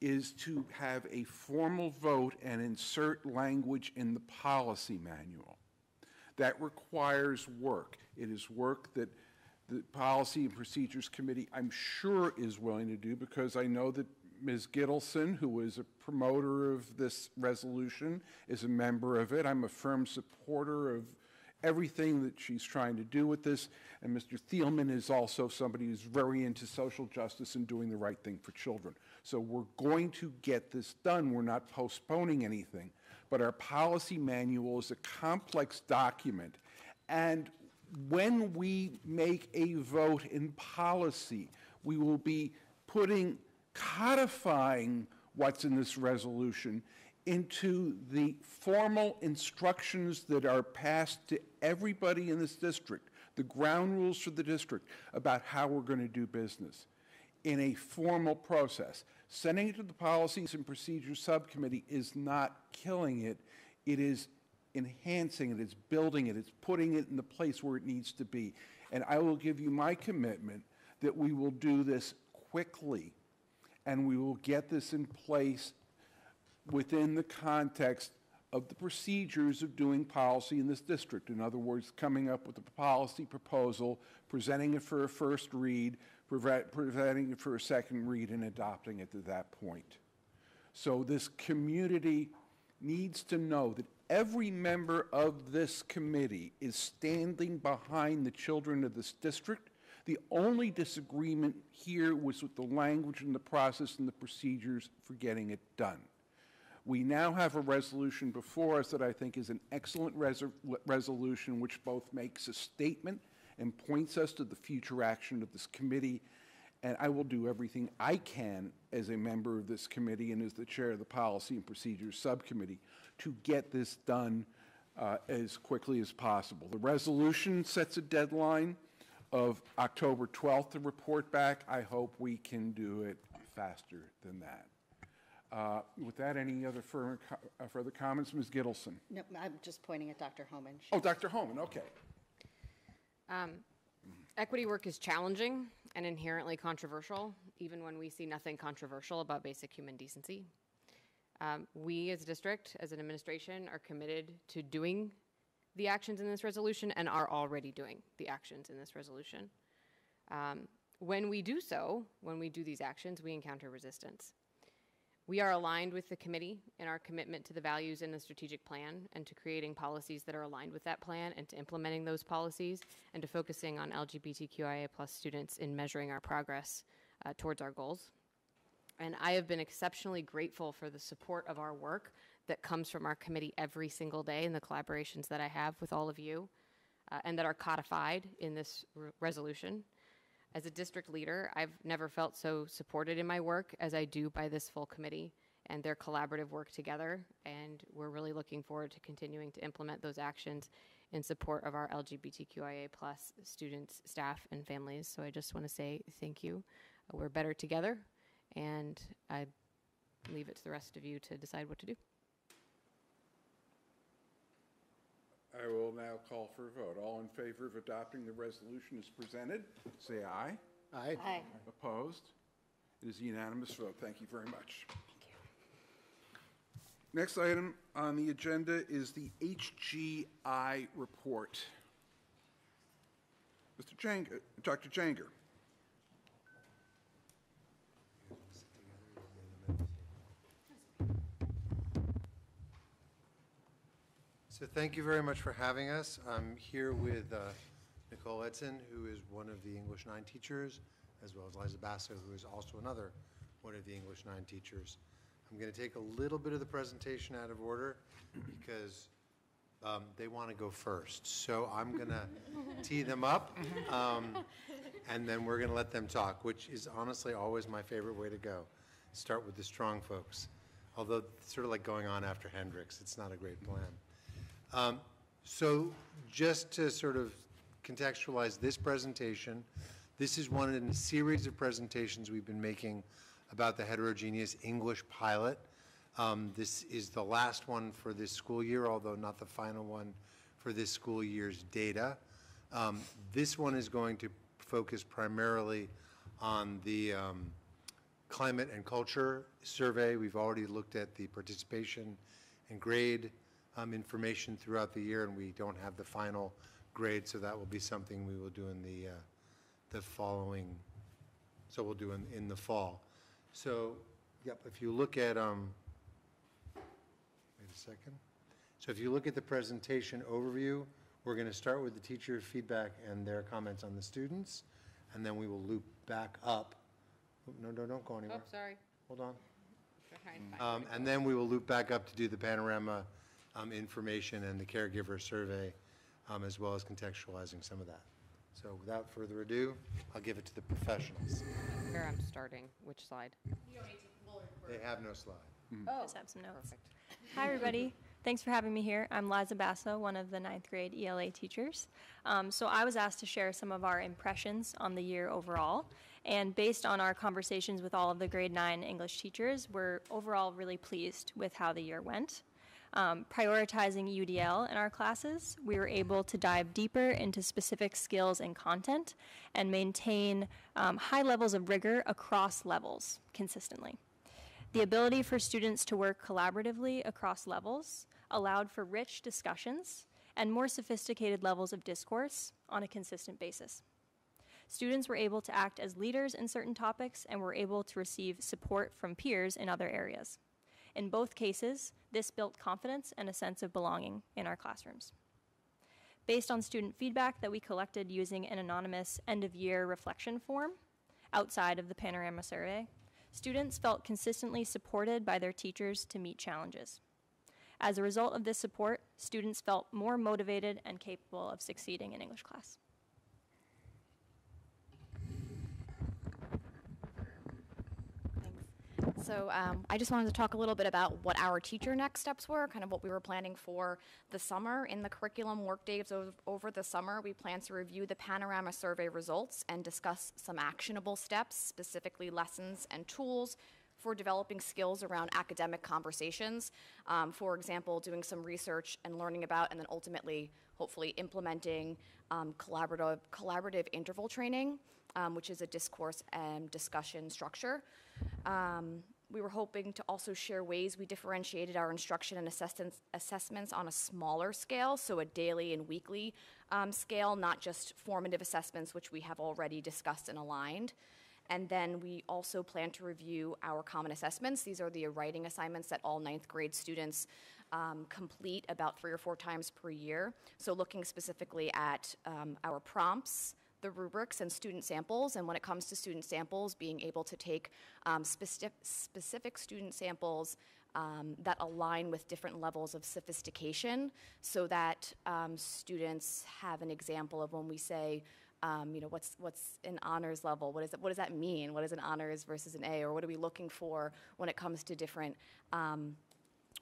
Speaker 1: is to have a formal vote and insert language in the policy manual. That requires work. It is work that the Policy and Procedures Committee, I'm sure, is willing to do because I know that Ms. Gitelson, who is a promoter of this resolution, is a member of it. I'm a firm supporter of everything that she's trying to do with this. And Mr. Thielman is also somebody who's very into social justice and doing the right thing for children. So we're going to get this done. We're not postponing anything. But our policy manual is a complex document. And when we make a vote in policy, we will be putting, codifying what's in this resolution into the formal instructions that are passed to everybody in this district, the ground rules for the district about how we're going to do business in a formal process. Sending it to the Policies and Procedures Subcommittee is not killing it. It is enhancing it, it's building it, it's putting it in the place where it needs to be. And I will give you my commitment that we will do this quickly and we will get this in place within the context of the procedures of doing policy in this district. In other words, coming up with a policy proposal, presenting it for a first read, presenting it for a second read, and adopting it to that point. So this community needs to know that every member of this committee is standing behind the children of this district. The only disagreement here was with the language and the process and the procedures for getting it done. We now have a resolution before us that I think is an excellent res resolution which both makes a statement and points us to the future action of this committee. And I will do everything I can as a member of this committee and as the chair of the Policy and Procedures Subcommittee to get this done uh, as quickly as possible. The resolution sets a deadline of October 12th to report back. I hope we can do it faster than that. Uh, With that, any other further, co- uh, further comments? Ms. Gitelson?
Speaker 30: No, I'm just pointing at Dr. Homan.
Speaker 1: Oh, Dr. Homan, okay.
Speaker 21: Um, equity work is challenging and inherently controversial, even when we see nothing controversial about basic human decency. Um, we, as a district, as an administration, are committed to doing the actions in this resolution and are already doing the actions in this resolution. Um, when we do so, when we do these actions, we encounter resistance. We are aligned with the committee in our commitment to the values in the strategic plan and to creating policies that are aligned with that plan and to implementing those policies and to focusing on LGBTQIA plus students in measuring our progress uh, towards our goals. And I have been exceptionally grateful for the support of our work that comes from our committee every single day and the collaborations that I have with all of you. uh, and that are codified in this re- resolution. As a district leader, I've never felt so supported in my work as I do by this full committee and their collaborative work together. And we're really looking forward to continuing to implement those actions in support of our LGBTQIA plus students, staff, and families. So I just want to say thank you. We're better together, and I leave it to the rest of you to decide what to do.
Speaker 1: I will now call for a vote. All in favor of adopting the resolution as presented, say aye.
Speaker 6: Aye.
Speaker 22: Aye.
Speaker 1: Opposed? It is a unanimous vote. Thank you very much. Thank you. Next item on the agenda is the HGI report. Mr. Uh, Janger, Dr. Janger.
Speaker 31: So thank you very much for having us. I'm here with uh, Nicole Edson, who is one of the English 9 teachers, as well as Liza Basso, who is also another one of the English 9 teachers. I'm going to take a little bit of the presentation out of order because um, they want to go first. So I'm going to tee them up, um, and then we're going to let them talk, which is honestly always my favorite way to go. Start with the strong folks. Although it's sort of like going on after Hendrix, it's not a great plan. Um, So just to sort of contextualize this presentation, this is one in a series of presentations we've been making about the heterogeneous English pilot. Um, This is the last one for this school year, although not the final one for this school year's data. Um, This one is going to focus primarily on the um, climate and culture survey. We've already looked at the participation and grade um, information throughout the year, and we don't have the final grade, so that will be something we will do in the, uh, the following, so we'll do in, in the fall. So, yep, if you look at, um, wait a second. So if you look at the presentation overview, we're going to start with the teacher feedback and their comments on the students, and then we will loop back up. No, no, don't go anywhere.
Speaker 21: Oh, sorry.
Speaker 31: Hold on.
Speaker 21: Try and find
Speaker 31: Um, And then we will loop back up to do the panorama um, information and the caregiver survey, um, as well as contextualizing some of that. So without further ado, I'll give it to the professionals.
Speaker 21: Where I'm starting, which slide?
Speaker 31: They have no slide.
Speaker 32: Oh, just have some notes. Hi, everybody. Thanks for having me here. I'm Liza Basso, one of the ninth grade ELA teachers. Um, so I was asked to share some of our impressions on the year overall. And based on our conversations with all of the grade nine English teachers, we're overall really pleased with how the year went. Um, prioritizing UDL in our classes, we were able to dive deeper into specific skills and content and maintain um, high levels of rigor across levels consistently. The ability for students to work collaboratively across levels allowed for rich discussions and more sophisticated levels of discourse on a consistent basis. Students were able to act as leaders in certain topics and were able to receive support from peers in other areas. In both cases, this built confidence and a sense of belonging in our classrooms. Based on student feedback that we collected using an anonymous end of year reflection form outside of the Panorama survey, students felt consistently supported by their teachers to meet challenges. As a result of this support, students felt more motivated and capable of succeeding in English class.
Speaker 33: So um, I just wanted to talk a little bit about what our teacher next steps were, kind of what we were planning for the summer. In the curriculum work days ov- over the summer, we plan to review the Panorama survey results and discuss some actionable steps, specifically lessons and tools for developing skills around academic conversations. Um, for example, doing some research and learning about, and then ultimately, hopefully, implementing um, collaborative, collaborative interval training, um, which is a discourse and discussion structure. We were hoping to also share ways we differentiated our instruction and assessments, assessments on a smaller scale, so a daily and weekly um, scale, not just formative assessments, which we have already discussed and aligned. And then we also plan to review our common assessments. These are the writing assignments that all ninth grade students um, complete about three or four times per year. So, looking specifically at um, our prompts, the rubrics, and student samples. And when it comes to student samples, being able to take um, specific, specific student samples um, that align with different levels of sophistication so that um, students have an example of when we say, um, you know, what's, what's an honors level? What, is it, what does that mean? What is an honors versus an A? Or what are we looking for when it comes to different, um,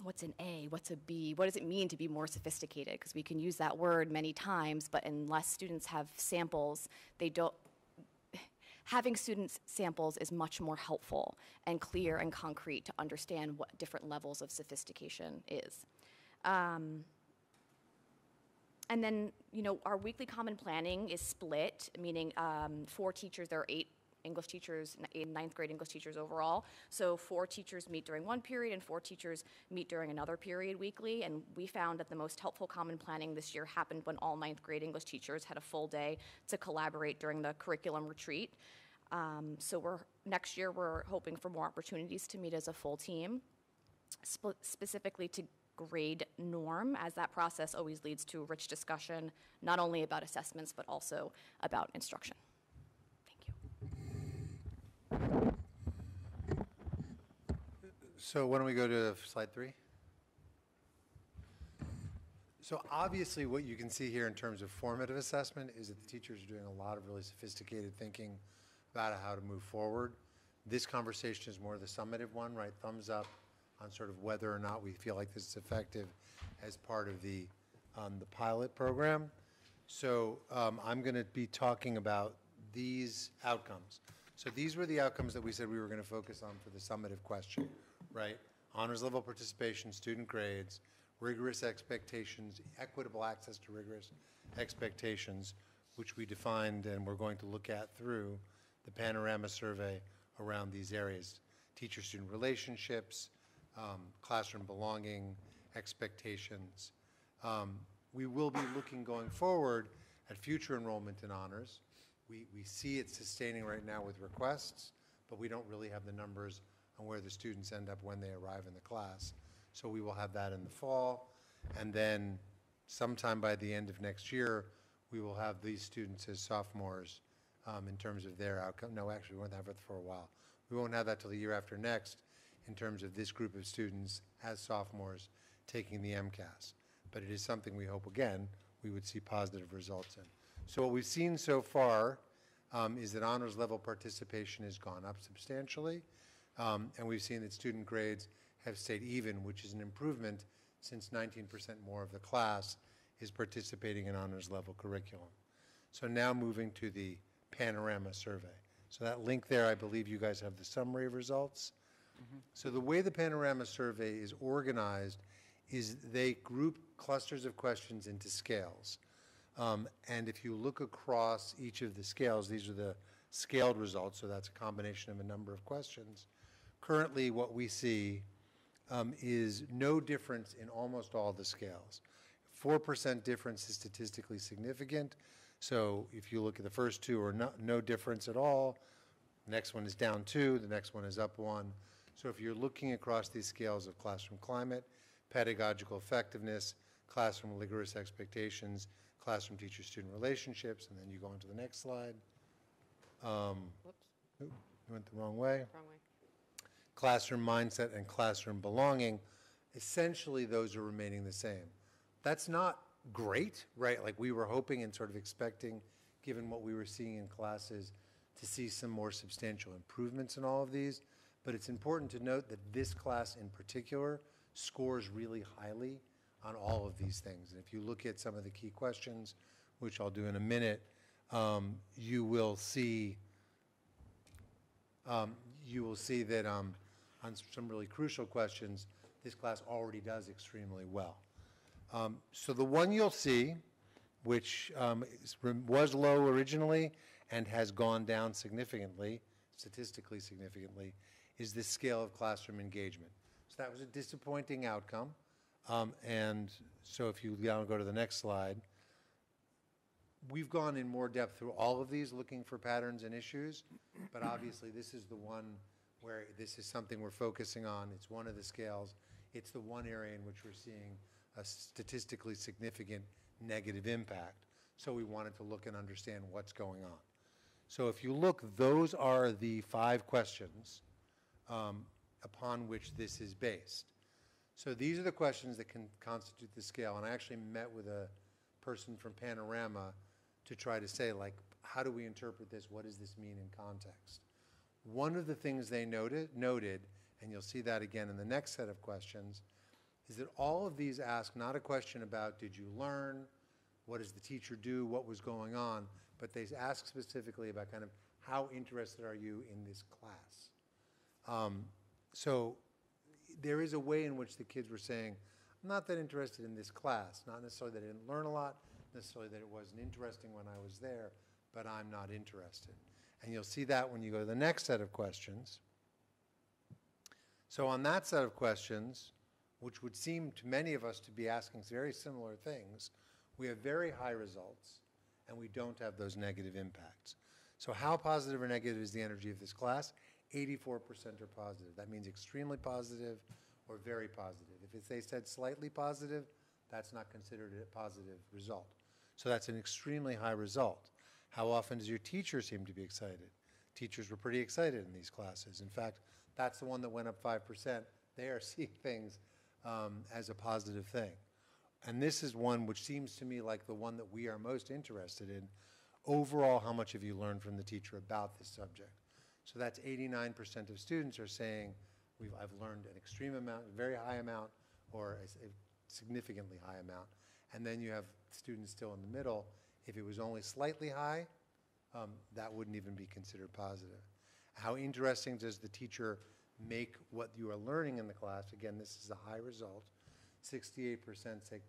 Speaker 33: what's an A? What's a B? What does it mean to be more sophisticated? Because we can use that word many times, but unless students have samples, they don't, having students samples is much more helpful and clear and concrete to understand what different levels of sophistication is. Um, and then, you know, our weekly common planning is split, meaning um, four teachers, there are eight English teachers, ninth grade English teachers overall. So four teachers meet during one period and four teachers meet during another period weekly. And we found that the most helpful common planning this year happened when all ninth grade English teachers had a full day to collaborate during the curriculum retreat. Um, so we're next year we're hoping for more opportunities to meet as a full team, sp- specifically to grade norm, as that process always leads to rich discussion, not only about assessments but also about instruction.
Speaker 31: So why don't we go to slide three? So obviously, what you can see here in terms of formative assessment is that the teachers are doing a lot of really sophisticated thinking about how to move forward. This conversation is more the summative one, right? Thumbs up on sort of whether or not we feel like this is effective as part of the, um, the pilot program. So um, I'm going to be talking about these outcomes. So these were the outcomes that we said we were going to focus on for the summative question, right? Honors level participation, student grades, rigorous expectations, equitable access to rigorous expectations, which we defined and we're going to look at through the panorama survey around these areas. Teacher-student relationships, um, classroom belonging, expectations. Um, we will be looking going forward at future enrollment in honors. We, we see it sustaining right now with requests, but we don't really have the numbers on where the students end up when they arrive in the class. So we will have that in the fall. And then sometime by the end of next year, we will have these students as sophomores um, in terms of their outcome. No, actually, we won't have it for a while. We won't have that till the year after next in terms of this group of students as sophomores taking the MCAS. But it is something we hope, again, we would see positive results in. So what we've seen so far um, is that honors level participation has gone up substantially. Um, and we've seen that student grades have stayed even, which is an improvement since 19% more of the class is participating in honors level curriculum. So now moving to the panorama survey. So that link there, I believe you guys have the summary of results. So the way the panorama survey is organized is they group clusters of questions into scales. Um, and if you look across each of the scales, these are the scaled results, so that's a combination of a number of questions. Currently, what we see um, is no difference in almost all the scales. 4% difference is statistically significant. So if you look at the first two are no, no difference at all, next one is down two, the next one is up one. So if you're looking across these scales of classroom climate, pedagogical effectiveness, classroom rigorous expectations, classroom teacher-student relationships, and then you go on to the next slide. Um, oop, you went the wrong way.
Speaker 21: Wrong way.
Speaker 31: Classroom mindset and classroom belonging, essentially those are remaining the same. That's not great, right? Like we were hoping and sort of expecting, given what we were seeing in classes, to see some more substantial improvements in all of these. But it's important to note that this class in particular scores really highly on all of these things. And if you look at some of the key questions, which I'll do in a minute, um, you will see um, you will see that um, on some really crucial questions, this class already does extremely well. Um, So the one you'll see, which um, is- was low originally and has gone down significantly, statistically significantly, is the scale of classroom engagement. So that was a disappointing outcome. Um, And so if you go to the next slide, we've gone in more depth through all of these, looking for patterns and issues, but obviously, this is the one where this is something we're focusing on. It's one of the scales. It's the one area in which we're seeing a statistically significant negative impact. So we wanted to look and understand what's going on. So if you look, those are the five questions um, upon which this is based. So these are the questions that can constitute the scale. And I actually met with a person from Panorama to try to say, like, how do we interpret this? What does this mean in context? One of the things they noted, noted, and you'll see that again in the next set of questions, is that all of these ask not a question about did you learn, what does the teacher do, what was going on, but they ask specifically about kind of how interested are you in this class. Um, so there is a way in which the kids were saying, I'm not that interested in this class, not necessarily that I didn't learn a lot, necessarily that it wasn't interesting when I was there, but I'm not interested. And you'll see that when you go to the next set of questions. So on that set of questions, which would seem to many of us to be asking very similar things, we have very high results, and we don't have those negative impacts. So how positive or negative is the energy of this class? 84% are positive. That means extremely positive or very positive. If they said slightly positive, that's not considered a positive result. So that's an extremely high result. How often does your teacher seem to be excited? Teachers were pretty excited in these classes. In fact, that's the one that went up 5%. They are seeing things um, as a positive thing. And this is one which seems to me like the one that we are most interested in. Overall, how much have you learned from the teacher about this subject? So that's 89% of students are saying, I've learned an extreme amount, a very high amount, or a significantly high amount. And then you have students still in the middle. If it was only slightly high, um, that wouldn't even be considered positive. How interesting does the teacher make what you are learning in the class? Again, this is a high result. 68% say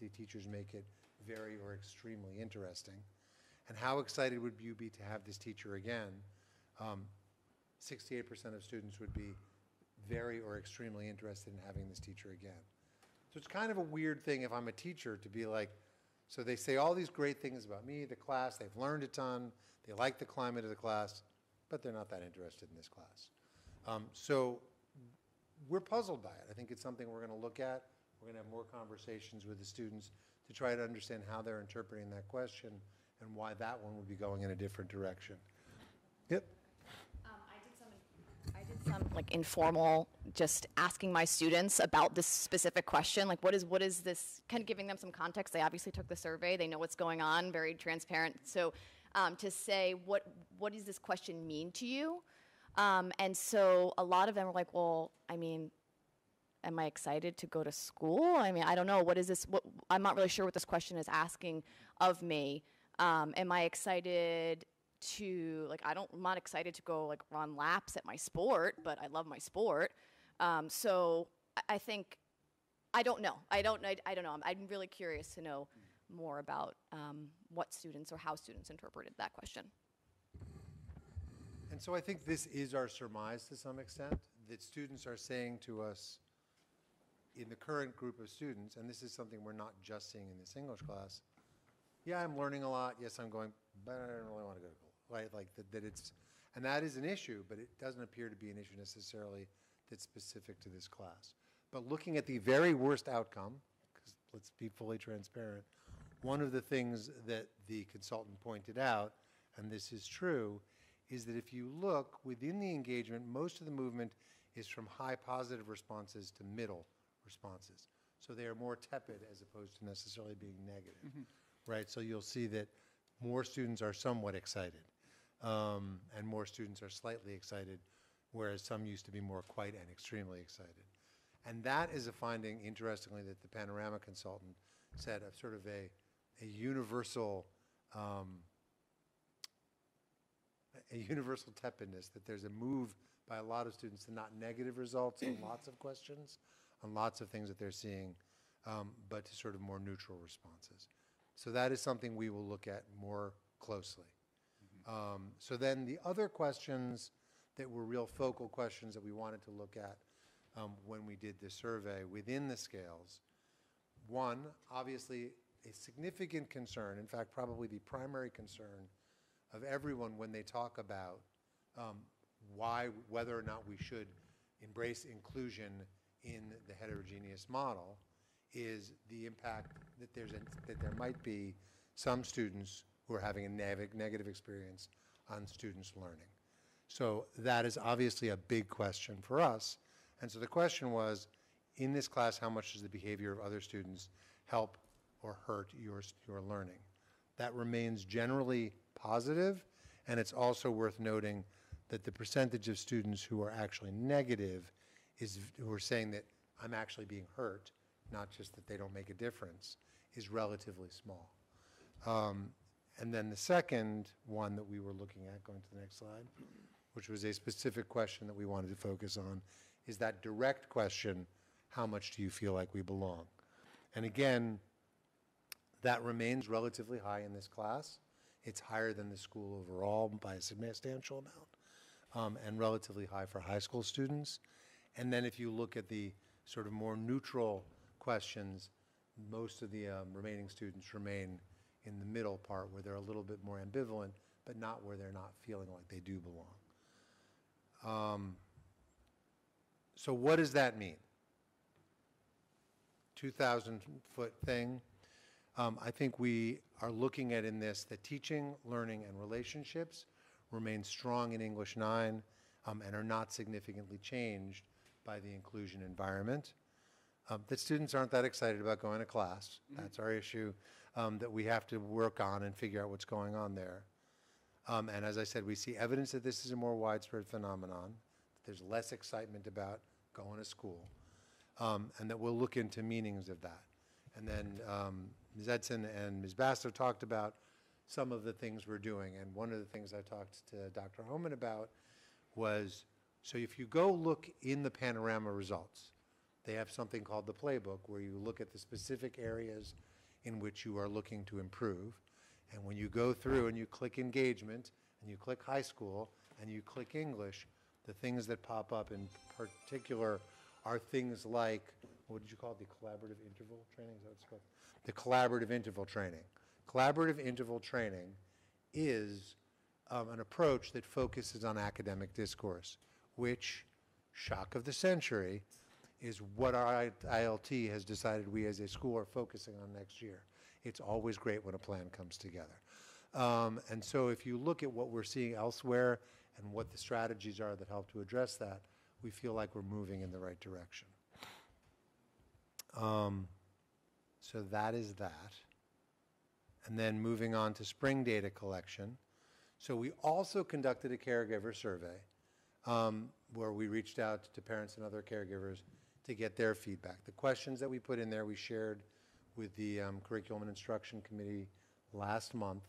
Speaker 31: the teachers make it very or extremely interesting. And how excited would you be to have this teacher again? Um, 68% of students would be very or extremely interested in having this teacher again. So it's kind of a weird thing if I'm a teacher to be like, so they say all these great things about me, the class, they've learned a ton, they like the climate of the class, but they're not that interested in this class. Um, so we're puzzled by it. I think it's something we're going to look at. We're going to have more conversations with the students to try to understand how they're interpreting that question and why that one would be going in a different direction. Yep.
Speaker 33: Like informal, just asking my students about this specific question, like what is what is this? Kind of giving them some context. They obviously took the survey. They know what's going on. Very transparent. So um, to say what what does this question mean to you? Um, and so a lot of them were like, well, I mean, am I excited to go to school? I mean, I don't know. What is this? What, I'm not really sure what this question is asking of me. Um, am I excited to like I don't I'm not excited to go like run laps at my sport, but I love my sport. Um, so I, I think I don't know. I don't I, I don't know. I'm, I'm really curious to know more about um, what students or how students interpreted that question.
Speaker 31: And so I think this is our surmise to some extent, that students are saying to us in the current group of students, and this is something we're not just seeing in this English class, yeah, I'm learning a lot, yes, I'm going, but I don't really want to go to right? Like that, that it's, and that is an issue, but it doesn't appear to be an issue necessarily that's specific to this class. But looking at the very worst outcome, because let's be fully transparent, one of the things that the consultant pointed out, and this is true, is that if you look within the engagement, most of the movement is from high positive responses to middle responses. So they are more tepid as opposed to necessarily being negative,
Speaker 1: Mhm.
Speaker 31: right? So you'll see that more students are somewhat excited, um, and more students are slightly excited, whereas some used to be more quite and extremely excited. And that is a finding, interestingly, that the Panorama consultant said of sort of a, a universal um, a universal tepidness, that there's a move by a lot of students to not negative results on lots of questions, on lots of things that they're seeing, um, but to sort of more neutral responses. So that is something we will look at more closely. Um, so then the other questions that were real focal questions that we wanted to look at um, when we did the survey within the scales, one, obviously a significant concern, in fact, probably the primary concern of everyone when they talk about um, why, whether or not we should embrace inclusion in the heterogeneous model is the impact that there's a, that there might be some students who are having a neg- negative experience on students learning. So that is obviously a big question for us. And so the question was, in this class, how much does the behavior of other students help or hurt your, your learning? That remains generally positive, and it's also worth noting that the percentage of students who are actually negative is, who are saying that I'm actually being hurt, not just that they don't make a difference, is relatively small. Um, and then the second one that we were looking at, going to the next slide, which was a specific question that we wanted to focus on, is that direct question, how much do you feel like we belong? And again, that remains relatively high in this class. It's higher than the school overall by a substantial amount, um, and relatively high for high school students. And then if you look at the sort of more neutral questions, most of the um, remaining students remain in the middle part where they're a little bit more ambivalent, but not where they're not feeling like they do belong. Um, so what does that mean? 2,000 foot thing. Um, I think we are looking at in this that teaching, learning, and relationships remain strong in English 9 um, and are not significantly changed by the inclusion environment. Um, that students aren't that excited about going to class. That's our issue um, that we have to work on and figure out what's going on there. Um, and as I said, we see evidence that this is a more widespread phenomenon. That there's less excitement about going to school, um, and that we'll look into meanings of that. And then um, Ms. Edson and Ms. Basso talked about some of the things we're doing. And one of the things I talked to Dr. Homan about was, so if you go look in the panorama results, they have something called the playbook where you look at the specific areas in which you are looking to improve. And when you go through and you click engagement and you click high school and you click English, the things that pop up in particular are things like, what did you call it, the collaborative interval training? Is that what it's called? The collaborative interval training. Collaborative interval training is um, an approach that focuses on academic discourse, which, shock of the century, is what our ILT has decided we as a school are focusing on next year. It's always great when a plan comes together. Um, and so if you look at what we're seeing elsewhere and what the strategies are that help to address that, we feel like we're moving in the right direction. Um, so that is that. And then moving on to spring data collection. So we also conducted a caregiver survey um, where we reached out to parents and other caregivers to get their feedback. The questions that we put in there, we shared with the um, Curriculum and Instruction Committee last month.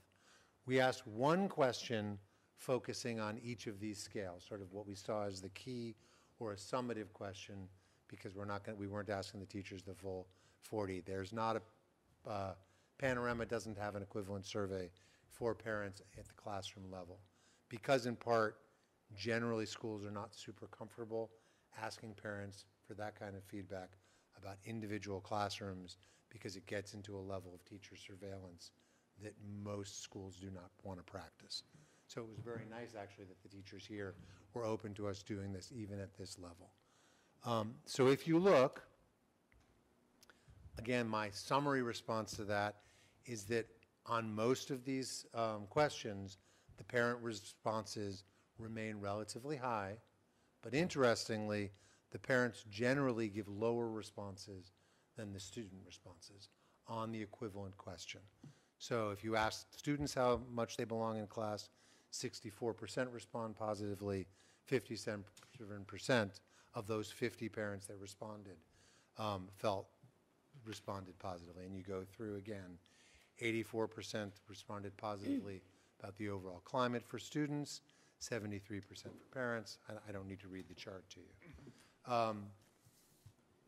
Speaker 31: We asked one question focusing on each of these scales, sort of what we saw as the key or a summative question, because we're not going, we weren't asking the teachers the full 40. There's not a, uh, Panorama doesn't have an equivalent survey for parents at the classroom level. Because in part, generally schools are not super comfortable asking parents for that kind of feedback about individual classrooms because it gets into a level of teacher surveillance that most schools do not want to practice. So it was very nice, actually, that the teachers here were open to us doing this even at this level. Um, so if you look, again, my summary response to that is that on most of these um, questions, the parent responses remain relatively high, but interestingly, the parents generally give lower responses than the student responses on the equivalent question. So if you ask students how much they belong in class, 64% respond positively, 57% of those 50 parents that responded um, felt responded positively. And you go through again, 84% responded positively about the overall climate for students, 73% for parents. I, I don't need to read the chart to you. Um,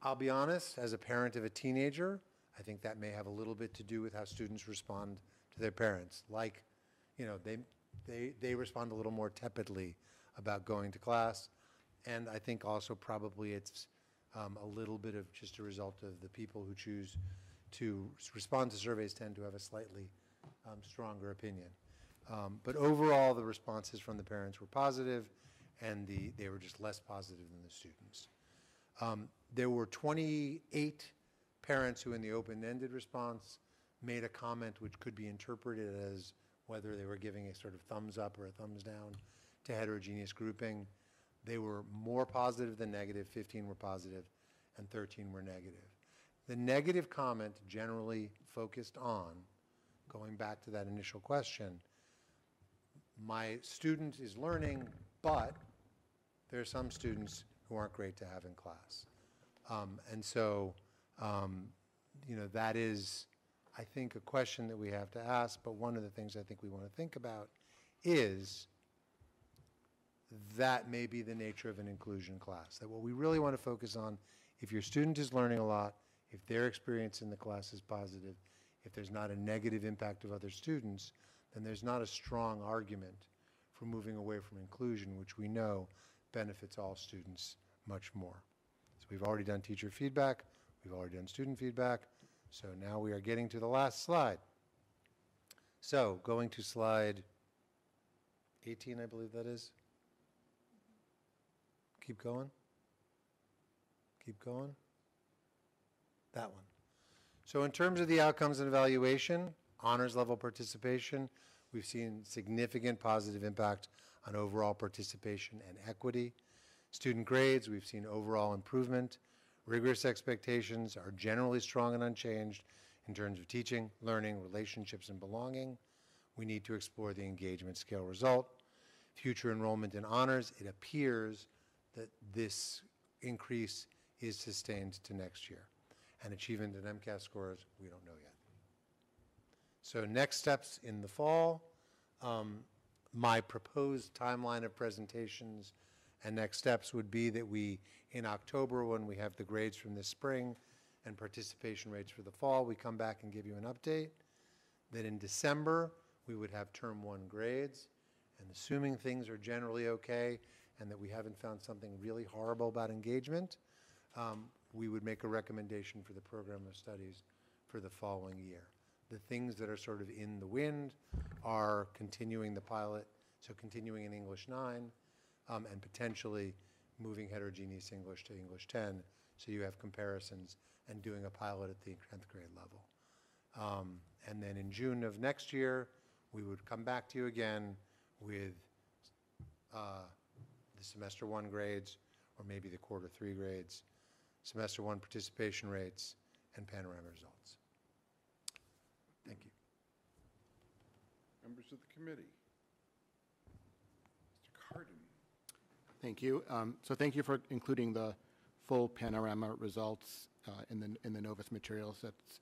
Speaker 31: I'll be honest, as a parent of a teenager, I think that may have a little bit to do with how students respond to their parents. Like, you know, they, they, they respond a little more tepidly about going to class. And I think also probably it's um, a little bit of just a result of the people who choose to respond to surveys tend to have a slightly um, stronger opinion. Um, But overall, the responses from the parents were positive, and the, they were just less positive than the students. Um, There were 28 parents who, in the open-ended response, made a comment which could be interpreted as whether they were giving a sort of thumbs up or a thumbs down to heterogeneous grouping. They were more positive than negative, 15 were positive, and 13 were negative. The negative comment generally focused on, going back to that initial question, my student is learning, but there are some students who aren't great to have in class. Um, and so, um, you know, that is, I think, a question that we have to ask. But one of the things I think we want to think about is that may be the nature of an inclusion class. That what we really want to focus on, if your student is learning a lot, if their experience in the class is positive, if there's not a negative impact of other students, then there's not a strong argument for moving away from inclusion, which we know benefits all students much more. So we've already done teacher feedback, we've already done student feedback, so now we are getting to the last slide. So going to slide 18, I believe that is. Keep going. Keep going. That one. So in terms of the outcomes and evaluation, honors level participation, we've seen significant positive impact on overall participation and equity. Student grades, we've seen overall improvement. Rigorous expectations are generally strong and unchanged in terms of teaching, learning, relationships, and belonging. We need to explore the engagement scale result. Future enrollment in honors, it appears that this increase is sustained to next year. And achievement in MCAS scores, we don't know yet. So next steps in the fall, um, my proposed timeline of presentations and next steps would be that we, in October, when we have the grades from this spring and participation rates for the fall, we come back and give you an update. That in December, we would have term one grades. And assuming things are generally okay and that we haven't found something really horrible about engagement, um, we would make a recommendation for the program of studies for the following year. The things that are sort of in the wind are continuing the pilot, so continuing in English 9, um, and potentially moving heterogeneous English to English 10, so you have comparisons, and doing a pilot at the 10th grade level. Um, and then in June of next year, we would come back to you again with uh, the semester one grades, or maybe the quarter three grades, semester one participation rates, and panorama results. Thank you.
Speaker 1: Members of the committee. Mr. Kardon.
Speaker 6: Thank you. Um, So thank you for including the full panorama results uh, in the, in the Novus materials. That's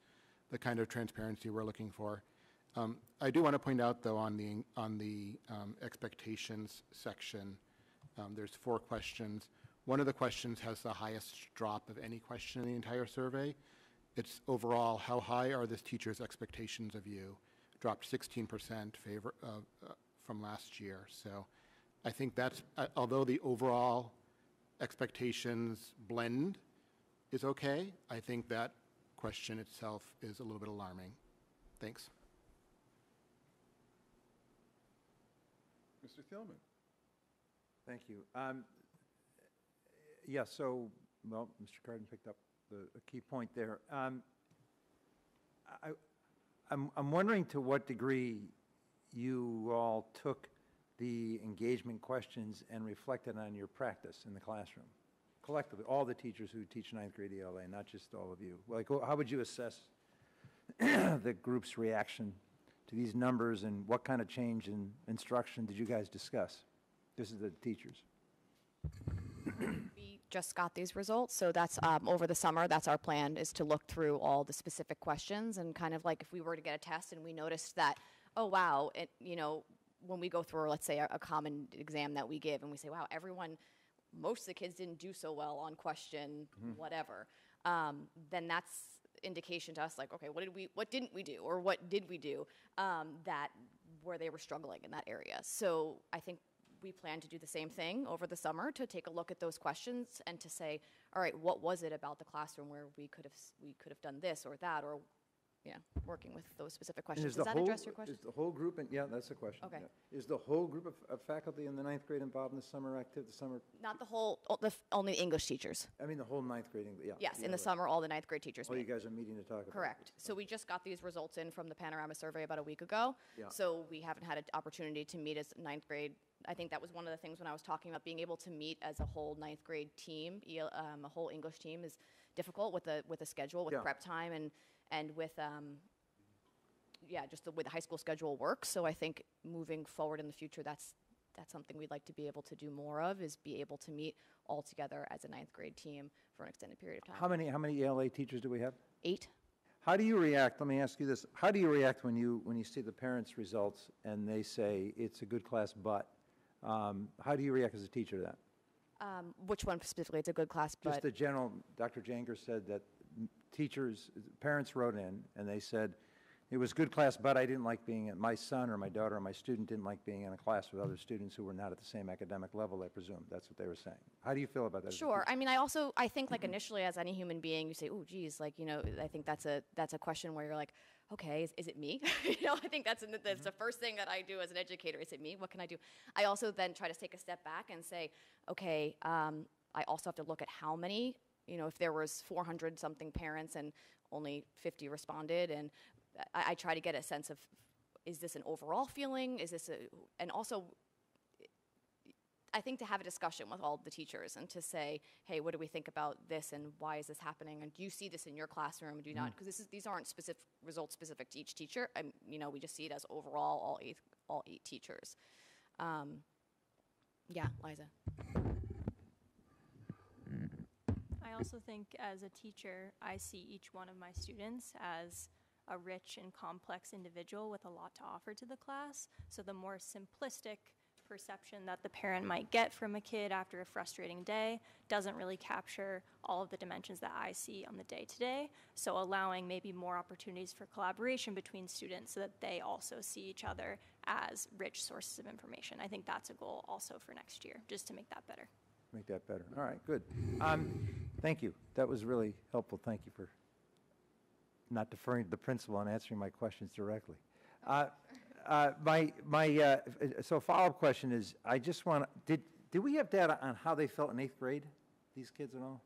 Speaker 6: the kind of transparency we're looking for. Um, I do want to point out, though, on the, on the um, expectations section, um, there's four questions. One of the questions has the highest drop of any question in the entire survey. It's overall, how high are this teacher's expectations of you? Dropped 16% favor, uh, uh, from last year. So I think that's, uh, although the overall expectations blend is okay, I think that question itself is a little bit alarming. Thanks.
Speaker 1: Mr. Thielman.
Speaker 24: Thank you. Um, Yeah, so, well, Mr. Kardon picked up the, a key point there. Um, I, I'm, I'm wondering to what degree you all took the engagement questions and reflected on your practice in the classroom, collectively, all the teachers who teach ninth grade ELA, not just all of you. Like, how would you assess the group's reaction to these numbers, and what kind of change in instruction did you guys discuss? This is the teachers.
Speaker 33: Just got these results, so that's um, over the summer. That's our plan is to look through all the specific questions and kind of like if we were to get a test and we noticed that, oh wow, it you know when we go through let's say a, a common exam that we give and we say wow everyone most of the kids didn't do so well on question
Speaker 32: Mhm.
Speaker 33: whatever um, then that's indication to us like okay what did we what didn't we do or what did we do um, that where they were struggling in that area so i think we plan to do the same thing over the summer to take a look at those questions and to say all right what was it about the classroom where we could have we could have done this or that or you know working with those specific questions does that
Speaker 24: whole-
Speaker 33: address your question
Speaker 24: Is the whole group, in- yeah, that's a question.
Speaker 33: Okay.
Speaker 24: yeah. Is the whole group of, of faculty in the ninth grade involved in the summer activity, the summer,
Speaker 33: not the whole the, only the english teachers
Speaker 24: I mean, the whole ninth grade, yeah.
Speaker 33: yes in
Speaker 24: yeah,
Speaker 33: the summer all the ninth grade teachers
Speaker 24: All you guys are meeting to talk about.
Speaker 33: Correct. So we just got these results in from the Panorama survey about a week ago.
Speaker 24: Yeah.
Speaker 33: So we haven't had an opportunity to meet as ninth grade. I think that was one of the things when I was talking about being able to meet as a whole ninth grade team, um, a whole English team, is difficult with a with the schedule, with
Speaker 24: Yeah.
Speaker 33: prep time, and and with um, yeah, just the way the high school schedule works. So I think moving forward in the future, that's that's something we'd like to be able to do more of is be able to meet all together as a ninth grade team for an extended period of time.
Speaker 24: How many, how many ELA teachers do we have?
Speaker 33: Eight.
Speaker 24: How do you react, let me ask you this, how do you react when you, when you see the parents' results and they say it's a good class, but, um, how do you react as a teacher to that?
Speaker 33: Um, which one specifically? It's a good class, but
Speaker 24: Just the general, Dr. Janger said that teachers, parents wrote in and they said, it was good class, but I didn't like being, in my son or my daughter or my student didn't like being in a class with other students who were not at the same academic level, I presume. That's what they were saying. How do you feel about that? as a
Speaker 33: Sure.
Speaker 24: teacher?
Speaker 33: I mean, I also I think like initially as any human being, you say, "Oh, geez," like you know, I think that's a that's a question where you're like, "Okay, is, is it me?" you know, I think that's that's the first thing that I do as an educator. Is it me? What can I do? I also then try to take a step back and say, "Okay, um, I also have to look at how many." You know, if there was 400 something parents and only 50 responded, and I, I try to get a sense of, is this an overall feeling? Is this a, and also I think to have a discussion with all the teachers and to say, hey, what do we think about this and why is this happening? And do you see this in your classroom? Do you not? Because these aren't specific results specific to each teacher. i you know, we just see it as overall all eight all eight teachers. Um, yeah, Liza.
Speaker 32: I also think as a teacher, I see each one of my students as a rich and complex individual with a lot to offer to the class. So the more simplistic perception that the parent might get from a kid after a frustrating day doesn't really capture all of the dimensions that I see on the day to day. So allowing maybe more opportunities for collaboration between students so that they also see each other as rich sources of information. I think that's a goal also for next year, just to make that better.
Speaker 24: Make that better. All right, good. Um, Thank you. That was really helpful. Thank you for not deferring to the principal and answering my questions directly. Uh, uh, My, my, uh, so follow-up question is, I just want, to did, did we have data on how they felt in eighth grade, these kids and all?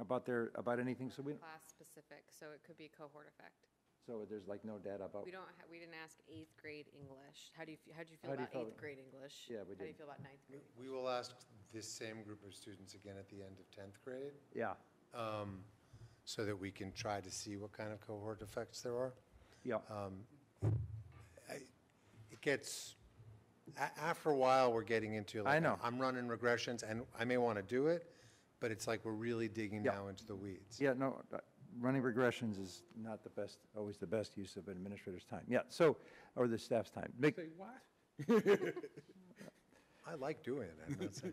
Speaker 24: About their, about anything? So we,
Speaker 21: Class specific, so it could be cohort effect.
Speaker 24: so there's like no data about?
Speaker 21: We don't, ha- we didn't ask eighth grade English. How do you, f- how do you feel
Speaker 24: How do you
Speaker 21: about
Speaker 24: feel
Speaker 21: eighth
Speaker 24: about-
Speaker 21: grade English?
Speaker 24: Yeah, we
Speaker 21: How do you
Speaker 24: didn't.
Speaker 21: feel about ninth grade?
Speaker 31: We will ask this same group of students again at the end of 10th grade,
Speaker 24: Yeah,
Speaker 31: um, so that we can try to see what kind of cohort effects there are.
Speaker 24: yeah.
Speaker 31: Um, I- It gets, a- after a while, we're getting into like.
Speaker 24: I know.
Speaker 31: I'm running regressions, and I may want to do it, but it's like we're really digging
Speaker 24: Yeah.
Speaker 31: now into the weeds.
Speaker 24: Yeah, no, uh, running regressions is not the best, always the best use of an administrator's time. Yeah, so, or the staff's time. Make-
Speaker 1: Say what?
Speaker 31: I like doing it, I'm not saying.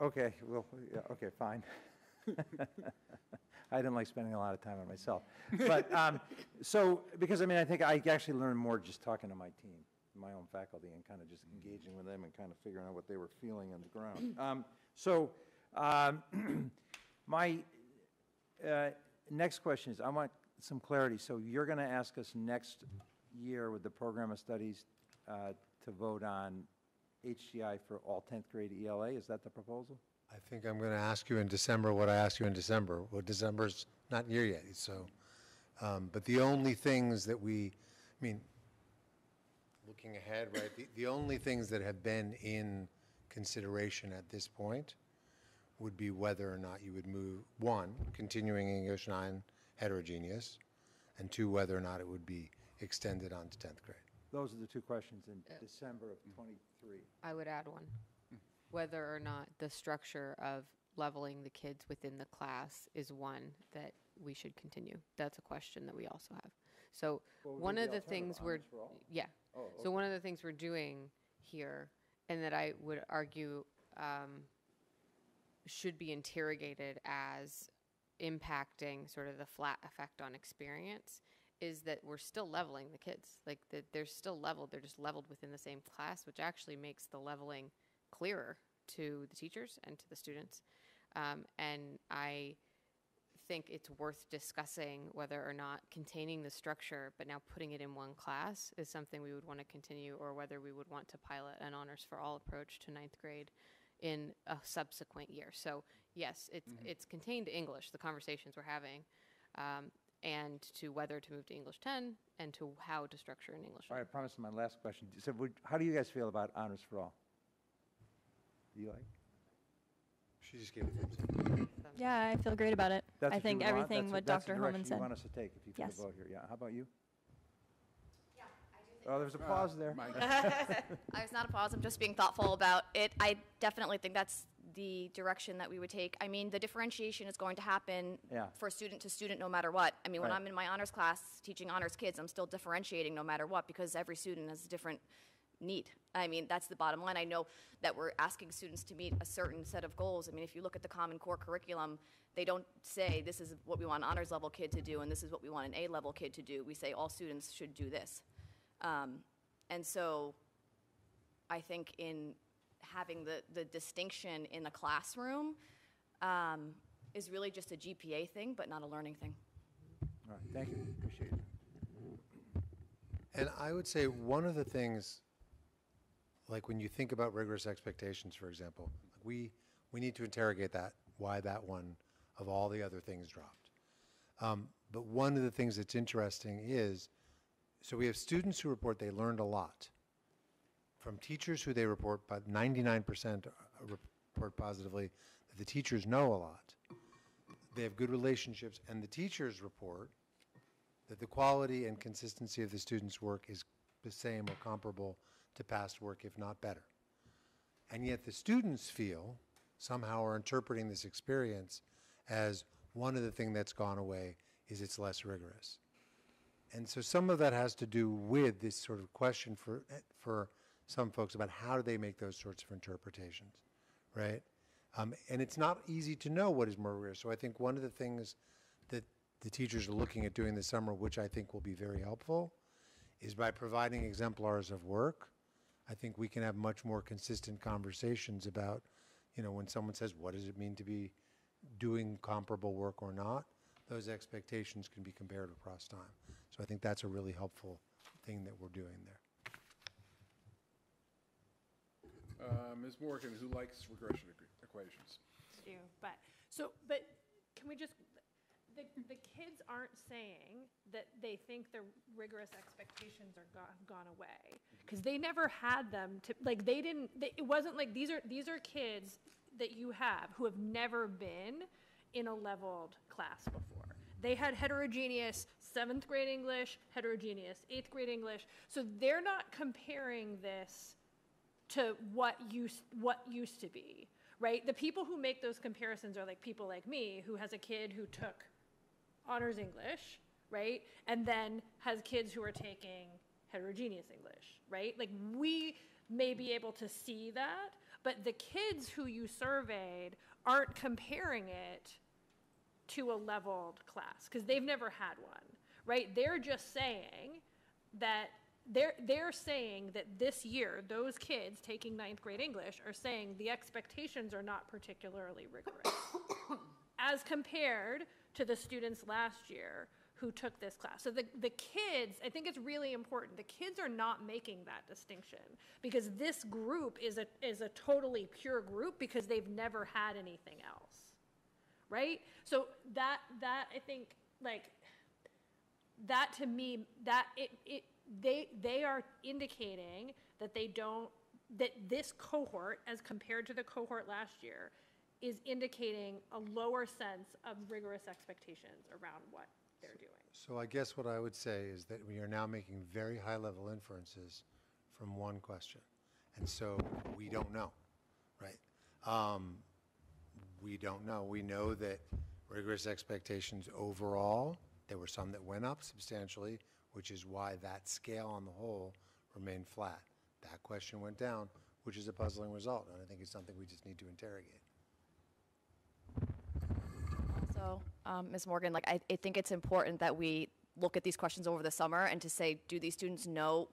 Speaker 24: Okay, well, yeah, okay, fine. I didn't like spending a lot of time on myself. But, um, so, because I mean, I think I actually learned more just talking to my team, my own faculty, and kind of just engaging with them and kind of figuring out what they were feeling on the ground. Um, So, um, my uh, next question is, I want some clarity. So you're going to ask us next year with the program of studies uh, to vote on HCI for all 10th grade ELA? Is that the proposal?
Speaker 31: I think I'm going to ask you in December what I asked you in December. Well, December's not near yet, so, um, but the only things that we, I mean, looking ahead, right, the, the only things that have been in consideration at this point would be whether or not you would move, one, continuing English 9 heterogeneous, and two, whether or not it would be extended on to 10th grade.
Speaker 24: Those are the two questions in December of '23.
Speaker 21: I would add one. Whether or not the structure of leveling the kids within the class is one that we should continue. That's a question that we also have. So
Speaker 24: What would
Speaker 21: one of
Speaker 24: the
Speaker 21: things we're,
Speaker 24: honors for all?
Speaker 21: yeah.
Speaker 24: Oh,
Speaker 21: So one of the things we're doing here, and that I would argue um, should be interrogated as impacting sort of the flat effect on experience, is that we're still leveling the kids. Like that they're still leveled. They're just leveled within the same class, which actually makes the leveling clearer to the teachers and to the students. Um, and I think it's worth discussing whether or not containing the structure but now putting it in one class is something we would want to continue or whether we would want to pilot an honors for all approach to ninth grade in a subsequent year. So yes, it's it's contained to English, the conversations we're having, um, and to whether to move to English 10 and to how to structure an English.
Speaker 24: All right, I promise my last question. So would, how do you guys feel about honors for all? Do you like?
Speaker 31: She just gave it to him.
Speaker 32: Yeah, I feel great about it.
Speaker 24: That's
Speaker 32: I
Speaker 24: what you
Speaker 32: think
Speaker 24: would want?
Speaker 32: everything
Speaker 24: That's
Speaker 32: what
Speaker 24: that's the
Speaker 32: Dr. Homan
Speaker 24: direction
Speaker 32: said.
Speaker 24: you want us to take if you put
Speaker 32: Yes.
Speaker 24: vote here. Yeah, how about you? Oh, there's a pause there.
Speaker 33: Uh, It's not a pause. I'm just being thoughtful about it. I definitely think that's the direction that we would take. I mean, the differentiation is going to happen
Speaker 24: Yeah.
Speaker 33: for student to student no matter what. I mean, when
Speaker 24: Right.
Speaker 33: I'm in my honors class teaching honors kids, I'm still differentiating no matter what because every student has a different need. I mean, that's the bottom line. I know that we're asking students to meet a certain set of goals. I mean, if you look at the Common Core curriculum, they don't say this is what we want an honors level kid to do and this is what we want an A level kid to do. We say all students should do this. Um, and so I think in having the, the distinction in the classroom um, is really just a GPA thing, but not a learning thing.
Speaker 24: All right, thank you, appreciate it.
Speaker 31: And I would say one of the things, like when you think about rigorous expectations, for example, we, we need to interrogate that, why that one of all the other things dropped. Um, but one of the things that's interesting is, so we have students who report they learned a lot. From teachers who they report, but 99% report positively that the teachers know a lot. They have good relationships, and the teachers report that the quality and consistency of the students' work is the same or comparable to past work, if not better. And yet the students feel, somehow are interpreting this experience as one of the things that's gone away is it's less rigorous. And so some of that has to do with this sort of question for, for some folks about how do they make those sorts of interpretations, right? Um, and it's not easy to know what is more rigorous. So I think one of the things that the teachers are looking at doing this summer, which I think will be very helpful, is by providing exemplars of work. I think we can have much more consistent conversations about, you know, when someone says, what does it mean to be doing comparable work or not? Those expectations can be compared across time. So I think that's a really helpful thing that we're doing there.
Speaker 1: Uh, Ms. Morgan, who likes regression equ- equations?
Speaker 23: do, but, so, but can we just, the, the kids aren't saying that they think the rigorous expectations are gone, gone away. Mm-hmm. Because they never had them to, like, they didn't, they, it wasn't like, these are, these are kids that you have who have never been in a leveled class before. They had heterogeneous seventh grade English, heterogeneous eighth grade English. So they're not comparing this to what used what used to be right the people who make those comparisons are like people like me who has a kid who took honors english right? And then has kids who are taking heterogeneous english right? Like we may be able to see that but the kids who you surveyed aren't comparing it to a leveled class because they've never had one right? They're just saying that they're they're saying that this year those kids taking ninth grade english are saying the expectations are not particularly rigorous. As compared to the students last year who took this class. So the, the kids i think it's really important the kids are not making that distinction because this group is a is a totally pure group because they've never had anything else right? So that that i think like that to me that it, it they they are indicating that they don't that this cohort as compared to the cohort last year is indicating a lower sense of rigorous expectations around what they're doing
Speaker 31: So I guess what I would say is that we are now making very high-level inferences from one question. And so we don't know, right? Um, We don't know. We know that rigorous expectations overall, there were some that went up substantially, which is why that scale on the whole remained flat. That question went down, which is a puzzling result, and I think it's something we just need to interrogate.
Speaker 33: So, um, Ms. Morgan, like I, I think it's important that we look at these questions over the summer and to say, do these students know,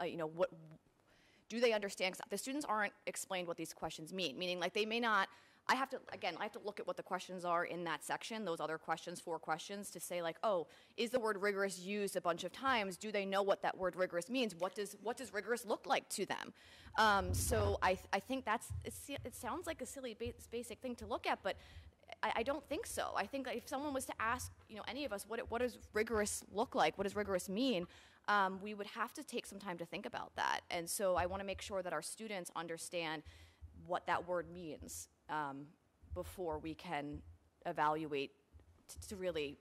Speaker 33: uh, you know, what, do they understand? the students aren't explained what these questions mean. Meaning, like they may not. I have to again. I have to look at what the questions are in that section. Those other questions, four questions, to say like, oh, is the word rigorous used a bunch of times? Do they know what that word rigorous means? What does what does rigorous look like to them? Um, so I I think that's it's, it sounds like a silly ba- basic thing to look at, but I, I don't think so. I think if someone was to ask, you know, any of us, what, what does rigorous look like? What does rigorous mean? Um, we would have to take some time to think about that. And so I want to make sure that our students understand what that word means um, before we can evaluate, to really,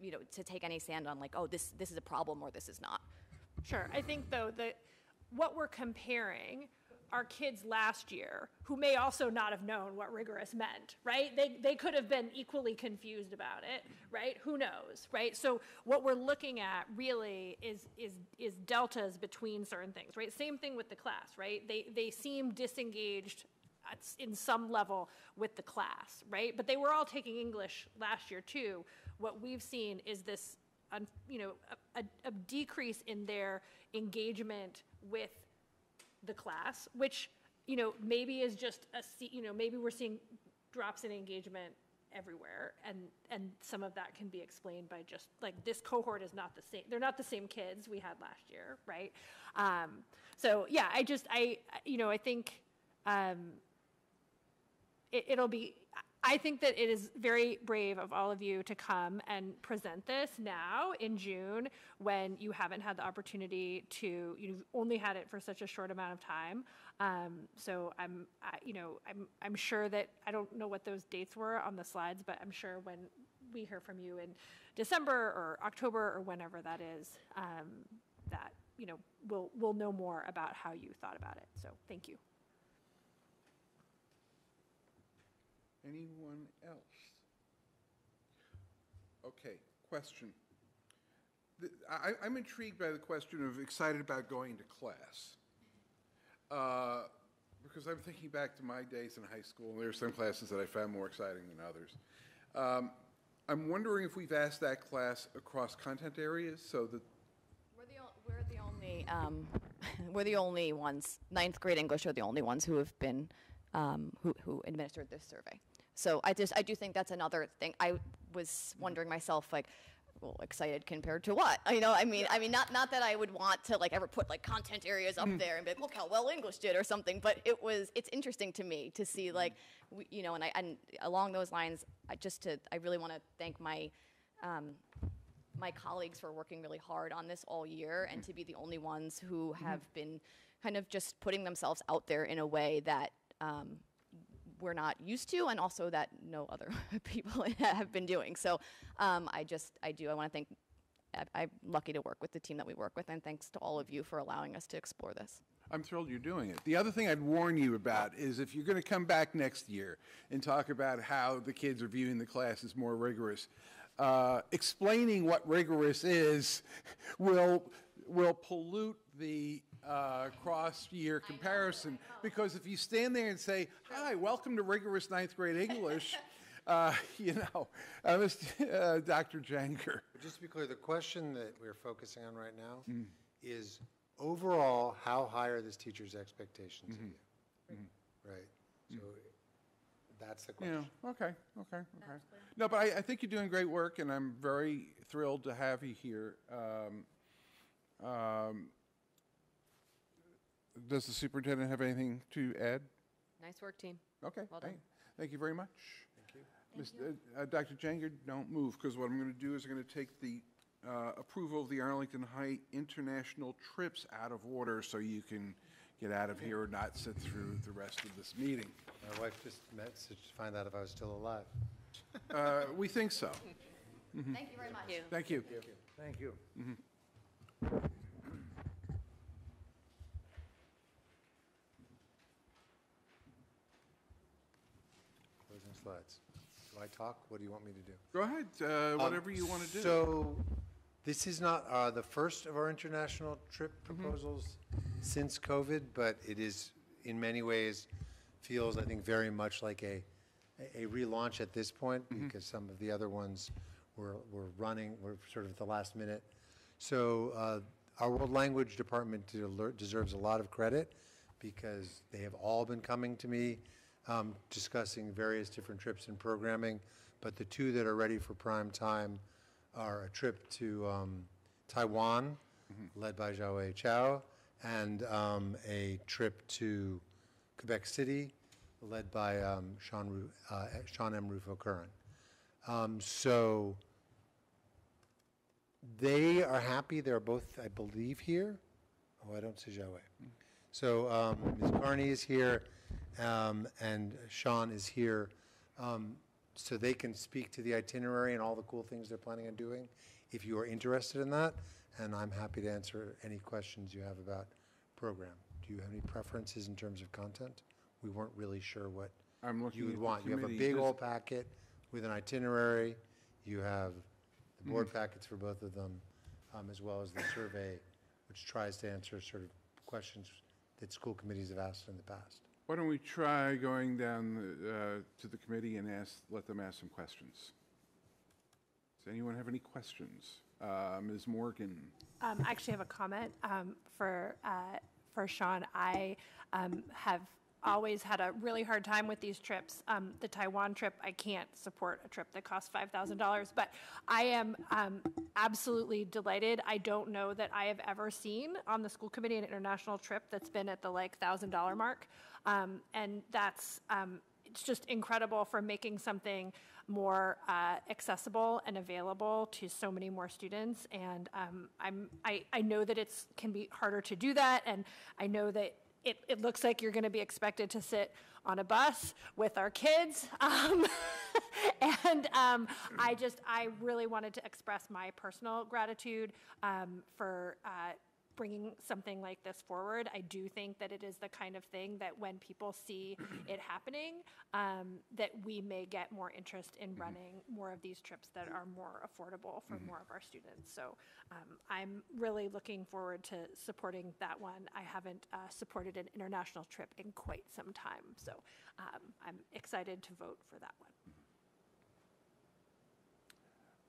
Speaker 33: you know, to take any stand on like, oh, this, this is a problem or this is not.
Speaker 23: Sure. I think though that what we're comparing are kids last year who may also not have known what rigorous meant, right? They, they could have been equally confused about it, right? Who knows, right? So what we're looking at really is is is deltas between certain things, right? Same thing with the class, right? They they seem disengaged in some level with the class, right? But they were all taking English last year too. What we've seen is this, you know, a, a, a decrease in their engagement with the class, which, you know, maybe is just a, you know, maybe we're seeing drops in engagement everywhere and and some of that can be explained by just like this cohort is not the same they're not the same kids we had last year right? Um, so yeah i just i you know i think um, it, it'll be i think that it is very brave of all of you to come and present this now in june when you haven't had the opportunity to you've only had it for such a short amount of time. Um, so i'm I, you know i'm i'm sure that i don't know what those dates were on the slides but i'm sure when we hear from you in december or october or whenever that is um, that you know we'll we'll know more about how you thought about it. So thank you
Speaker 1: Anyone else? Okay, question. The- I, I'm intrigued by the question of excited about going to class. Uh, Because I'm thinking back to my days in high school, and there are some classes that I found more exciting than others. Um, I'm wondering if we've asked that class across content areas, so that,
Speaker 33: We're the, we're the only, um, we're the only ones, ninth grade English are the only ones who have been, um, who, who administered this survey. So I just, I do think that's another thing. I was wondering myself, like, well, excited compared to what? You know, I mean, I mean, not, not that I would want to like ever put like content areas up there and be like, look how well English did or something, but it was, it's interesting to me to see like, we, you know, and I, and along those lines, I just to, I really want to thank my, um, my colleagues for working really hard on this all year and to be the only ones who have been kind of just putting themselves out there in a way that um, we're not used to and also that no other people have been doing. So um, I just, I do, I want to thank, I'm lucky to work with the team that we work with and thanks to all of you for allowing us to explore this.
Speaker 1: I'm thrilled you're doing it. The other thing I'd warn you about is if you're going to come back next year and talk about how the kids are viewing the class as more rigorous, uh, explaining what rigorous is will will pollute the uh, cross-year comparison. Because if you stand there and say, "Hi, welcome to rigorous ninth grade English," uh, you know, uh, Mr. Uh, Dr. Janger.
Speaker 31: Just to be clear, the question that we're focusing on right now
Speaker 1: Mm.
Speaker 31: is overall, how high are this teacher's expectations of you? Right? So that's the question.
Speaker 1: Yeah, okay, okay, okay. No, but I, I think you're doing great work, and I'm very thrilled to have you here. Um, um, Does the superintendent have anything to add?
Speaker 21: Nice work, team.
Speaker 1: Okay,
Speaker 21: Well done.
Speaker 1: thank, thank you very much. Thank you. Dr. Janger, don't move, because what I'm going to do is I'm going to take the uh, approval of the Arlington Height International trips out of order, so you can get out of here or not sit through the rest of this meeting.
Speaker 31: My wife just messaged to find out if I was still alive.
Speaker 1: Uh, We think so. Mhm.
Speaker 33: Thank you very much.
Speaker 1: Thank you.
Speaker 24: Thank you.
Speaker 1: Mhm.
Speaker 31: Closing slides. Do I talk? What do you want me to do?
Speaker 1: Go ahead, uh,
Speaker 31: Um,
Speaker 1: whatever you want to do.
Speaker 31: So, this is not uh, the first of our international trip
Speaker 1: Mm-hmm.
Speaker 31: proposals since COVID, but it is, in many ways, feels, I think, very much like a, a relaunch at this point,
Speaker 1: Mm-hmm.
Speaker 31: because some of the other ones were, were running, were sort of at the last minute. So, uh, our World Language Department de- deserves a lot of credit, because they have all been coming to me, um, discussing various different trips and programming, but the two that are ready for prime time are a trip to um, Taiwan, led by Zhao Wei Chao, and um, a trip to Quebec City, led by um, Sean, Ru- uh, Sean M. Rufo Curran. Um, so they are happy. They're both, I believe, here. Oh, I don't see Zhao Wei. So um, Ms. Carney is here, um, and Sean is here. Um, so they can speak to the itinerary and all the cool things they're planning on doing, if you are interested in that. And I'm happy to answer any questions you have about program. Do you have any preferences in terms of content? We weren't really sure what
Speaker 1: I'm looking
Speaker 31: you would
Speaker 1: the
Speaker 31: want. You have a
Speaker 1: committee.
Speaker 31: big old packet with an itinerary. You have the board
Speaker 1: Mm-hmm.
Speaker 31: packets for both of them, um, as well as the survey, which tries to answer sort of questions that school committees have asked in the past.
Speaker 1: Why don't we try going down uh, to the committee and ask, let them ask some questions? Does anyone have any questions? Uh, Ms. Morgan?
Speaker 23: Um, I actually have a comment um, for uh, for Sean. I um, have always had a really hard time with these trips. Um, the Taiwan trip, I can't support a trip that costs five thousand dollars, but I am um, absolutely delighted. I don't know that I have ever seen on the school committee an international trip that's been at the like thousand dollar mark, um, and that's um, it's just incredible for making something more uh, accessible and available to so many more students. And um, I'm, I, I know that it's can be harder to do that, and I know that it, it looks like you're going to be expected to sit on a bus with our kids. Um, and um, I just, I really wanted to express my personal gratitude um, for uh, bringing something like this forward. I do think that it is the kind of thing that when people see it happening, um, that we may get more interest in running more of these trips that are more affordable for more of our students. So um, I'm really looking forward to supporting that one. I haven't uh, supported an international trip in quite some time, so um, I'm excited to vote for that one.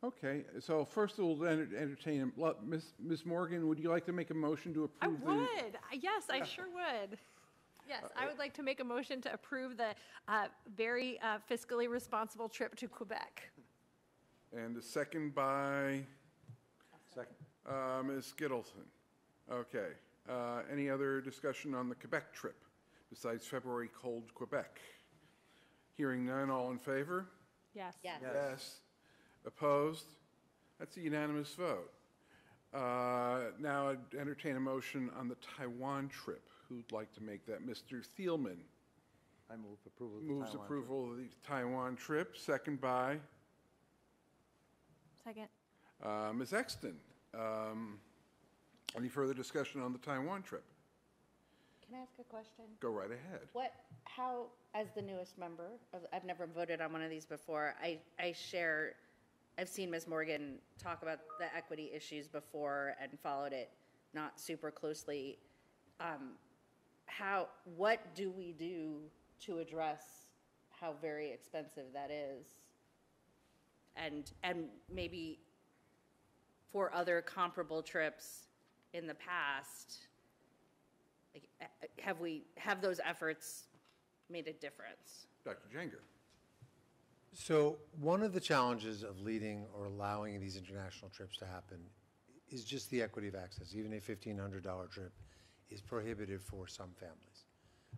Speaker 1: Okay, so first we'll enter- entertain, a- lo- Ms. Ms. Morgan, would you like to make a motion to
Speaker 23: I
Speaker 1: approve the?
Speaker 23: would. I- would. Yes, I sure would. Yes, I would like to make a motion to approve the uh, very uh, fiscally responsible trip to Quebec.
Speaker 1: And a second by?
Speaker 24: Second.
Speaker 1: Uh, Ms. Gitelson. Okay, uh, any other discussion on the Quebec trip besides February cold Quebec? Hearing none, all in favor?
Speaker 23: Yes.
Speaker 30: Yes.
Speaker 1: Yes. Opposed? That's a unanimous vote. Uh, Now I'd entertain a motion on the Taiwan trip. Who'd like to make that? Mr. Thielman
Speaker 24: I move approval of the
Speaker 1: moves
Speaker 24: Taiwan trip.
Speaker 1: approval of the Taiwan trip, second by
Speaker 25: Second.
Speaker 1: uh, Ms. Exton. Um, Any further discussion on the Taiwan trip?
Speaker 30: Can I ask a question?
Speaker 1: Go right ahead.
Speaker 30: What, how, as the newest member, of, I've never voted on one of these before, I, I share, I've seen Ms. Morgan talk about the equity issues before and followed it not super closely. Um, How, what do we do to address how very expensive that is? And, and maybe for other comparable trips in the past, like, uh, uh, have we, have those efforts made a difference?
Speaker 1: Dr. Janger.
Speaker 31: So one of the challenges of leading or allowing these international trips to happen is just the equity of access. Even a $1,500 trip is prohibitive for some families.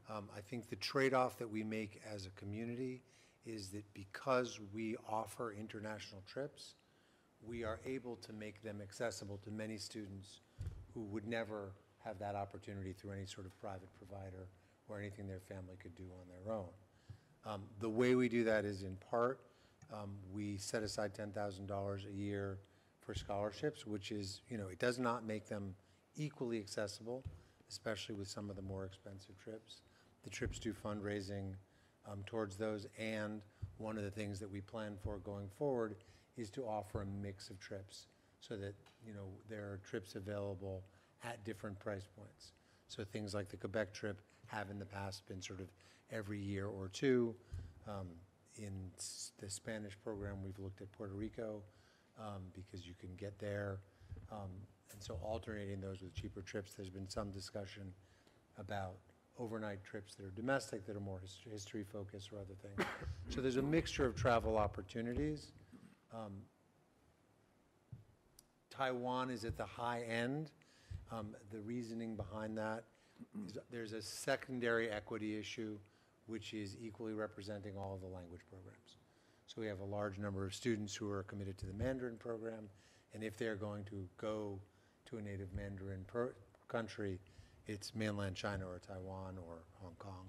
Speaker 31: Um, I think the trade-off that we make as a community is that because we offer international trips, we are able to make them accessible to many students who would never have that opportunity through any sort of private provider or anything their family could do on their own. Um, The way we do that is in part, um, we set aside $10,000 a year for scholarships, which is, you know, it does not make them equally accessible, especially with some of the more expensive trips. The trips do fundraising um, towards those, and one of the things that we plan for going forward is to offer a mix of trips so that, you know, there are trips available at different price points. So things like the Quebec trip have in the past been sort of every year or two. Um, In the Spanish program, we've looked at Puerto Rico um, because you can get there. Um, And so alternating those with cheaper trips, there's been some discussion about overnight trips that are domestic, that are more his- history-focused or other things. So there's a mixture of travel opportunities. Um, Taiwan is at the high end. Um, The reasoning behind that is there's a secondary equity issue, which is equally representing all of the language programs. So we have a large number of students who are committed to the Mandarin program, and if they're going to go to a native Mandarin country, it's mainland China or Taiwan or Hong Kong.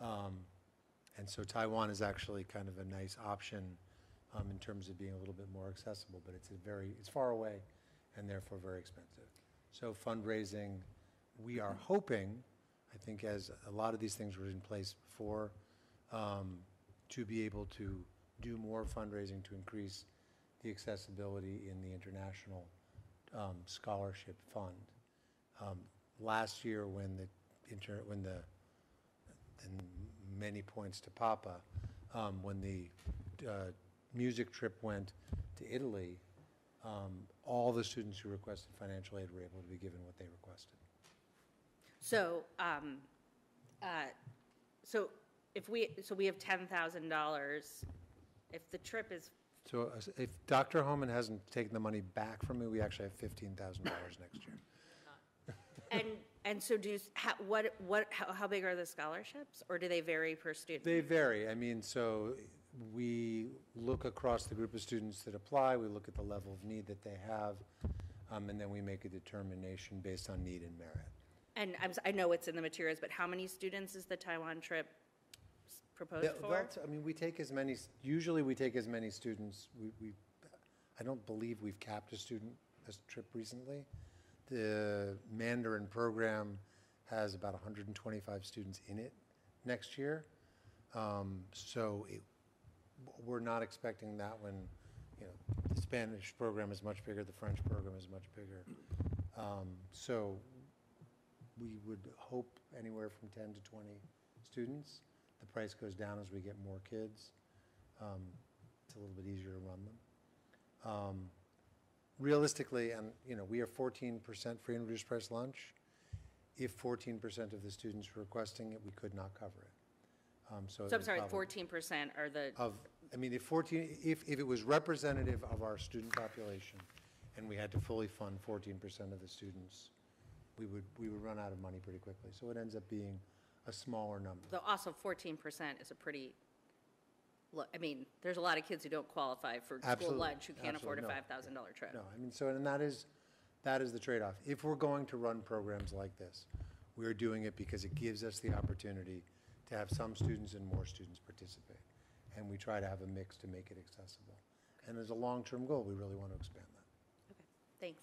Speaker 31: Um, And so Taiwan is actually kind of a nice option um, in terms of being a little bit more accessible, but it's a very, it's far away and therefore very expensive. So fundraising, we are hoping, I think as a lot of these things were in place before, um, to be able to do more fundraising to increase the accessibility in the International um, Scholarship Fund. Um, Last year, when the, inter- when the, and many points to Papa, um, when the uh, music trip went to Italy, um, all the students who requested financial aid were able to be given what they requested.
Speaker 30: So, um, uh, so if we, so we have ten thousand dollars, if the trip is,
Speaker 31: So uh, if Dr. Homan hasn't taken the money back from me, we actually have $15,000 next year.
Speaker 30: and, and so do, you s- how, what, what, how, how big are the scholarships? Or do they vary per student?
Speaker 31: They vary. I mean, so we look across the group of students that apply, we look at the level of need that they have, um, and then we make a determination based on need and merit.
Speaker 30: And I'm, know it's in the materials, but how many students is the Taiwan trip s- proposed
Speaker 31: Yeah,
Speaker 30: for?
Speaker 31: that's- I mean, we take as many, usually we take as many students, we, we, I don't believe we've capped a student, a trip recently. The Mandarin program has about 125 students in it next year. Um, So it, we're not expecting that when, you know, the Spanish program is much bigger, the French program is much bigger. Um, So we would hope anywhere from 10 to 20 students. The price goes down as we get more kids. Um, It's a little bit easier to run them. Um, Realistically, and, you know, we are 14% free and reduced price lunch. If 14% of the students were requesting it, we could not cover it. Um, So.
Speaker 30: So I'm sorry,
Speaker 31: probably-
Speaker 30: fourteen percent are the,
Speaker 31: of, I mean, if 14, if, if it was representative of our student population, and we had to fully fund 14% of the students, we would, we would run out of money pretty quickly. So it ends up being a smaller number.
Speaker 30: though also fourteen percent is a pretty, look, I mean, there's a lot of kids who don't qualify for school
Speaker 31: Absolutely,
Speaker 30: lunch who can't afford a
Speaker 31: absolutely, no.
Speaker 30: five thousand dollar trip.
Speaker 31: No, I mean, so, and that is, that is the trade-off. If we're going to run programs like this, we're doing it because it gives us the opportunity to have some students and more students participate. And we try to have a mix to make it accessible. And as a long-term goal, we really want to expand that.
Speaker 30: Okay, thanks.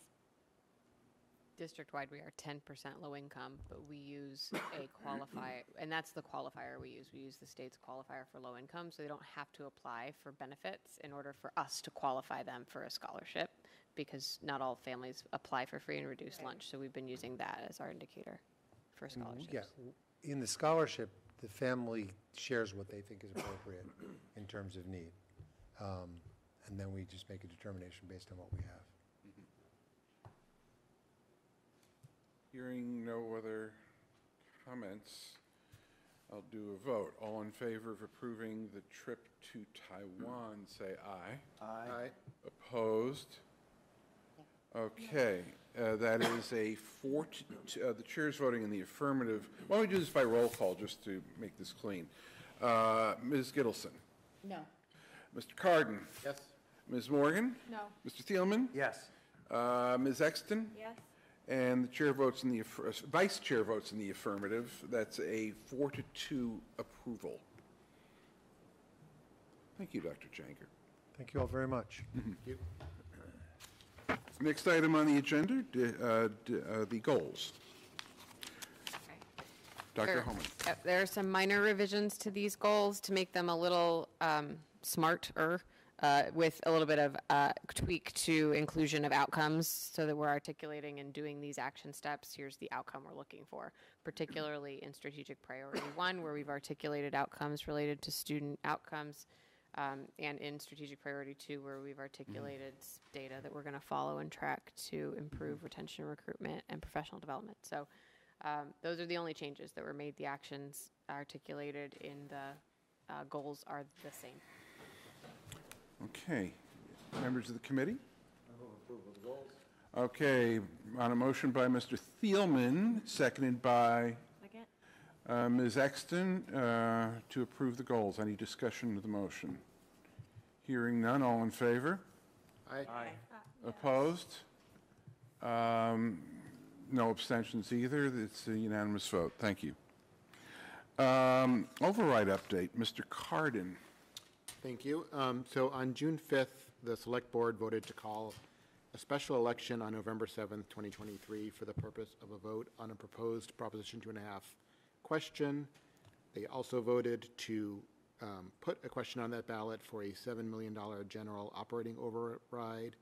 Speaker 21: District-wide, we are ten percent low income, but we use a qualifier, and that's the qualifier we use. We use the state's qualifier for low income, so they don't have to apply for benefits in order for us to qualify them for a scholarship, because not all families apply for free and reduced lunch, so we've been using that as our indicator for scholarships.
Speaker 31: Yeah, in the scholarship, the family shares what they think is appropriate in terms of need. Um, And then we just make a determination based on what we have.
Speaker 1: Hearing no other comments, I'll do a vote. All in favor of approving the trip to Taiwan, say aye.
Speaker 31: Aye.
Speaker 1: Opposed? Okay, uh, that is a four, to t- uh, the chair's voting in the affirmative. Why don't we do this by roll call, just to make this clean? Uh, Ms. Gitelson?
Speaker 30: No.
Speaker 1: Mr. Kardon?
Speaker 31: Yes.
Speaker 1: Ms. Morgan?
Speaker 23: No.
Speaker 1: Mr. Thielman?
Speaker 24: Yes.
Speaker 1: Uh, Ms. Exton?
Speaker 25: Yes.
Speaker 1: And the chair votes in the, aff- uh, vice chair votes in the affirmative. That's a four to two approval. Thank you, Dr. Janger.
Speaker 31: Thank you all very much.
Speaker 1: Next item on the agenda, uh, uh, the goals. Dr. Homan.
Speaker 21: Uh, There are some minor revisions to these goals to make them a little um, smarter, uh, with a little bit of uh, tweak to inclusion of outcomes, so that we're articulating and doing these action steps. Here's the outcome we're looking for, particularly in strategic priority one, where we've articulated outcomes related to student outcomes, um, and in strategic priority two, where we've articulated s- data that we're going to follow and track to improve retention, recruitment, and professional development. So um, those are the only changes that were made. The actions articulated in the uh, goals are the same.
Speaker 1: Okay. Members of the committee? Okay, on a motion by Mr. Thielman, seconded by
Speaker 25: Second?
Speaker 1: uh, Ms. Exton, uh, to approve the goals. Any discussion of the motion? Hearing none, all in favor?
Speaker 31: Aye.
Speaker 1: Opposed? Um, No abstentions either. It's a unanimous vote. Thank you. Um, Override update, Mr. Kardon.
Speaker 6: Thank you. Um, So on June 5th, the Select Board voted to call a special election on November 7th, 2023, for the purpose of a vote on a proposed Proposition Two and a Half question. They also voted to um, put a question on that ballot for a $7 million general operating override.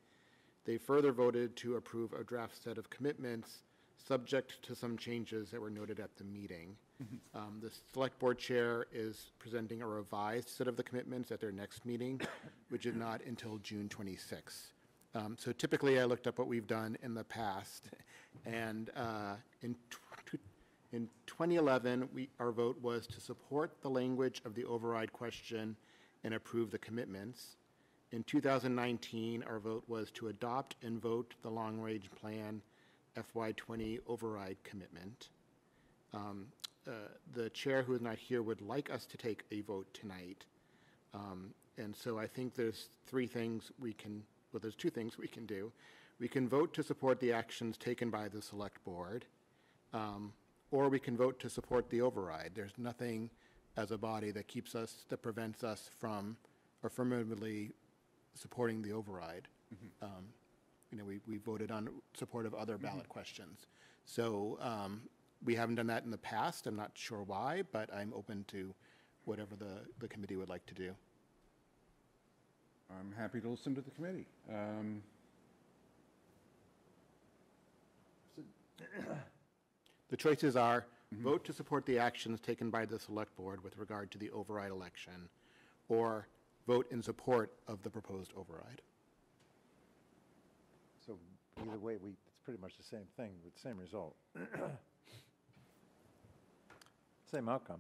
Speaker 6: They further voted to approve a draft set of commitments, subject to some changes that were noted at the meeting. Um, The Select Board Chair is presenting a revised set of the commitments at their next meeting, which is not until June 26th. Um, So typically, I looked up what we've done in the past, and uh, in in 2011, we, our vote was to support the language of the override question and approve the commitments. In 2019, our vote was to adopt and vote the long-range plan FY20 override commitment. Um, uh, The chair, who is not here, would like us to take a vote tonight. Um, And so I think there's three things we can, well, there's two things we can do. We can vote to support the actions taken by the Select Board, um, or we can vote to support the override. There's nothing as a body that keeps us, that prevents us from affirmatively supporting the override. Um, You know, we, we voted on support of other ballot questions. So um, we haven't done that in the past. I'm not sure why, but I'm open to whatever the, the committee would like to do.
Speaker 1: I'm happy to listen to the committee. Um,
Speaker 6: The choices are vote to support the actions taken by the Select Board with regard to the override election, or vote in support of the proposed override.
Speaker 24: So either way, we, it's pretty much the same thing with the same result. Same outcome.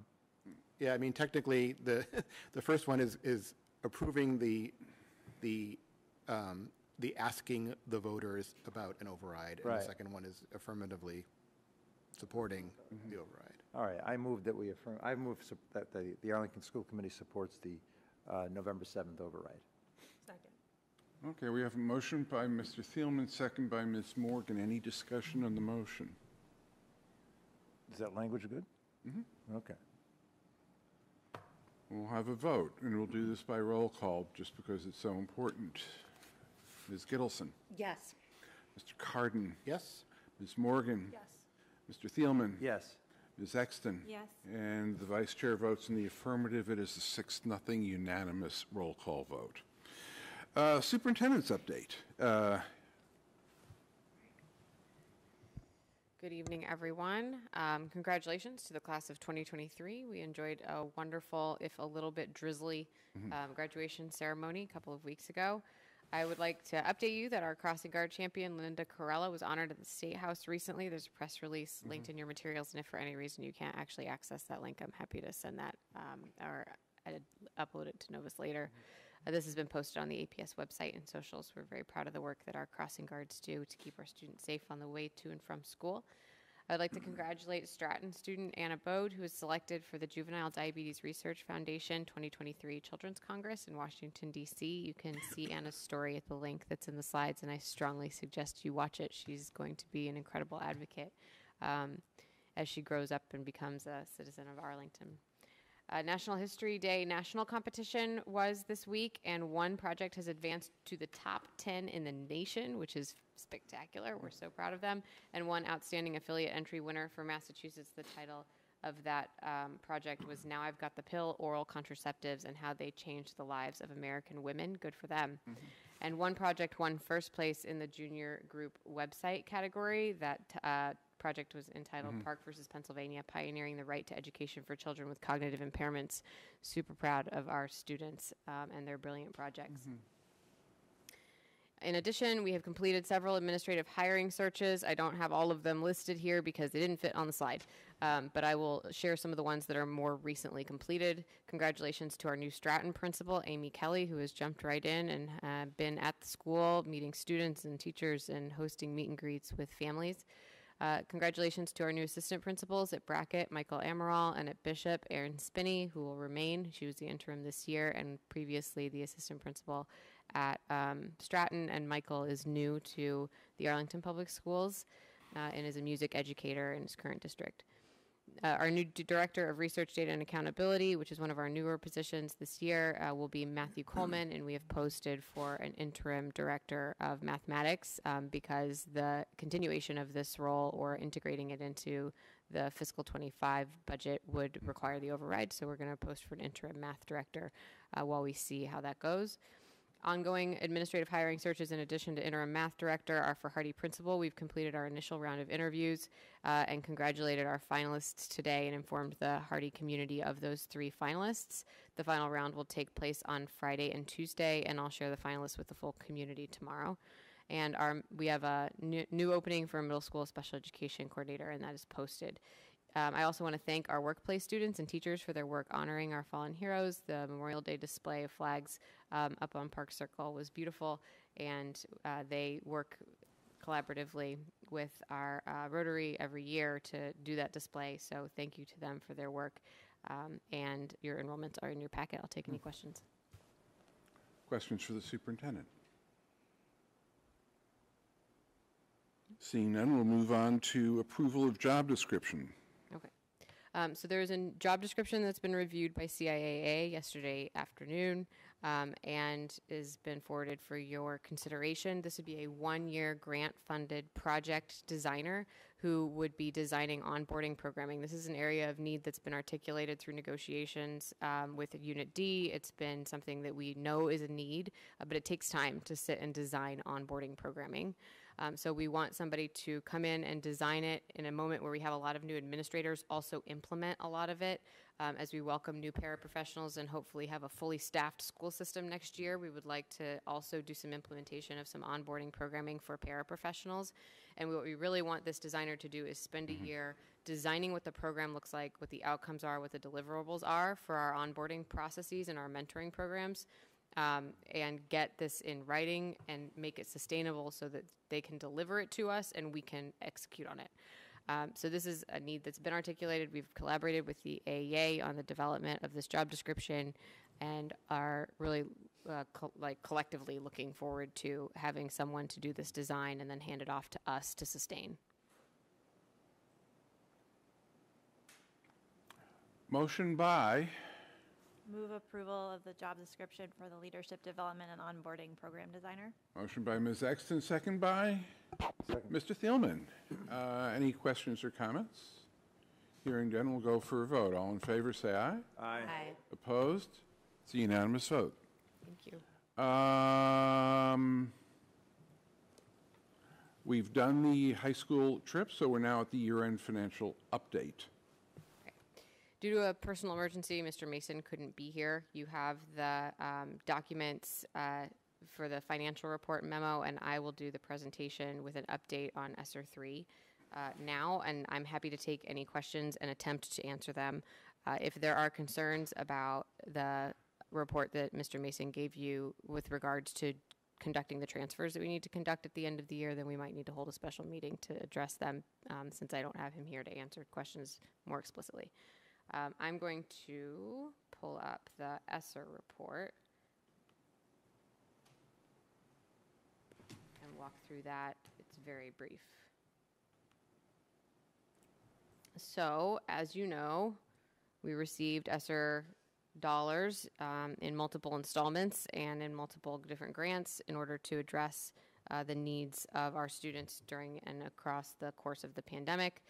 Speaker 6: Yeah, I mean, technically, the, the first one is, is approving the, the, um, the asking the voters about an override. And
Speaker 24: Right.
Speaker 6: the second one is affirmatively supporting the override.
Speaker 24: All right, I move that we affirm, I move sup- that the, the Arlington School Committee supports the uh, November 7th override. Second.
Speaker 1: Okay, we have a motion by Mr. Thielman, second by Ms. Morgan. Any discussion on the motion?
Speaker 24: Is that language good?
Speaker 1: Mm-hmm.
Speaker 24: Okay.
Speaker 1: We'll have a vote, and we'll do this by roll call, just because it's so important. Ms. Gitelson?
Speaker 30: Yes.
Speaker 1: Mr. Kardon?
Speaker 6: Yes.
Speaker 1: Ms. Morgan?
Speaker 30: Yes.
Speaker 1: Mr. Thielman?
Speaker 24: Yes.
Speaker 1: Ms. Exton?
Speaker 25: Yes.
Speaker 1: And the vice chair votes in the affirmative. It is a six-nothing unanimous roll call vote. Uh, Superintendent's update. Uh,
Speaker 21: Good evening, everyone. Um, congratulations to the class of 2023. We enjoyed a wonderful, if a little bit drizzly,
Speaker 34: Mhm.
Speaker 21: um, graduation ceremony a couple of weeks ago. I would like to update you that our crossing guard champion, Linda Corella, was honored at the State House recently. There's a press release linked in your materials, and if for any reason you can't actually access that link, I'm happy to send that um, or upload it to Novus later. Uh, this has been posted on the APS website and socials. We're very proud of the work that our crossing guards do to keep our students safe on the way to and from school. I'd like to congratulate Stratton student Anna Bode, who was selected for the Juvenile Diabetes Research Foundation 2023 Children's Congress in Washington, D.C. You can see Anna's story at the link that's in the slides, and I strongly suggest you watch it. She's going to be an incredible advocate um, as she grows up and becomes a citizen of Arlington. Uh, National History Day national competition was this week, and one project has advanced to the top 10 in the nation, which is spectacular. We're so proud of them. And one outstanding affiliate entry winner for Massachusetts, the title of that um, project was Now I've Got the Pill Oral Contraceptives and How They Changed the Lives of American Women. Good for them. And one project won first place in the junior group website category. That uh, project was entitled
Speaker 34: Mhm.
Speaker 21: PARC versus Pennsylvania Pioneering the Right to Education for Children with Cognitive Impairments. Super proud of our students um, and their brilliant projects. In addition, we have completed several administrative hiring searches. I don't have all of them listed here because they didn't fit on the slide, um, but I will share some of the ones that are more recently completed. Congratulations to our new Stratton principal, Amy Kelly, who has jumped right in and uh, been at the school, meeting students and teachers and hosting meet and greets with families. Uh, congratulations to our new assistant principals at Brackett, Michael Amaral, and at Bishop, Erin Spinney, who will remain. She was the interim this year and previously the assistant principal at um, Stratton. And Michael is new to the Arlington Public Schools uh, and is a music educator in his current district. Uh, our new Director of Research, Data, and Accountability, which is one of our newer positions this year, uh, will be Matthew Coleman, and we have posted for an interim Director of Mathematics um, because the continuation of this role or integrating it into the fiscal 25 budget would require the override. So we're going to post for an interim Math Director uh, while we see how that goes. Ongoing administrative hiring searches, in addition to interim math director, are for Hardy Principal. We've completed our initial round of interviews uh, and congratulated our finalists today and informed the Hardy community of those three finalists. The final round will take place on Friday and Tuesday, and I'll share the finalists with the full community tomorrow. And our we have a new, new opening for a middle school special education coordinator, and that is posted. Um, I also want to thank our workplace students and teachers for their work honoring our fallen heroes. The Memorial Day display of flags um, up on Park Circle was beautiful, and uh, they work collaboratively with our uh, Rotary every year to do that display. So thank you to them for their work. Um, and your enrollments are in your packet. I'll take any questions.
Speaker 1: Questions for the superintendent? Seeing none, we'll move on to approval of job description.
Speaker 21: Okay. Um, so there is a job description that's been reviewed by CIAA yesterday afternoon um, and has been forwarded for your consideration. This would be a one-year grant-funded project designer who would be designing onboarding programming. This is an area of need that's been articulated through negotiations um, with Unit D. It's been something that we know is a need, uh, but it takes time to sit and design onboarding programming. Um, so we want somebody to come in and design it in a moment where we have a lot of new administrators also implement a lot of it. Um, as we welcome new paraprofessionals and hopefully have a fully staffed school system next year, we would like to also do some implementation of some onboarding programming for paraprofessionals. And what we really want this designer to do is spend a year designing what the program looks like, what the outcomes are, what the deliverables are for our onboarding processes and our mentoring programs um, and get this in writing and make it sustainable so that they can deliver it to us and we can execute on it. Um, so this is a need that's been articulated. We've collaborated with the AEA on the development of this job description and are really uh, co- like collectively looking forward to having someone to do this design and then hand it off to us to sustain.
Speaker 1: Motion by
Speaker 25: Move approval of the job description for the leadership development and onboarding program designer.
Speaker 1: Motion by Ms. Exton, second by Mr. Thielman. Uh, Any questions or comments? Hearing done, we'll go for a vote. All in favor, say aye.
Speaker 30: Aye.
Speaker 1: Opposed? It's a unanimous vote.
Speaker 21: Thank you.
Speaker 1: Um, We've done the high school trip, so we're now at the year-end financial update.
Speaker 21: Due to a personal emergency, Mr. Mason couldn't be here. You have the um, documents uh, for the financial report memo, and I will do the presentation with an update on ESSER 3 uh, now, and I'm happy to take any questions and attempt to answer them. Uh, If there are concerns about the report that Mr. Mason gave you with regards to conducting the transfers that we need to conduct at the end of the year, then we might need to hold a special meeting to address them, um, since I don't have him here to answer questions more explicitly. Um, I'm going to pull up the ESSER report and walk through that. It's very brief. So, as you know, we received ESSER dollars um, in multiple installments and in multiple different grants in order to address uh, the needs of our students during and across the course of the pandemic.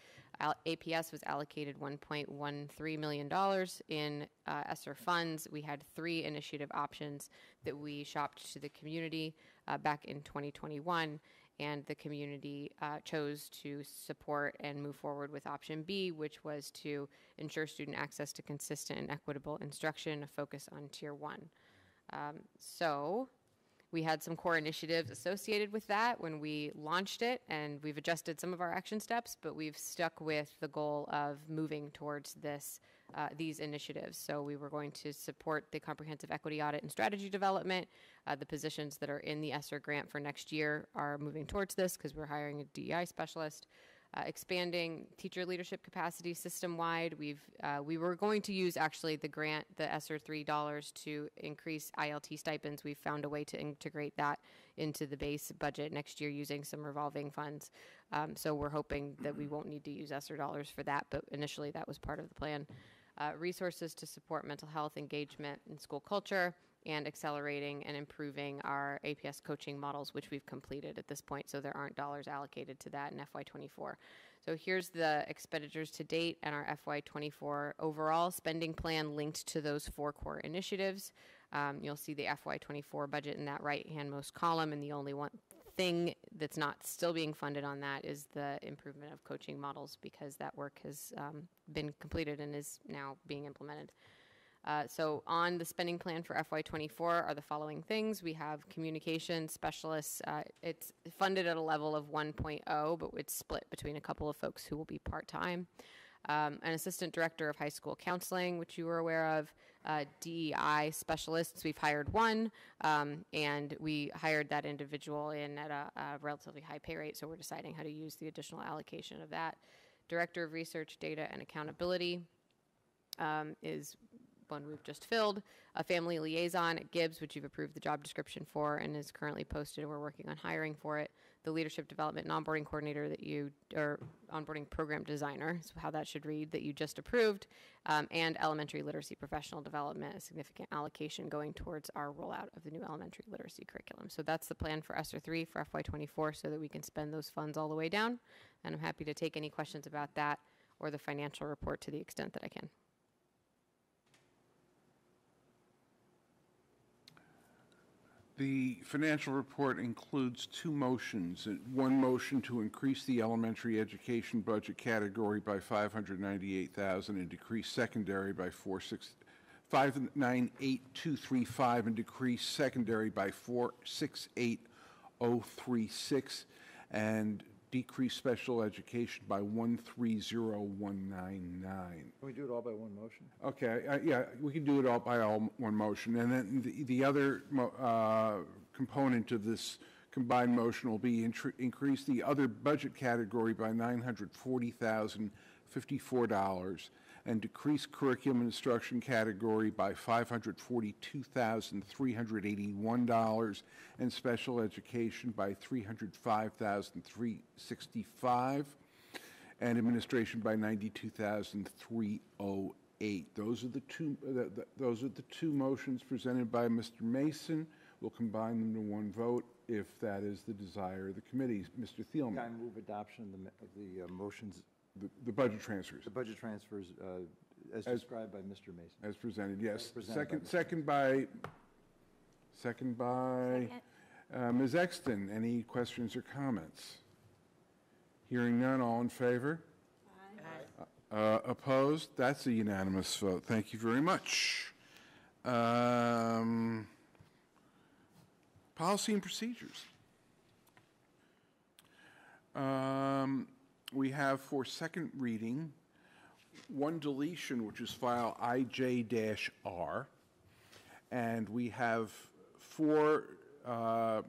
Speaker 21: APS was allocated $1.13 million in uh, ESSER funds. We had three initiative options that we shopped to the community uh, back in 2021, and the community uh, chose to support and move forward with option B, which was to ensure student access to consistent and equitable instruction, a focus on tier one. Um, so, we had some core initiatives associated with that when we launched it, and we've adjusted some of our action steps, but we've stuck with the goal of moving towards this, uh, these initiatives. So we were going to support the comprehensive equity audit and strategy development. Uh, the positions that are in the ESSER grant for next year are moving towards this because we're hiring a DEI specialist. Uh, expanding teacher leadership capacity system-wide. We've, uh, we were going to use actually the grant, the ESSER three dollars to increase ILT stipends. We've found a way to integrate that into the base budget next year using some revolving funds. Um, so we're hoping that we won't need to use ESSER dollars for that, but initially that was part of the plan. Uh, resources to support mental health engagement and school culture and accelerating and improving our APS coaching models, which we've completed at this point, so there aren't dollars allocated to that in FY24. So here's the expenditures to date and our FY24 overall spending plan linked to those four core initiatives. Um, you'll see the FY24 budget in that right hand most column, and the only one thing that's not still being funded on that is the improvement of coaching models because that work has um, been completed and is now being implemented. Uh, so on the spending plan for FY24 are the following things. We have communication specialists. Uh, it's funded at a level of 1.0, but it's split between a couple of folks who will be part-time. Um, an assistant director of high school counseling, which you were aware of, uh, DEI specialists. We've hired one, um, and we hired that individual in at a, a relatively high pay rate, so we're deciding how to use the additional allocation of that. Director of Research, Data, and Accountability um, is one we've just filled. A family liaison at Gibbs, which you've approved the job description for and is currently posted, we're working on hiring for it. The leadership development and onboarding coordinator that you, or onboarding program designer, is how that should read, that you just approved, um, and elementary literacy professional development, a significant allocation going towards our rollout of the new elementary literacy curriculum. So that's the plan for ESSER 3 for FY24 so that we can spend those funds all the way down. And I'm happy to take any questions about that or the financial report to the extent that I can.
Speaker 1: The financial report includes two motions. One motion to increase the elementary education budget category by 598,000 and decrease secondary by 46 598,235 and decrease secondary by 468,036 and decrease special education by 130,199.
Speaker 24: Can we do it all by one motion?
Speaker 1: Okay, uh, yeah, we can do it all by all one motion. And then the, the other mo- uh, component of this combined motion will be increase the other budget category by $940,054 and decrease curriculum and instruction category by $542,381 and special education by $305,365 and administration by 92,308. Those are the two, uh, th- th- those are the two motions presented by Mr. Mason. We'll combine them to one vote if that is the desire of the committee. Mr. Thielman.
Speaker 24: I move adoption of the, of the uh, motions,
Speaker 1: The- The budget transfers.
Speaker 24: the budget transfers uh, as
Speaker 1: As-
Speaker 24: described by Mr. Mason.
Speaker 1: As presented, yes.
Speaker 24: presented by
Speaker 1: Second,
Speaker 24: Mr.
Speaker 1: second by, second by uh, Ms. Exton. Any questions or comments? Hearing none, all in favor? Uh, Opposed? That's a unanimous vote. Thank you very much. Um, Policy and procedures. Um, We have for second reading, one deletion, which is file IJ-R, and we have four uh,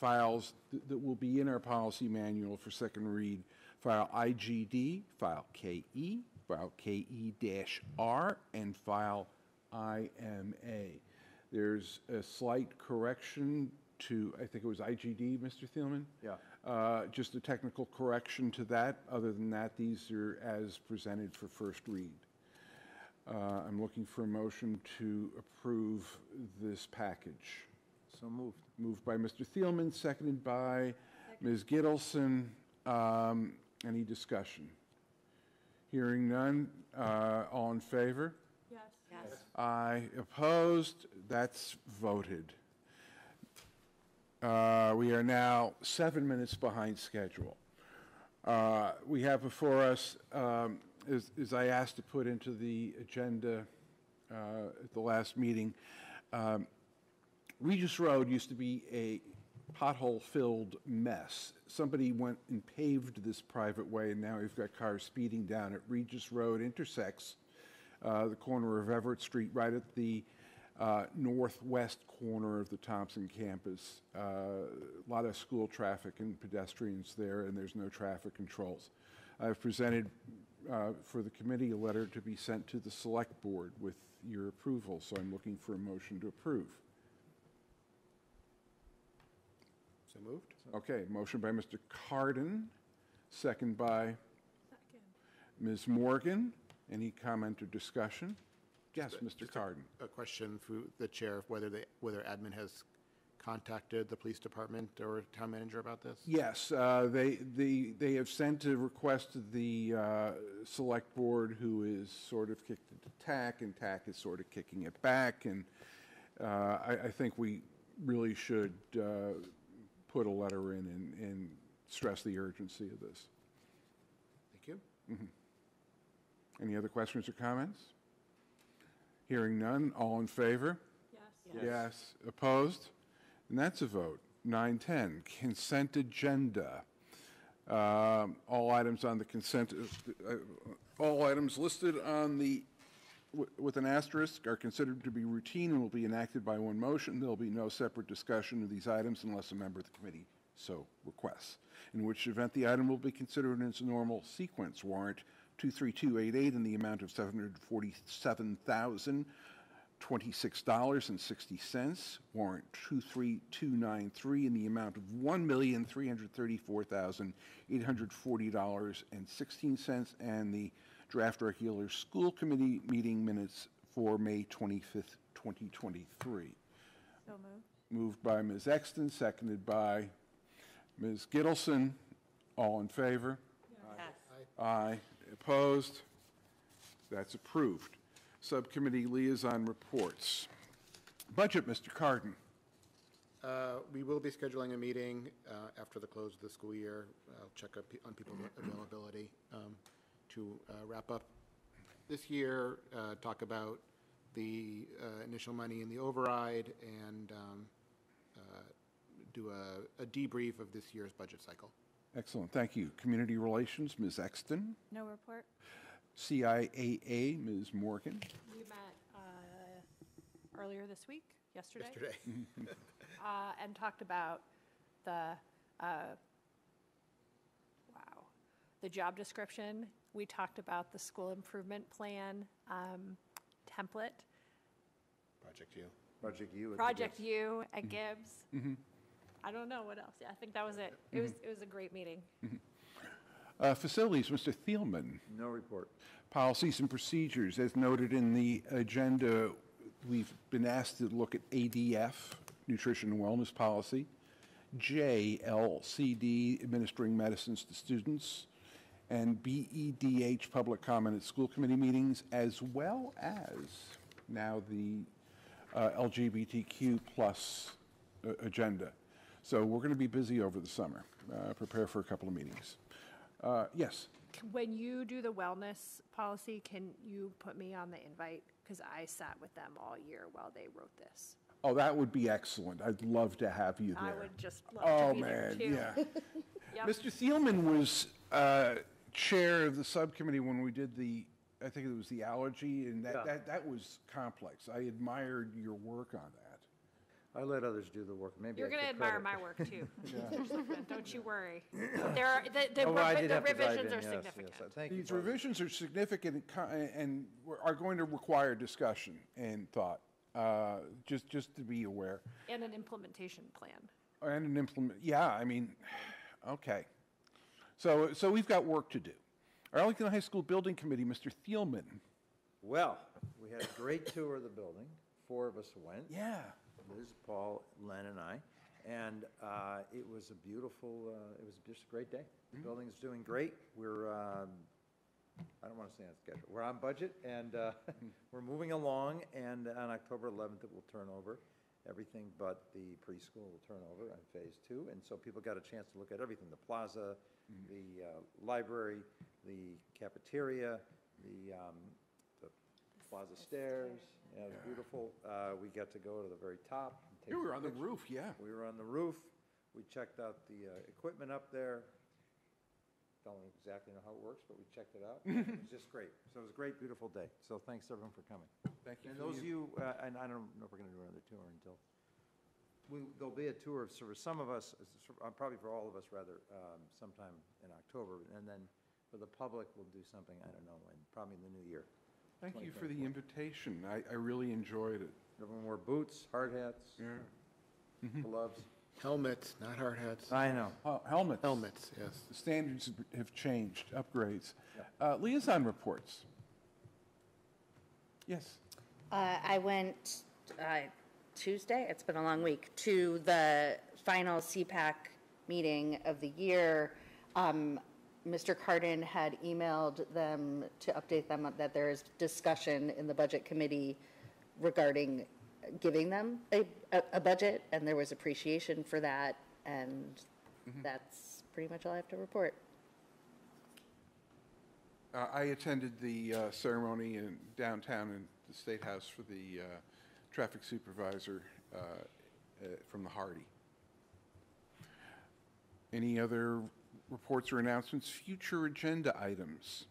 Speaker 1: files th- that will be in our policy manual for second read. File IGD, file KE, file KE-R, and file IMA. There's a slight correction to, I think it was IGD, Mr. Thielman?
Speaker 24: Yeah.
Speaker 1: Uh, Just a technical correction to that. Other than that, these are as presented for first read. Uh, I'm looking for a motion to approve this package.
Speaker 24: So moved.
Speaker 1: Moved by Mr. Thielman, seconded by Ms. Gitelson. Um, Any discussion? Hearing none. Uh, All in favor?
Speaker 32: Yes.
Speaker 30: Yes.
Speaker 1: Aye. Opposed? That's voted. Uh, We are now seven minutes behind schedule. Uh, We have before us, um, as as I asked to put into the agenda uh, at the last meeting, um, Regis Road used to be a pothole-filled mess. Somebody went and paved this private way, and now we've got cars speeding down it. Regis Road intersects uh, the corner of Everett Street, right at the uh, northwest corner of the Thompson campus. Uh, A lot of school traffic and pedestrians there, and there's no traffic controls. I've presented uh, for the committee a letter to be sent to the Select Board with your approval, so I'm looking for a motion to approve.
Speaker 6: So moved?
Speaker 1: Okay, motion by Mr. Kardon, second by Ms. Morgan. Any comment or discussion? Yes, Mr.
Speaker 6: Just a-
Speaker 1: Kardon.
Speaker 6: A question for the chair, whether they, whether admin has contacted the police department or town manager about this?
Speaker 1: Yes, uh, they, the, they have sent a request to the uh, Select Board, who is sort of kicked it to TAC, and TAC is sort of kicking it back, and uh, I, I think we really should uh, put a letter in and, and stress the urgency of this.
Speaker 6: Thank you.
Speaker 1: Mhm. Any other questions or comments? Hearing none, all in favor?
Speaker 32: Yes.
Speaker 1: Yes. Opposed? And that's a vote. 910, consent agenda. Um, All items on the consent, uh, all items listed on the, wi- with an asterisk are considered to be routine and will be enacted by one motion. There'll be no separate discussion of these items unless a member of the committee so requests, in which event the item will be considered in its normal sequence. Warrant 23288 in the amount of 747,000. $26.60. Warrant 23293 in the amount of $1,334,840.16. And the draft regular school committee meeting minutes for May 25th, 2023.
Speaker 25: So moved.
Speaker 1: Moved by Ms. Exton, seconded by Ms. Gitelson. All in favor? Aye. Opposed? That's approved. Subcommittee liaison reports. Budget, Mr. Kardon.
Speaker 6: Uh, We will be scheduling a meeting uh, after the close of the school year. I'll check up on people's availability um, to uh, wrap up this year, uh, talk about the uh, initial money in the override, and um, uh, do a- a debrief of this year's budget cycle.
Speaker 1: Excellent, thank you. Community Relations, Ms. Exton.
Speaker 25: No report?
Speaker 1: CIAA, Ms. Morgan.
Speaker 23: We met uh, earlier this week, yesterday.
Speaker 6: Yesterday.
Speaker 23: uh, And talked about the, uh, wow, the job description. We talked about the school improvement plan um, template,
Speaker 6: Project U.
Speaker 24: Project U. at the
Speaker 23: Project
Speaker 24: Gibbs.
Speaker 23: U at Gibbs.
Speaker 1: Mhm.
Speaker 23: I don't know what else. Yeah, I think that was it. It was, it was a great meeting.
Speaker 1: Uh, Facilities, Mr. Thielman.
Speaker 24: No report.
Speaker 1: Policies and procedures, as noted in the agenda, we've been asked to look at ADF, Nutrition and Wellness Policy, JLCD, Administering Medicines to Students, and BEDH, Public Comment at School Committee Meetings, as well as now the uh, LGBTQ plus uh, agenda. So we're going to be busy over the summer. Uh, Prepare for a couple of meetings. Uh, Yes?
Speaker 23: When you do the wellness policy, can you put me on the invite? Because I sat with them all year while they wrote this.
Speaker 1: Oh, that would be excellent. I'd love to have you there.
Speaker 23: I would just love
Speaker 1: Oh,
Speaker 23: to be there
Speaker 1: man,
Speaker 23: too.
Speaker 1: yeah.
Speaker 23: Yep.
Speaker 1: Mr. Thielman was uh, chair of the subcommittee when we did the, I think it was the allergy, and
Speaker 24: Yeah.
Speaker 1: that, that, that was complex. I admired your work on that.
Speaker 24: I let others do the work. Maybe
Speaker 23: You're
Speaker 24: I
Speaker 23: going to
Speaker 24: took
Speaker 23: admire
Speaker 24: credit.
Speaker 23: my work too.
Speaker 1: Yeah.
Speaker 23: Mr. Schlichtman, Don't you worry. There are, the, the
Speaker 24: Oh, well, I did
Speaker 23: the
Speaker 24: have to dive
Speaker 23: revisions
Speaker 24: in,
Speaker 23: are
Speaker 24: yes, yes.
Speaker 23: significant.
Speaker 24: Thank you.
Speaker 1: These
Speaker 24: Barbara.
Speaker 1: revisions are significant and co- and are going to require discussion and thought, uh, just, just to be aware.
Speaker 23: And an implementation plan.
Speaker 1: And an implement, yeah, I mean, okay. So, so we've got work to do. Arlington High School Building Committee, Mr. Thielman.
Speaker 24: Well, we had a great tour of the building. Four of us went.
Speaker 1: Yeah.
Speaker 24: Liz, Paul, Len, and I. And uh, it was a beautiful, uh, it was just a great day. The
Speaker 1: Mm-hmm.
Speaker 24: building's doing great. We're, um, I don't want to say on schedule. We're on budget and uh, we're moving along. And on October 11th, it will turn over. Everything but the preschool will turn over on phase two. And so people got a chance to look at everything, the plaza, the uh, library, the cafeteria, the, um, the plaza stairs. Yeah, it was beautiful. Uh, We got to go to the very top. and take
Speaker 1: we were
Speaker 24: some
Speaker 1: on the
Speaker 24: pictures.
Speaker 1: roof, yeah.
Speaker 24: We were on the roof. We checked out the uh, equipment up there. Don't exactly know how it works, but we checked it out. It was just great. So it was a great, beautiful day. So thanks everyone for coming.
Speaker 1: Thank you
Speaker 24: And
Speaker 1: for
Speaker 24: those of you, uh, and I don't know if we're going to do another tour until, we, there'll be a tour of, for some of us, uh, probably for all of us rather, um, sometime in October. And then For the public, we'll do something, I don't know, when, probably in the new year.
Speaker 1: Thank you for the invitation. I, I really enjoyed it.
Speaker 24: Everyone wore boots, hard hats, Yeah. gloves.
Speaker 6: Helmets, not hard hats.
Speaker 24: I know.
Speaker 1: Helmets.
Speaker 6: Helmets, yes.
Speaker 1: The standards have- have changed, upgrades. Uh, Liaison reports. Yes.
Speaker 30: Uh, I went uh, Tuesday, it's been a long week, to the final CPAC meeting of the year. Um, Mr. Kardon had emailed them to update them that there is discussion in the Budget Committee regarding giving them a, a- a budget, and there was appreciation for that, and that's pretty much all I have to report.
Speaker 1: Uh, I attended the uh, ceremony in downtown in the State House for the uh, traffic supervisor uh, uh, from the Hardy. Any other reports or announcements? Future agenda items?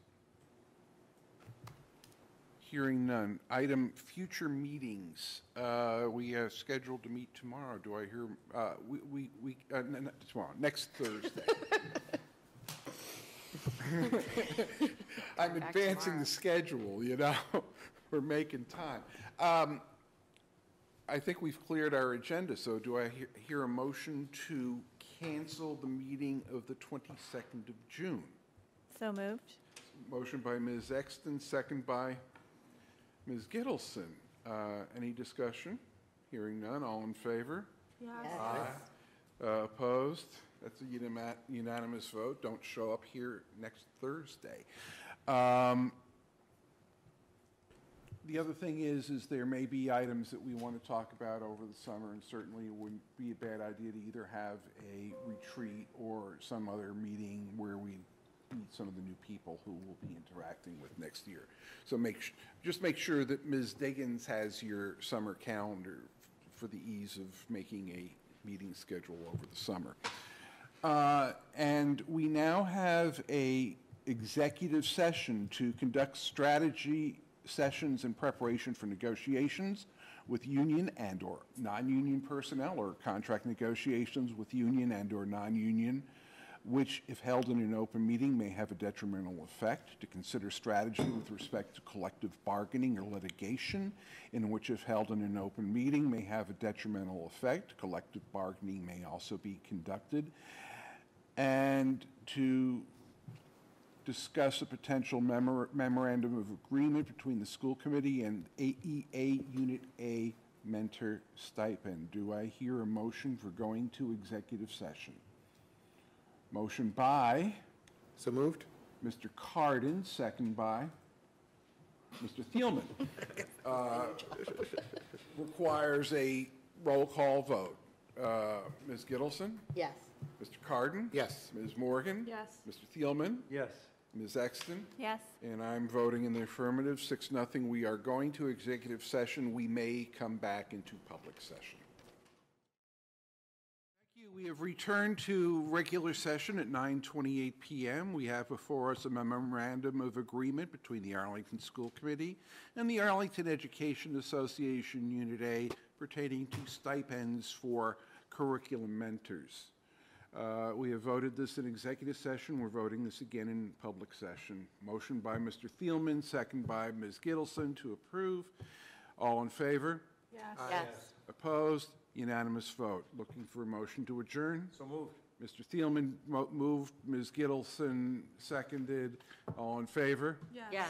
Speaker 1: Hearing none. Item, future meetings. Uh, We are scheduled to meet tomorrow. Do I hear, uh, we, we, we, uh, n- n- tomorrow, next Thursday. I'm
Speaker 30: Back
Speaker 1: advancing the schedule, you know? We're making time. Um, I think we've cleared our agenda, so do I hear- hear a motion to cancel the meeting of the 22nd of June?
Speaker 25: So moved.
Speaker 1: Motion by Ms. Exton, second by Ms. Gitelson. Uh, Any discussion? Hearing none, all in favor?
Speaker 25: Yes.
Speaker 1: Aye. Uh, Opposed? That's a unima- unanimous vote. Don't show up here next Thursday. Um, The other thing is, is there may be items that we want to talk about over the summer, and certainly it wouldn't be a bad idea to either have a retreat or some other meeting where we meet some of the new people who we'll be interacting with next year. So make, just make sure that Ms. Diggins has your summer calendar for the ease of making a meeting schedule over the summer. Uh, And we now have a executive session to conduct strategy sessions in preparation for negotiations with union and/or non-union personnel or contract negotiations with union and/or non-union, which, if held in an open meeting, may have a detrimental effect, to consider strategy with respect to collective bargaining or litigation, in which, if held in an open meeting, may have a detrimental effect. Collective bargaining may also be conducted. And to discuss a potential memor- memorandum of agreement between the school committee and AEA Unit A mentor stipend. Do I hear a motion for going to executive session? Motion by?
Speaker 6: So moved?
Speaker 1: Mr. Kardon, second by? Mr. Thielman. Uh, Requires a roll call vote. Uh, Ms. Gitelson?
Speaker 30: Yes.
Speaker 1: Mr. Kardon?
Speaker 6: Yes.
Speaker 1: Ms. Morgan?
Speaker 25: Yes.
Speaker 1: Mr. Thielman?
Speaker 24: Yes.
Speaker 1: Ms. Exton?
Speaker 25: Yes.
Speaker 1: And I'm voting in the affirmative, six, nothing. We are going to executive session. We may come back into public session. Thank you. We have returned to regular session at 9:28 PM. We have before us a memorandum of agreement between the Arlington School Committee and the Arlington Education Association Unit A pertaining to stipends for curriculum mentors. Uh, We have voted this in executive session. We're voting this again in public session. Motion by Mr. Thielman, second by Ms. Gitelson to approve. All in favor?
Speaker 23: Yes.
Speaker 30: Yes.
Speaker 1: Opposed? Unanimous vote. Looking for a motion to adjourn?
Speaker 24: So moved.
Speaker 1: Mr. Thielman mo- moved, Ms. Gitelson seconded. All in favor?
Speaker 30: Yes.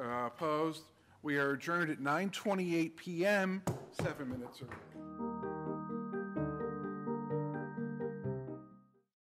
Speaker 1: Uh, Opposed? We are adjourned at 9:28 PM, seven minutes early.